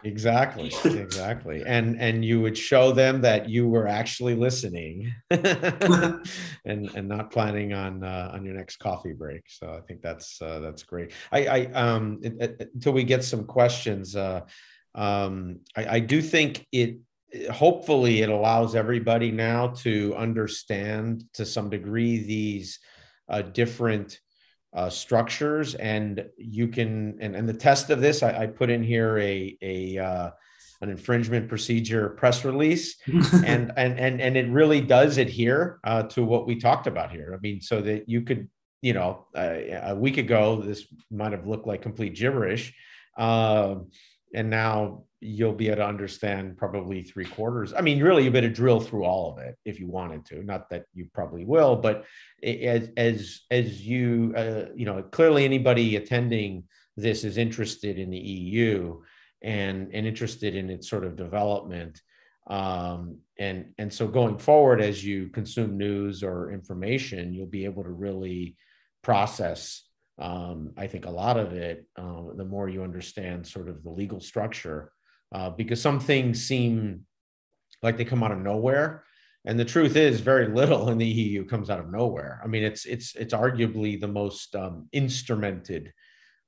Exactly, exactly. And and you would show them that you were actually listening and and not planning on uh, on your next coffee break. So I think that's uh, that's great. I I um it, it, until we get some questions uh um I, I do think it hopefully it allows everybody now to understand to some degree these uh, different uh, structures and you can and, and the test of this I, I put in here a a uh, an infringement procedure press release and and and and it really does adhere uh, to what we talked about here. I mean so that you could you know uh, a week ago this might have looked like complete gibberish um, and now you'll be able to understand probably three quarters. I mean, really, you better drill through all of it if you wanted to. Not that you probably will, but as as as you uh, you know, clearly anybody attending this is interested in the EU and and interested in its sort of development. Um, and and so going forward, as you consume news or information, you'll be able to really process um, I think a lot of it, uh, the more you understand sort of the legal structure, uh, because some things seem like they come out of nowhere, and the truth is, very little in the EU comes out of nowhere. I mean, it's it's it's arguably the most um, instrumented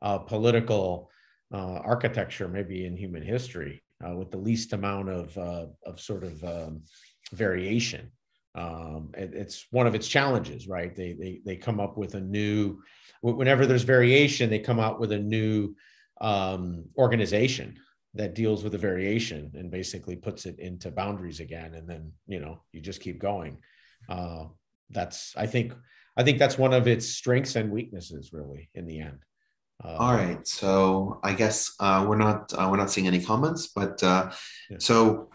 uh, political uh, architecture maybe in human history, uh, with the least amount of uh, of sort of um, variation. Um, it, it's one of its challenges, right? They they they come up with a new whenever there's variation, they come out with a new um, organization that deals with the variation and basically puts it into boundaries again. And then, you know, you just keep going. Uh, that's, I think, I think that's one of its strengths and weaknesses really in the end. Uh, All right, so I guess uh, we're not uh, we're not seeing any comments, but uh, yeah. so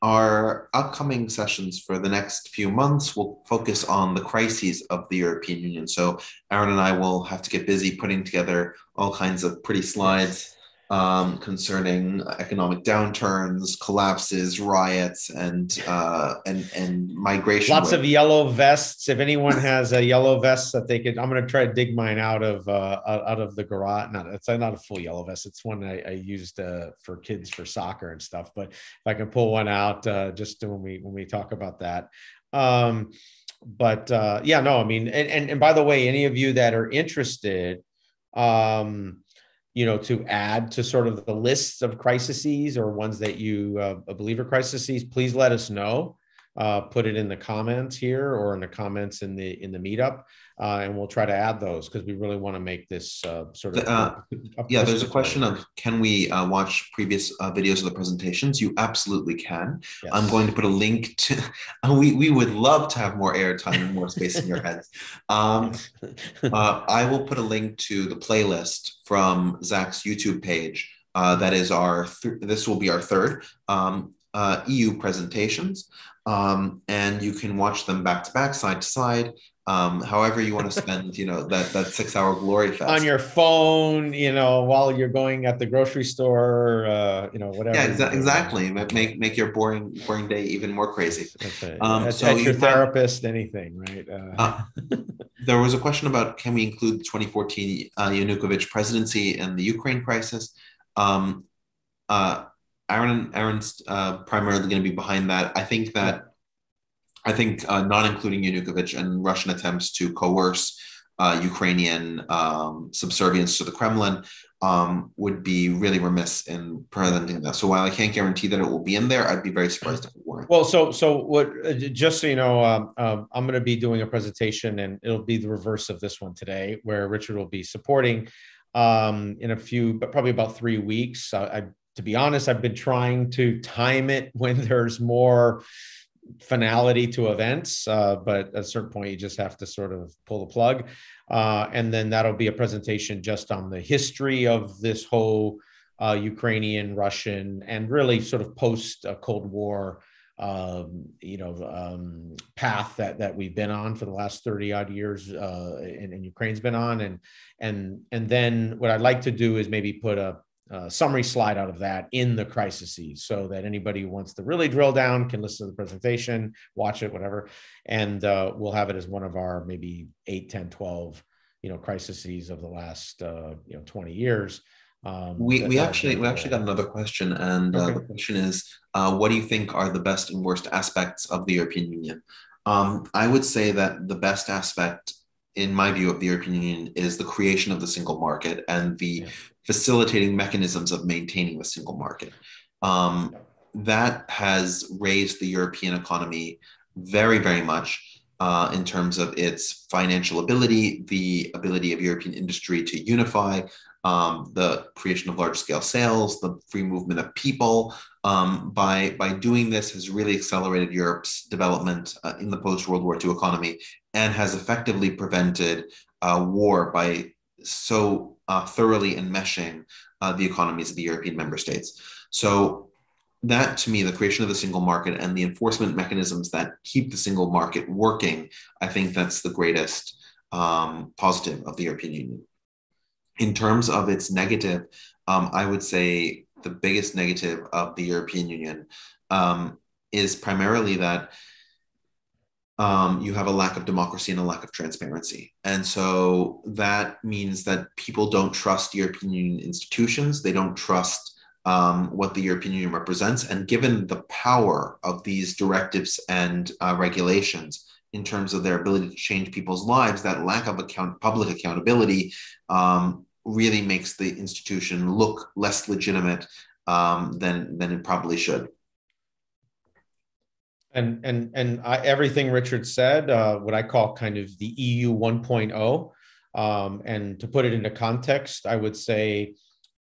our upcoming sessions for the next few months will focus on the crises of the European Union. So Aaron and I will have to get busy putting together all kinds of pretty slides. Um, concerning economic downturns, collapses, riots, and uh, and and migration. Lots of yellow vests. If anyone has a yellow vest that they could, I'm going to try to dig mine out of uh, out of the garage. Not it's not a full yellow vest. It's one I, I used uh, for kids for soccer and stuff. But if I can pull one out, uh, just when we when we talk about that. Um, but uh, yeah, no, I mean, and, and and by the way, any of you that are interested. Um, you know, to add to sort of the lists of crises or ones that you uh, believe are crises, please let us know. Uh, put it in the comments here or in the comments in the in the meetup, uh, and we'll try to add those because we really want to make this uh, sort of. Uh, yeah, there's a question of can we uh, watch previous uh, videos of the presentations? You absolutely can. Yes. I'm going to put a link to. we we would love to have more airtime and more space in your heads. Um, I will put a link to the playlist from Zach's YouTube page. that is our. Th- this will be our third. Um, EU presentations um, and you can watch them back to back, side to side. Um, however you want to spend, you know, that that six hour glory fest on your phone, you know, while you're going at the grocery store, uh, you know, whatever. Yeah, exa- exactly. Make make your boring boring day even more crazy. Okay. Um, so your therapist, anything, right? Uh, uh, there was a question about can we include the 2014 uh, Yanukovych presidency and the Ukraine crisis. Um, uh, Aaron Aaron's uh, primarily going to be behind that. I think that I think uh, not including Yanukovych and Russian attempts to coerce uh, Ukrainian um, subservience to the Kremlin um, would be really remiss in presenting that. So while I can't guarantee that it will be in there, I'd be very surprised if it weren't. Well, so so what? Uh, just so you know, um, um, I'm going to be doing a presentation, and it'll be the reverse of this one today, where Richard will be supporting um, in a few, but probably about three weeks. I to be honest, I've been trying to time it when there's more finality to events, uh, but at a certain point, you just have to sort of pull the plug. Uh, and then that'll be a presentation just on the history of this whole uh, Ukrainian, Russian, and really sort of post Cold War. Um, you know, um, path that that we've been on for the last thirty odd years, uh, and, and Ukraine's been on, and and and then what I'd like to do is maybe put a uh, summary slide out of that in the crises so that anybody who wants to really drill down can listen to the presentation, watch it, whatever. And uh, we'll have it as one of our maybe 8, 10, 12, you know, crises of the last, uh, you know, 20 years. Um, we we actually we actually got another question, and uh, okay. the question is, uh, what do you think are the best and worst aspects of the European Union? Um, I would say that the best aspect in my view of the European Union is the creation of the single market and the yeah. Facilitating mechanisms of maintaining the single market. Um, that has raised the European economy very, very much uh, in terms of its financial ability, the ability of European industry to unify, um, the creation of large scale sales, the free movement of people. Um, by, by doing this has really accelerated Europe's development uh, in the post World War II economy and has effectively prevented uh, war by so uh, thoroughly enmeshing uh, the economies of the European member states. So that to me, the creation of the single market and the enforcement mechanisms that keep the single market working, I think that's the greatest um, positive of the European Union in terms of its negative, um, I would say the biggest negative of the European Union um, is primarily that um, you have a lack of democracy and a lack of transparency. And so that means that people don't trust European Union institutions. They don't trust um, what the European Union represents. And given the power of these directives and uh, regulations, in terms of their ability to change people's lives, that lack of account, public accountability um, really makes the institution look less legitimate um, than than it probably should. And and and I, everything Richard said, uh, what I call kind of the EU 1.0. Um, and to put it into context, I would say,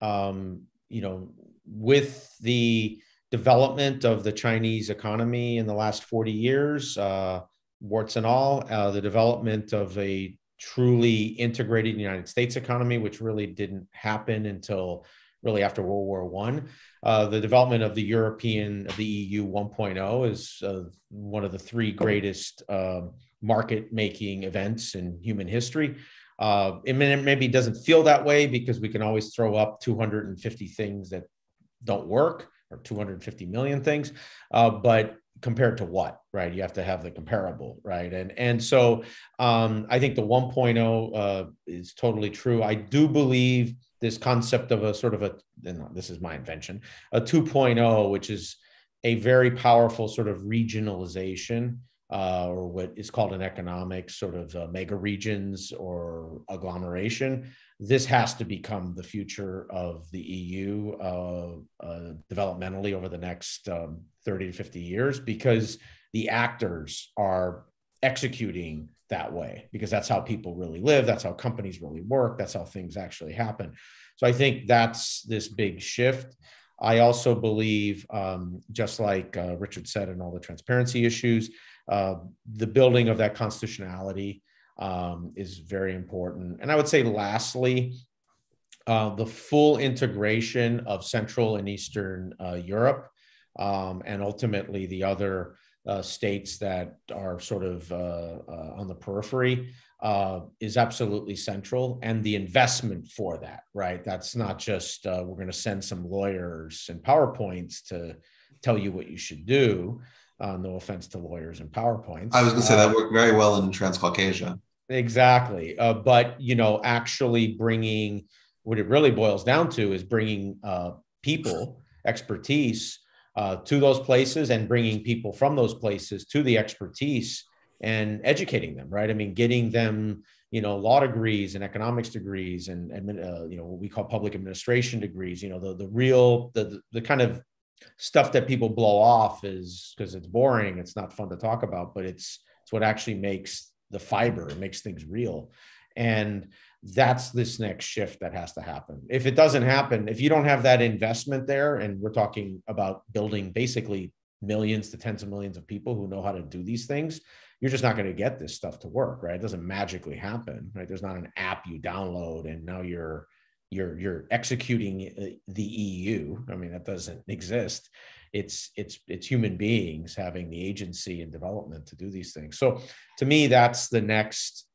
um, you know, with the development of the Chinese economy in the last 40 years, uh, warts and all, uh, the development of a truly integrated United States economy, which really didn't happen until really after World War One. Uh, the development of the European, of the EU 1.0 is uh, one of the three greatest uh, market-making events in human history. Uh, it maybe doesn't feel that way because we can always throw up 250 things that don't work or 250 million things. Uh, but compared to what, right? You have to have the comparable, right? And and so um, I think the 1.0 uh, is totally true. I do believe this concept of a sort of a, this is my invention, a 2.0, which is a very powerful sort of regionalization uh, or what is called an economic sort of uh, mega regions or agglomeration. This has to become the future of the EU uh, uh, developmentally over the next um, 30 to 50 years because the actors are executing that way because that's how people really live that's how companies really work that's how things actually happen so i think that's this big shift i also believe um, just like uh, richard said in all the transparency issues uh, the building of that constitutionality um, is very important. And I would say, lastly, uh, the full integration of Central and Eastern uh, Europe um, and ultimately the other uh, states that are sort of uh, uh, on the periphery uh, is absolutely central. And the investment for that, right? That's not just we're going to send some lawyers and PowerPoints to tell you what you should do. Uh, no offense to lawyers and PowerPoints. I was going to say that worked very well in Transcaucasia. Exactly. Uh, but, you know, actually bringing what it really boils down to is bringing uh, people, expertise uh, to those places and bringing people from those places to the expertise and educating them, right? I mean, getting them, you know, law degrees and economics degrees and, uh, you know, what we call public administration degrees, you know, the, the real, the, the kind of stuff that people blow off is because it's boring it's not fun to talk about but it's it's what actually makes the fiber it makes things real and that's this next shift that has to happen if it doesn't happen if you don't have that investment there and we're talking about building basically millions to tens of millions of people who know how to do these things you're just not going to get this stuff to work right it doesn't magically happen right there's not an app you download and now you're you're you're executing uh, the EU. I mean, that doesn't exist. It's it's it's human beings having the agency and development to do these things. So, to me, that's the next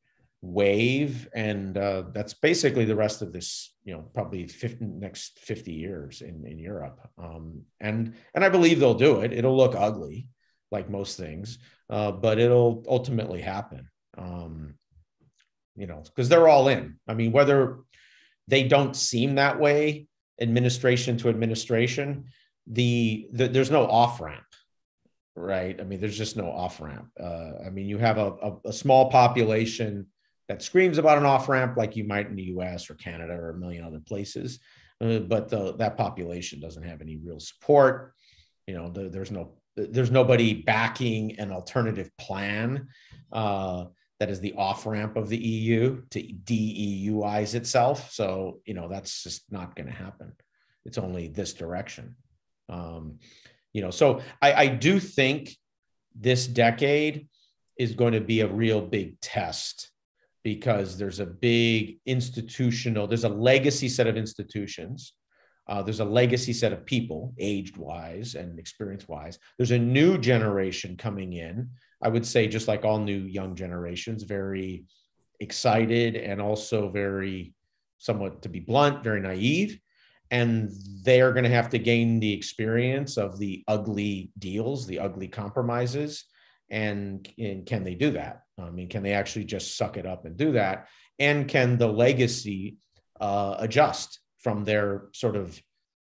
wave, and uh, that's basically the rest of this. You know, probably 50, next fifty years in in Europe. Um, and and I believe they'll do it. It'll look ugly, like most things, uh, but it'll ultimately happen. Um, you know, because they're all in. I mean, whether they don't seem that way administration to administration the, the there's no off ramp right i mean there's just no off ramp uh, i mean you have a, a, a, small population that screams about an off ramp like you might in the us or canada or a million other places uh, but the, that population doesn't have any real support you know the, there's no there's nobody backing an alternative plan uh, that is the off ramp of the EU to DEUize itself. So, you know, that's just not going to happen. It's only this direction. Um, you know, so I, I do think this decade is going to be a real big test because there's a big institutional, there's a legacy set of institutions. Uh, there's a legacy set of people, aged wise and experience wise. There's a new generation coming in I would say, just like all new young generations, very excited and also very, somewhat to be blunt, very naive. And they're going to have to gain the experience of the ugly deals, the ugly compromises. And, and can they do that? I mean, can they actually just suck it up and do that? And can the legacy uh, adjust from their sort of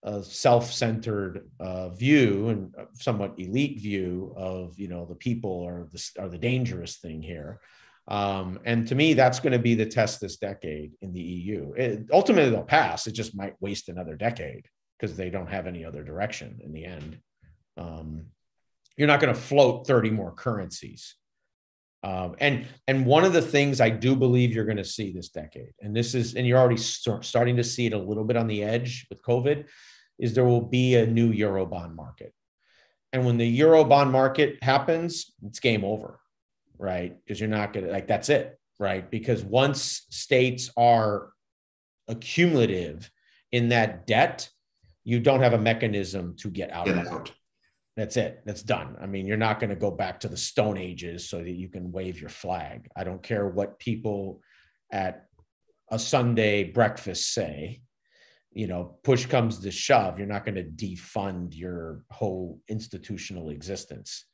a self-centered uh, view and somewhat elite view of you know the people are the are the dangerous thing here um, and to me that's going to be the test this decade in the eu it, ultimately they'll pass it just might waste another decade because they don't have any other direction in the end um, you're not going to float 30 more currencies um, and and one of the things I do believe you're going to see this decade, and this is, and you're already start, starting to see it a little bit on the edge with COVID, is there will be a new euro bond market, and when the euro bond market happens, it's game over, right? Because you're not going to like that's it, right? Because once states are accumulative in that debt, you don't have a mechanism to get out get of out. That's it. That's done. I mean, you're not going to go back to the Stone Ages so that you can wave your flag. I don't care what people at a Sunday breakfast, say, you know, push comes to shove, you're not going to defund your whole institutional existence.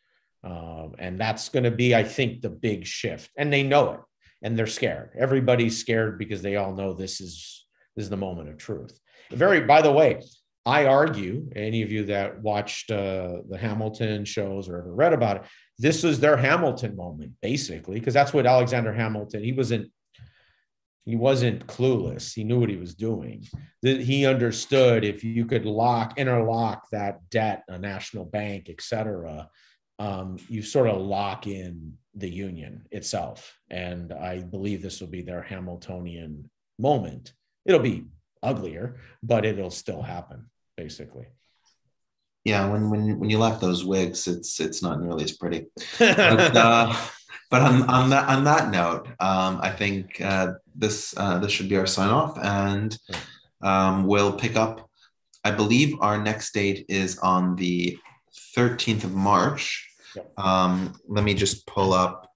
Um, and that's going to be, I think, the big shift. And they know it and they're scared. Everybody's scared because they all know this is this is the moment of truth. Very, by the way, I argue, any of you that watched uh, the Hamilton shows or ever read about it, this was their Hamilton moment, basically, because that's what Alexander Hamilton, he wasn't he wasn't clueless. He knew what he was doing. He understood if you could lock, interlock that debt, a national bank, et cetera, um, you sort of lock in the union itself. And I believe this will be their Hamiltonian moment. It'll be uglier, but it'll still happen, basically. Yeah, when when when you left those wigs, it's it's not nearly as pretty. But, uh, but on, on that on that note, um, I think uh, this uh, this should be our sign off, and um, we'll pick up. I believe our next date is on the 13th of March. Um, let me just pull up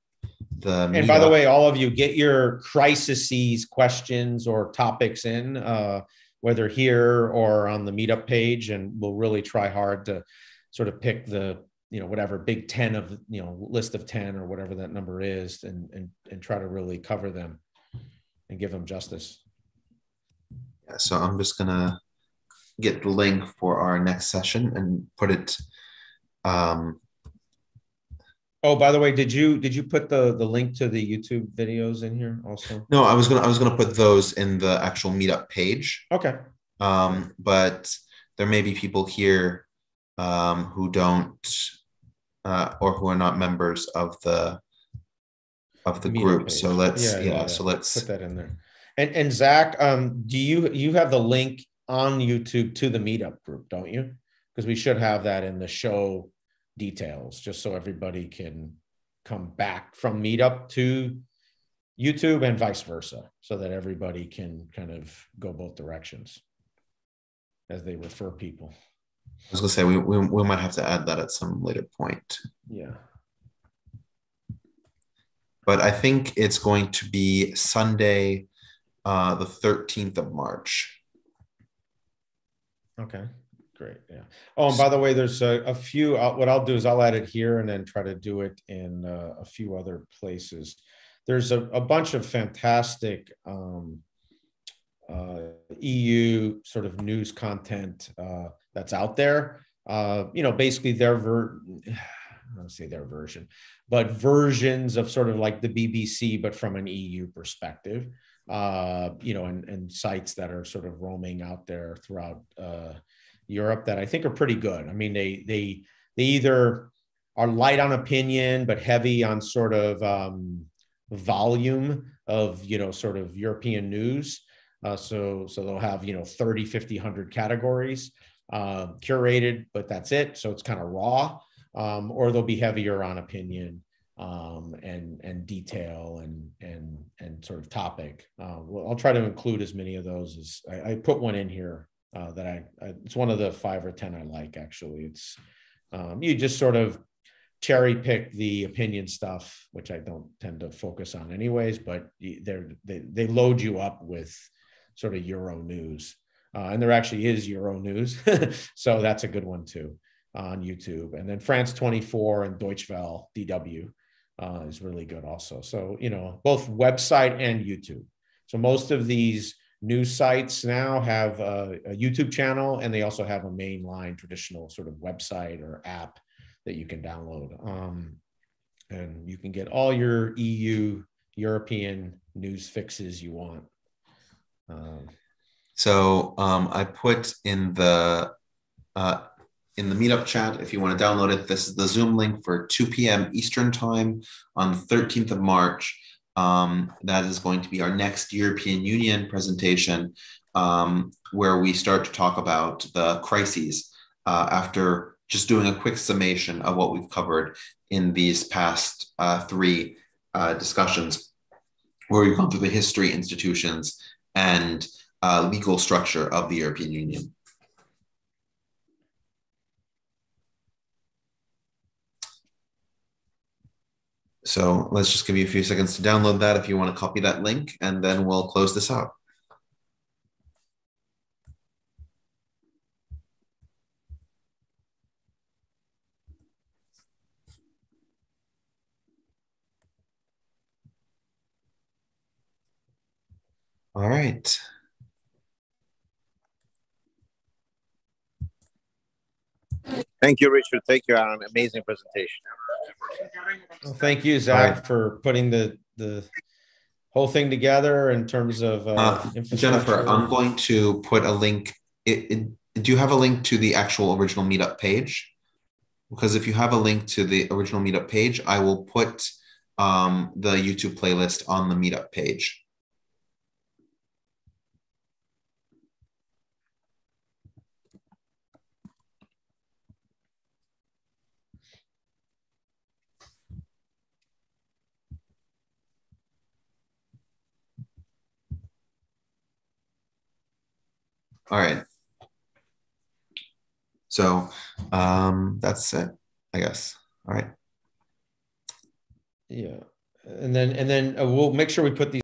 the. And by the way, all of you get your crises questions or topics in, uh, whether here or on the meetup page, and we'll really try hard to sort of pick the you know whatever big 10 of you know list of 10 or whatever that number is and and, and try to really cover them and give them justice. Yeah so i'm just gonna get the link for our next session and put it um Oh, by the way, did you did you put the the link to the YouTube videos in here also? No, I was gonna I was gonna put those in the actual meetup page. Okay. Um, but there may be people here um, who don't uh, or who are not members of the of the group. Page. So let's yeah, yeah, yeah, so let's put that in there. And and Zach, um, do you you have the link on YouTube to the meetup group, don't you? Because we should have that in the show details just so everybody can come back from meetup to YouTube and vice versa so that everybody can kind of go both directions as they refer people. I was gonna say we, we, we might have to add that at some later point. Yeah. But I think it's going to be Sunday, uh, the 13th of March. Okay. Great. Yeah. Oh, and by the way, there's a, a few. Uh, what I'll do is I'll add it here and then try to do it in uh, a few other places. There's a, a bunch of fantastic um, uh, EU sort of news content uh, that's out there. Uh, you know, basically their ver. I don't say their version, but versions of sort of like the BBC, but from an EU perspective. Uh, you know, and, and sites that are sort of roaming out there throughout Europe that I think are pretty good. I mean, they they they either are light on opinion but heavy on sort of um, volume of you know sort of European news. Uh, so so they'll have you know 30, 50, 100 categories uh, curated, but that's it. So it's kind of raw. Um, or they'll be heavier on opinion um, and and detail and and and sort of topic. Uh, well, I'll try to include as many of those as I, I put one in here uh, that I, I, it's one of the five or ten I like actually. It's um, you just sort of cherry pick the opinion stuff, which I don't tend to focus on anyways, but they they they load you up with sort of Euro news, uh, and there actually is Euronews, so that's a good one too on YouTube. And then France 24 and Deutsche Welle DW uh, is really good also. So you know both website and YouTube. So most of these news sites now have a, a, YouTube channel and they also have a mainline traditional sort of website or app that you can download. Um, and you can get all your EU, European news fixes you want. Um, so um, I put in the uh, in the meetup chat if you want to download it. This is the Zoom link for 2 p.m. Eastern time on the 13th of March. Um, that is going to be our next European Union presentation, um, where we start to talk about the crises uh, after just doing a quick summation of what we've covered in these past uh, three uh, discussions, where we've gone through the history, institutions, and uh, legal structure of the European Union. So let's just give you a few seconds to download that if you want to copy that link, and then we'll close this out. All right. Thank you, Richard. Thank you, Aaron. Amazing presentation. Well, thank you, Zach, right. for putting the the whole thing together in terms of uh, uh, Jennifer. I'm going to put a link. It, it, do you have a link to the actual original meetup page? Because if you have a link to the original meetup page, I will put um, the YouTube playlist on the meetup page. All right. So um, that's it, I guess. All right. Yeah. And then and then uh, we'll make sure we put these